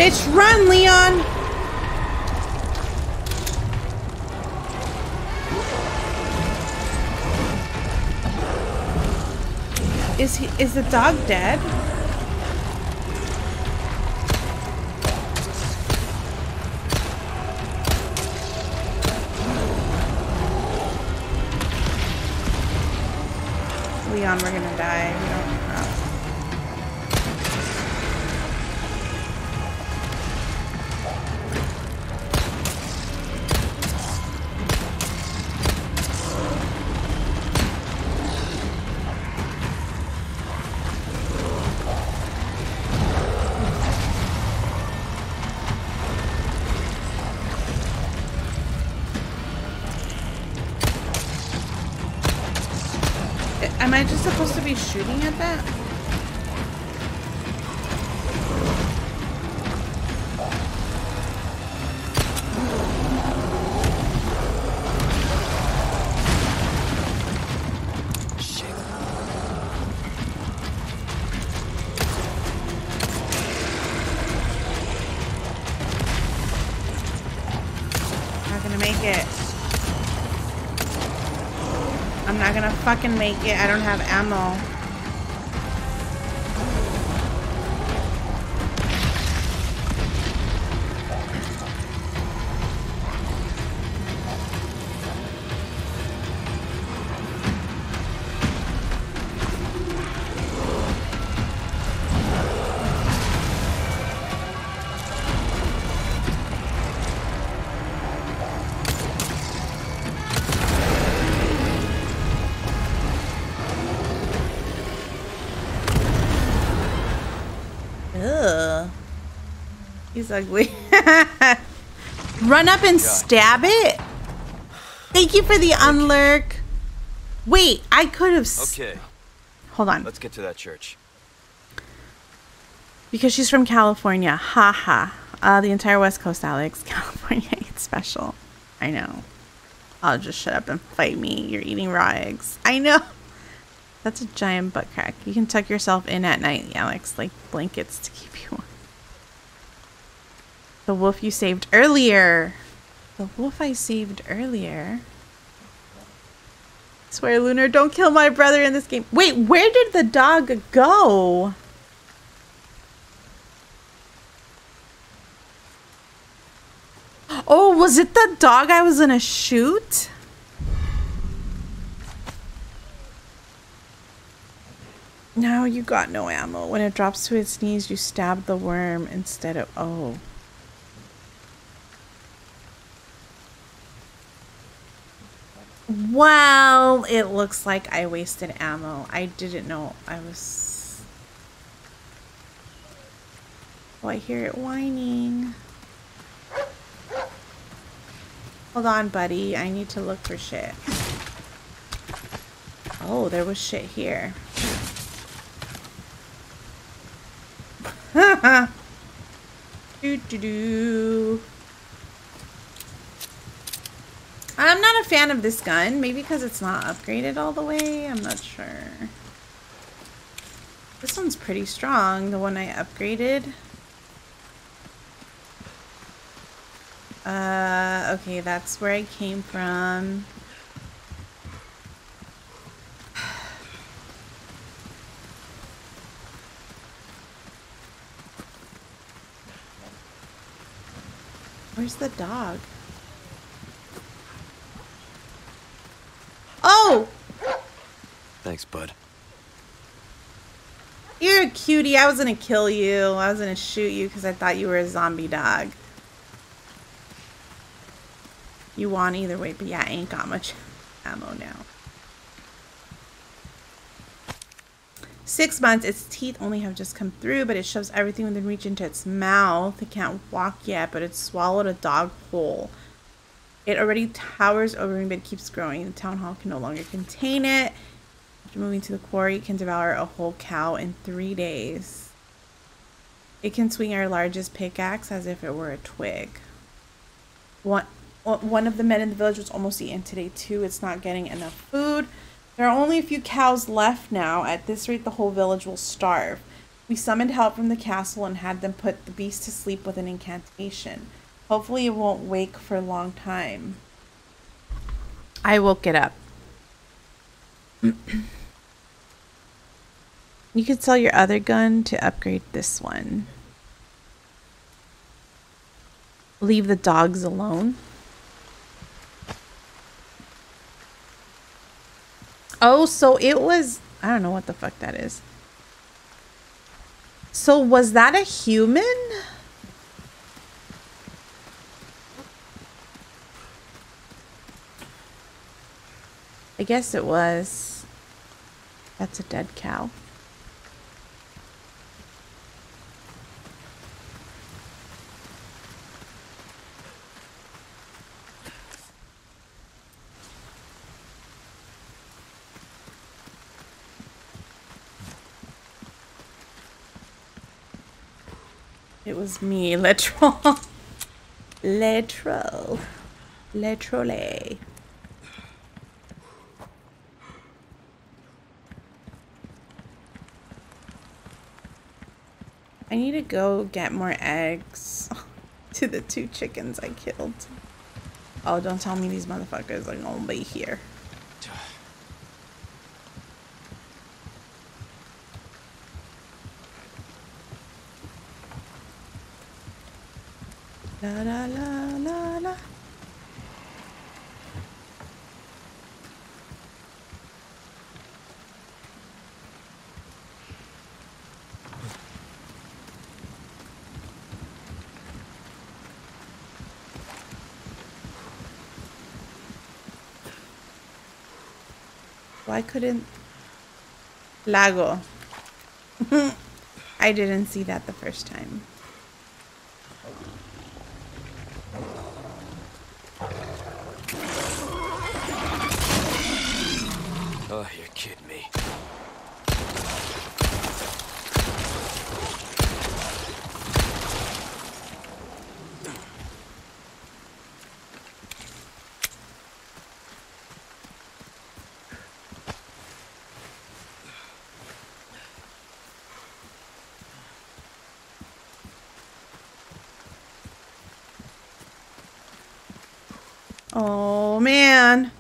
[SPEAKER 1] Bitch, run, Leon! Is he is the dog dead? Leon, we're gonna die. Fucking make it. I don't have ammo. He's ugly. [LAUGHS] Run up and stab it? Thank you for the unlurk. Wait, I could have.
[SPEAKER 5] Okay,
[SPEAKER 1] Hold on.
[SPEAKER 5] let's get to that church.
[SPEAKER 1] Because she's from California. Ha ha. Uh, the entire West Coast, Alex. [LAUGHS] California it's special. I know. I'll just shut up and fight me. You're eating raw eggs. I know. [LAUGHS] That's a giant butt crack. You can tuck yourself in at night, Alex, like blankets to keep. The wolf you saved earlier. The wolf I saved earlier. Swear, Luna, don't kill my brother in this game. Wait, where did the dog go? Oh, was it the dog I was gonna shoot? No, you got no ammo. When it drops to its knees, you stab the worm instead of. Oh. Well, it looks like I wasted ammo. I didn't know I was. Oh, I hear it whining. Hold on, buddy. I need to look for shit. Oh, there was shit here. do do do. I'm not a fan of this gun. Maybe because it's not upgraded all the way. I'm not sure. This one's pretty strong. The one I upgraded. Uh, okay, that's where I came from. [SIGHS] Where's the dog? Oh!
[SPEAKER 5] Thanks, bud.
[SPEAKER 1] You're a cutie. I was gonna kill you. I was gonna shoot you because I thought you were a zombie dog. You won either way, but yeah, I ain't got much ammo now. Six months, its teeth only have just come through, but it shoves everything within reach into its mouth. It can't walk yet, but it swallowed a dog whole. It already towers over me, but it keeps growing. The town hall can no longer contain it. After moving to the quarry, it can devour a whole cow in three days. It can swing our largest pickaxe as if it were a twig. One, one of the men in the village was almost eaten today, too. It's not getting enough food. There are only a few cows left now. At this rate, the whole village will starve. We summoned help from the castle and had them put the beast to sleep with an incantation. Hopefully, it won't wake for a long time. I woke it up. [CLEARS THROAT] you could sell your other gun to upgrade this one. Leave the dogs alone. Oh, so it was. I don't know what the fuck that is. So was that a human? I guess it was. That's a dead cow. It was me, [LAUGHS] literal. literal. Literally. I need to go get more eggs [LAUGHS] to the two chickens I killed. Oh, don't tell me these motherfuckers are gonna be here. [SIGHS] La la la la la. Why couldn't Lago? [LAUGHS] I didn't see that the first time.
[SPEAKER 2] Oh, you're kidding me.
[SPEAKER 1] Oh man.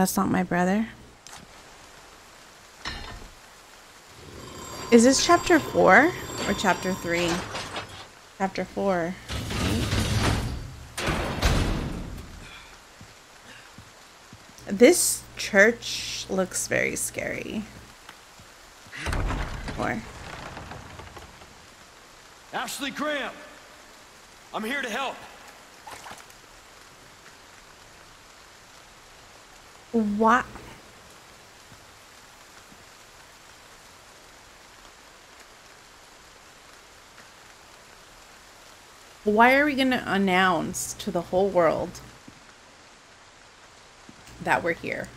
[SPEAKER 1] That's not my brother. Is this chapter 4 or chapter 3? Chapter 4. This church looks very scary. Four.
[SPEAKER 5] Ashley Graham! I'm here to help.
[SPEAKER 1] What? Why are we going to announce to the whole world that we're here?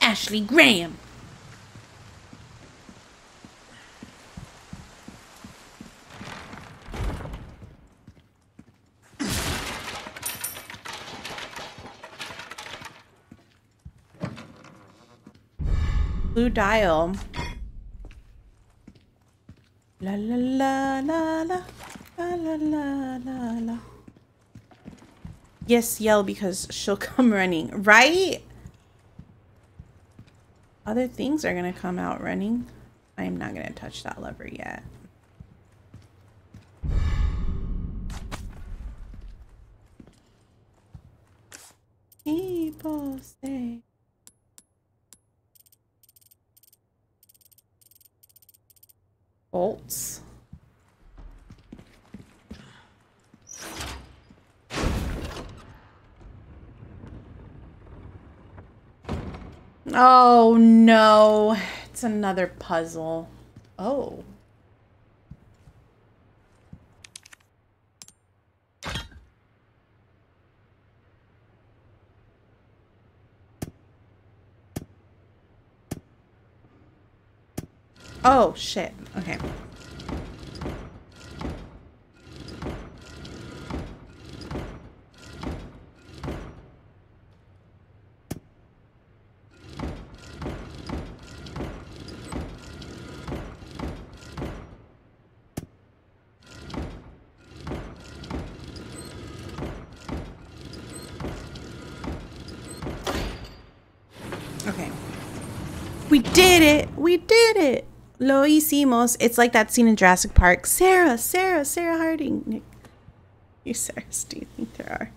[SPEAKER 1] Ashley Graham. Blue dial. La la la la la la la la la la. Yes, yell because she'll [LAUGHS] come running, right? Other things are gonna come out running. I'm not gonna touch that lever yet. People say. bolts. Oh no, it's another puzzle. Oh. Oh, shit. Okay. Lo hicimos. It's like that scene in Jurassic Park. Sarah, Sarah, Sarah Harding. You Sarahs do you think there are?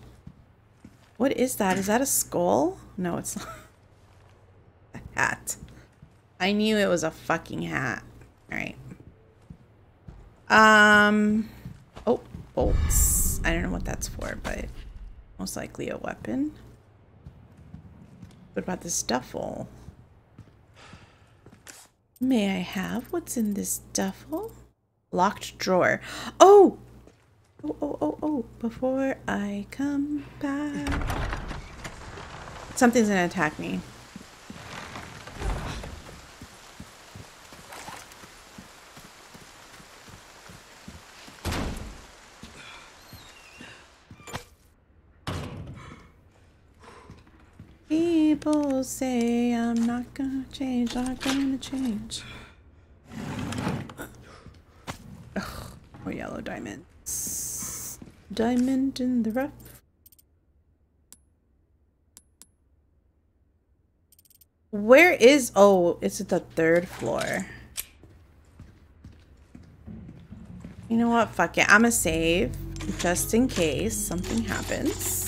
[SPEAKER 1] What is that? Is that a skull? No, it's not. A hat. I knew it was a fucking hat. Alright. Um. Oh, bolts. I don't know what that's for, but most likely a weapon. What about this duffel? May I have what's in this duffel? Locked drawer. Oh! Oh, oh, oh, oh. Before I come back. Something's gonna attack me. Say I'm not gonna change, I'm not gonna change. Ugh, more yellow diamonds. Diamond in the rough. Where is... Oh, it's the third floor. You know what? Fuck it. I'm gonna save. Just in case something happens.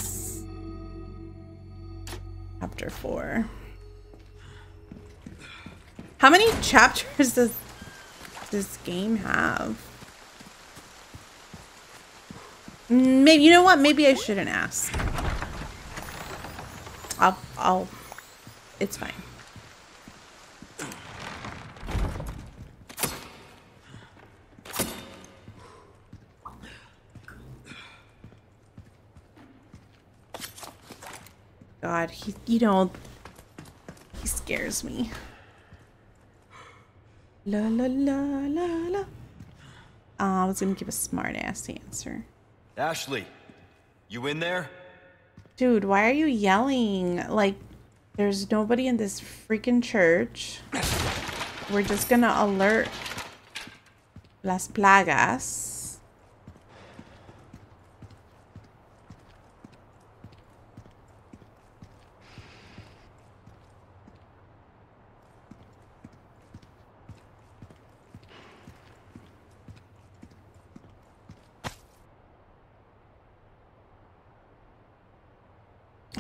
[SPEAKER 1] Chapter 4. How many chapters [LAUGHS] does this game have? Maybe you know what? Maybe I shouldn't ask. I'll I'll it's fine. God, he you know he scares me. La la la la la. Uh, I was gonna give a smart ass answer.
[SPEAKER 5] Ashley, you in there?
[SPEAKER 1] Dude, why are you yelling? Like, there's nobody in this freaking church. We're just gonna alert Las Plagas.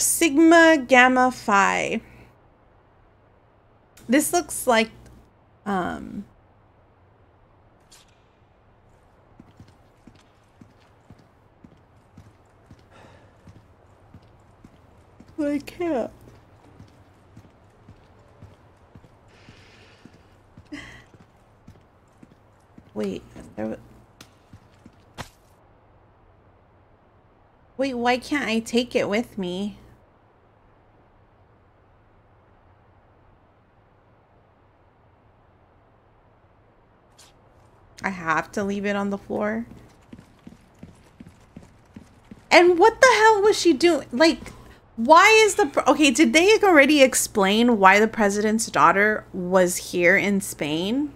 [SPEAKER 1] Sigma Gamma Phi. This looks like um I can't. Wait, Wait, why can't I take it with me? I have to leave it on the floor. And what the hell was she doing? Like, why is the okay? Did they already explain why the president's daughter was here in Spain,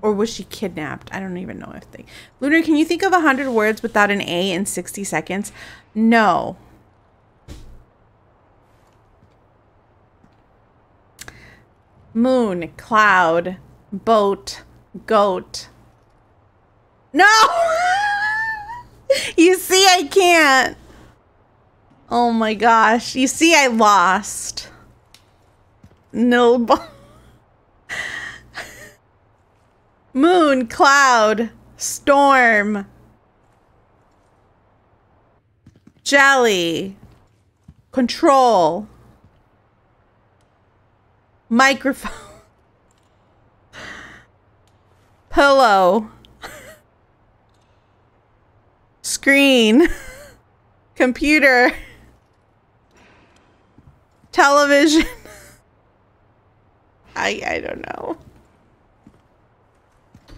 [SPEAKER 1] or was she kidnapped? I don't even know if they. Luna, can you think of a hundred words without an A in sixty seconds? No. Moon, cloud, boat, goat. No! [LAUGHS] you see, I can't. Oh my gosh. You see, I lost. No. [LAUGHS] Moon, cloud, storm, jelly, control, microphone, [LAUGHS] pillow, screen, [LAUGHS] computer, television. [LAUGHS] I I don't know.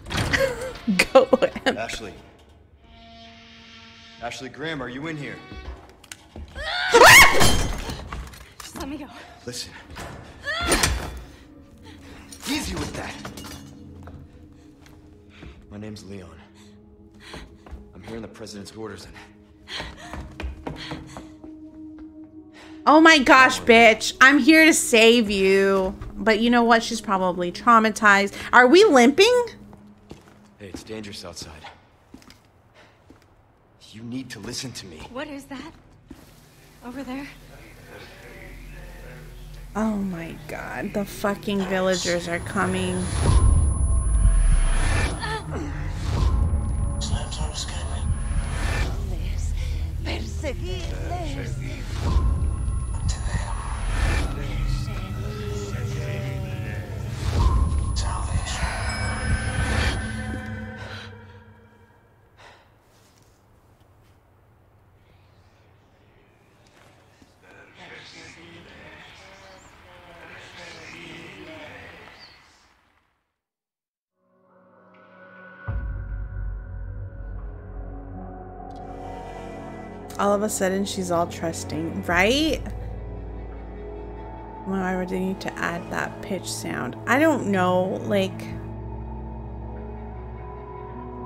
[SPEAKER 1] [LAUGHS] Go ahead.
[SPEAKER 5] Ashley. Ashley Graham, are you in here?
[SPEAKER 7] Just let me go.
[SPEAKER 5] Listen. Easy with that. My name's Leon. I'm here in the president's orders and
[SPEAKER 1] Oh my gosh, bitch. I'm here to save you. But you know what? She's probably traumatized. Are we limping?
[SPEAKER 5] Hey, it's dangerous outside. You need to listen to me.
[SPEAKER 7] What is that? Over there?
[SPEAKER 1] Oh my god. The fucking villagers are coming.
[SPEAKER 8] Ah. To
[SPEAKER 1] All of a sudden, she's all trusting, right? Why would they need to add that pitch sound? I don't know. Like,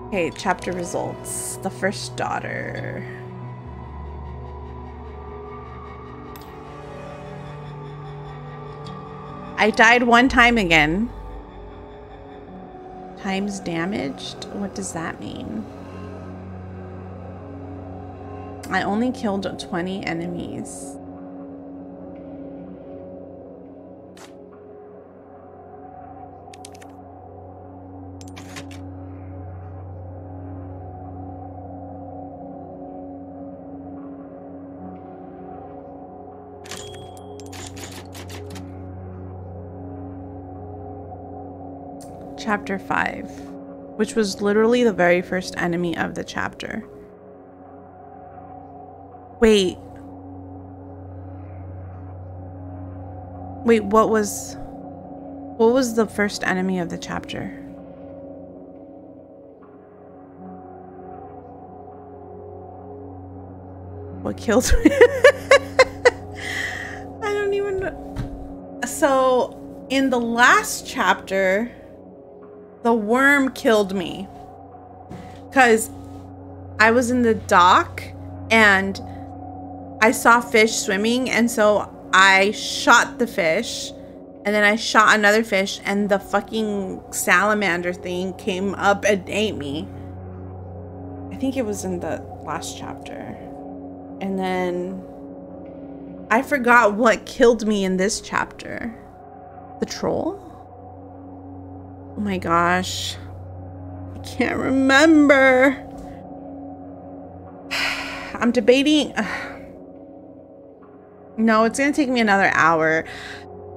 [SPEAKER 1] okay, chapter results. The first daughter. I died one time again. Times damaged? What does that mean? I only killed 20 enemies. Chapter 5, which was literally the very first enemy of the chapter. Wait. Wait, what was what was the first enemy of the chapter? What killed me? [LAUGHS] I don't even know. So, in the last chapter, the worm killed me. Cuz I was in the dock and I saw fish swimming, and so I shot the fish, and then I shot another fish, and the fucking salamander thing came up and ate me. I think it was in the last chapter. And then I forgot what killed me in this chapter. The troll? Oh my gosh. I can't remember. [SIGHS] I'm debating. [SIGHS] No, it's gonna take me another hour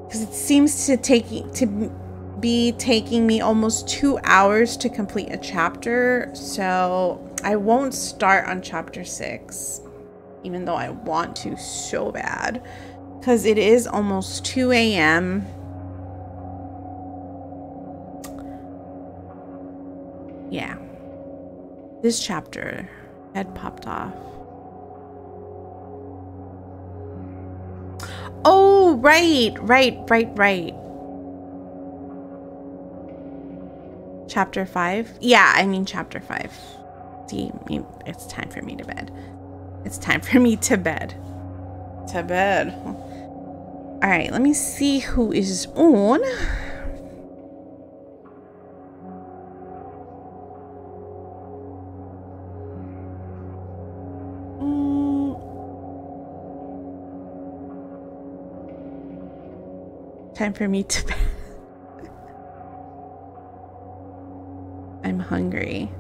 [SPEAKER 1] because it seems to take to be taking me almost two hours to complete a chapter. So I won't start on chapter six, even though I want to so bad, because it is almost 2 a.m. Yeah, this chapter had popped off. Oh, right, right, right, right. Chapter 5? Yeah, I mean chapter 5. See, it's time for me to bed. It's time for me to bed. To bed. All right, let me see who is on. Time for me to bed. [LAUGHS] I'm hungry.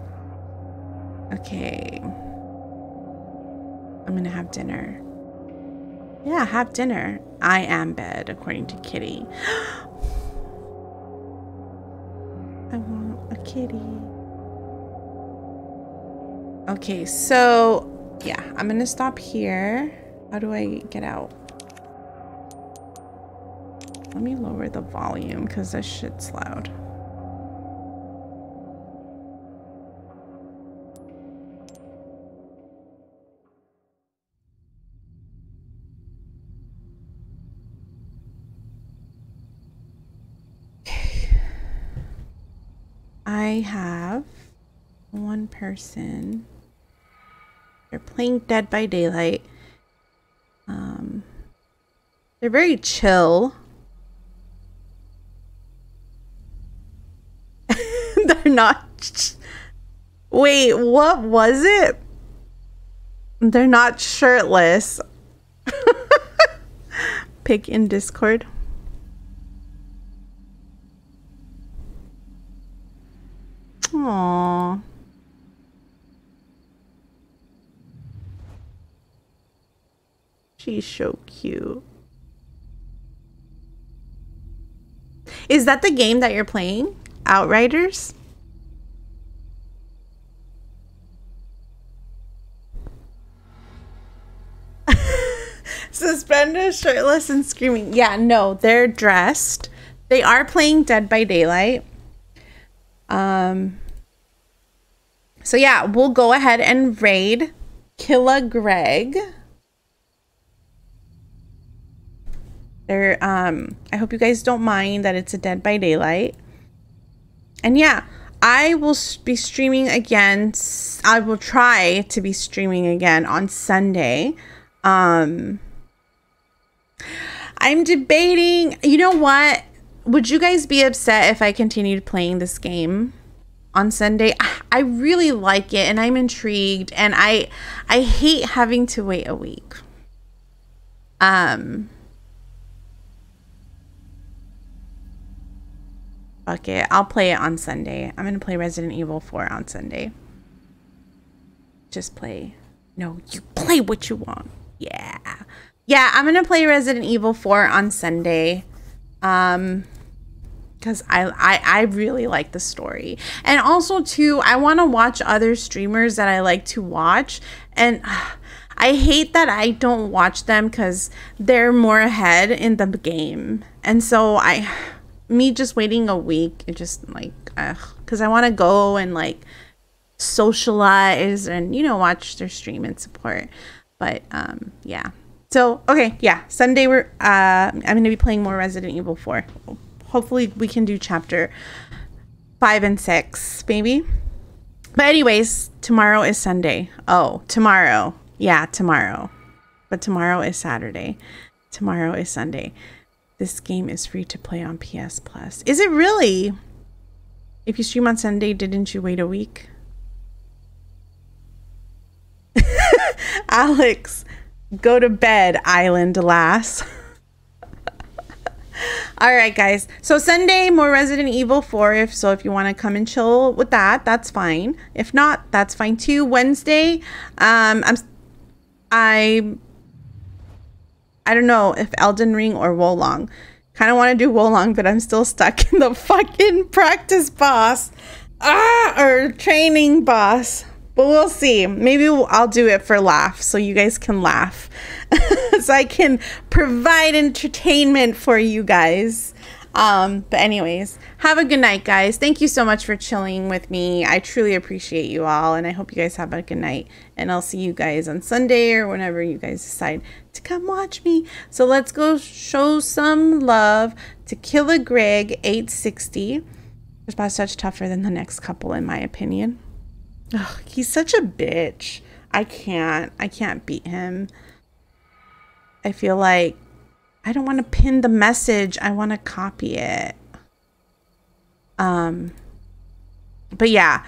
[SPEAKER 1] Okay. I'm gonna have dinner. Yeah, have dinner. I am bed, according to Kitty. [GASPS] I want a kitty. Okay, so yeah, I'm gonna stop here. How do I get out? Let me lower the volume because this shit's loud. I have one person. They're playing Dead by Daylight. Um, they're very chill. [LAUGHS] They're not. Wait, what was it? They're not shirtless. [LAUGHS] Pick in Discord. Aww. She's so cute. Is that the game that you're playing? Outriders? Suspended, shirtless, and screaming. Yeah, no, they're dressed. They are playing Dead by Daylight. Um. So yeah, we'll go ahead and raid Killa Greg. There, um, I hope you guys don't mind that it's a Dead by Daylight. And yeah, I will be streaming again. I will try to be streaming again on Sunday. Um, I'm debating. You know what? Would you guys be upset if I continued playing this game on Sunday? I really like it and I'm intrigued and I I hate having to wait a week. Um Fuck it. I'll play it on Sunday. I'm going to play Resident Evil 4 on Sunday. Just play. No, you play what you want. Yeah. Yeah, I'm going to play Resident Evil 4 on Sunday. Um because I, I I really like the story. And also too, I want to watch other streamers that I like to watch and [SIGHS] I hate that I don't watch them cuz they're more ahead in the game. And so I [SIGHS] me just waiting a week, it just like, because I want to go and like socialize and you know watch their stream and support. But um, yeah. So okay, yeah. Sunday we're uh, I'm gonna be playing more Resident Evil 4. Hopefully we can do chapter five and six, maybe. But anyways, tomorrow is Sunday. Oh, tomorrow. Yeah, tomorrow. But tomorrow is Saturday. Tomorrow is Sunday. This game is free to play on PS Plus. Is it really? If you stream on Sunday, didn't you wait a week? [LAUGHS] Alex, go to bed, island lass. [LAUGHS] All right, guys. So Sunday, more Resident Evil 4. If so, if you want to come and chill with that, that's fine. If not, that's fine too. Wednesday, um, I'm, I I don't know if Elden Ring or Wolong. Kind of want to do Wolong, but I'm still stuck in the [LAUGHS] fucking practice boss. Ah, or training boss. But we'll see. Maybe I'll do it for laughs so you guys can laugh. [LAUGHS] so I can provide entertainment for you guys. Um, but anyways, have a good night, guys. Thank you so much for chilling with me. I truly appreciate you all, and I hope you guys have a good night. And I'll see you guys on Sunday or whenever you guys decide to come watch me. So let's go show some love to Killa Greg 860. There's about such tougher than the next couple, in my opinion. Ugh, he's such a bitch. I can't. I can't beat him. I feel like I don't want to pin the message. I want to copy it. Um, but yeah,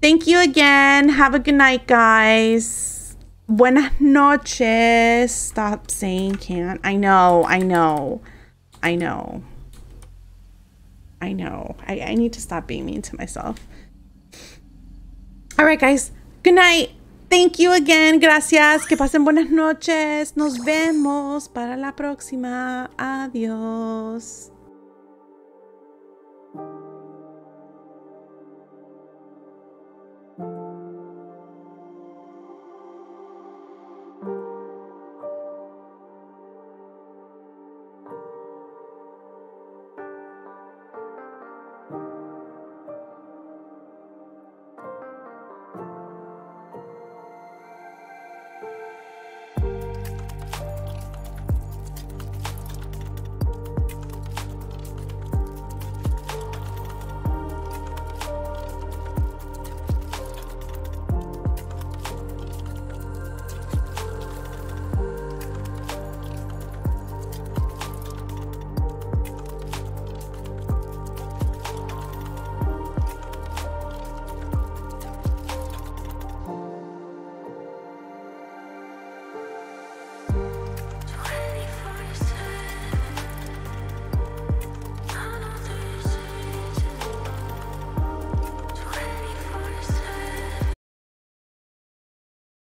[SPEAKER 1] thank you again. Have a good night, guys. Buenas noches. Stop saying can't. I know. I know. I know. I know. I, I need to stop being mean to myself. All right, guys. Good night. Thank you again. Gracias. Que pasen buenas noches. Nos vemos para la próxima. Adiós.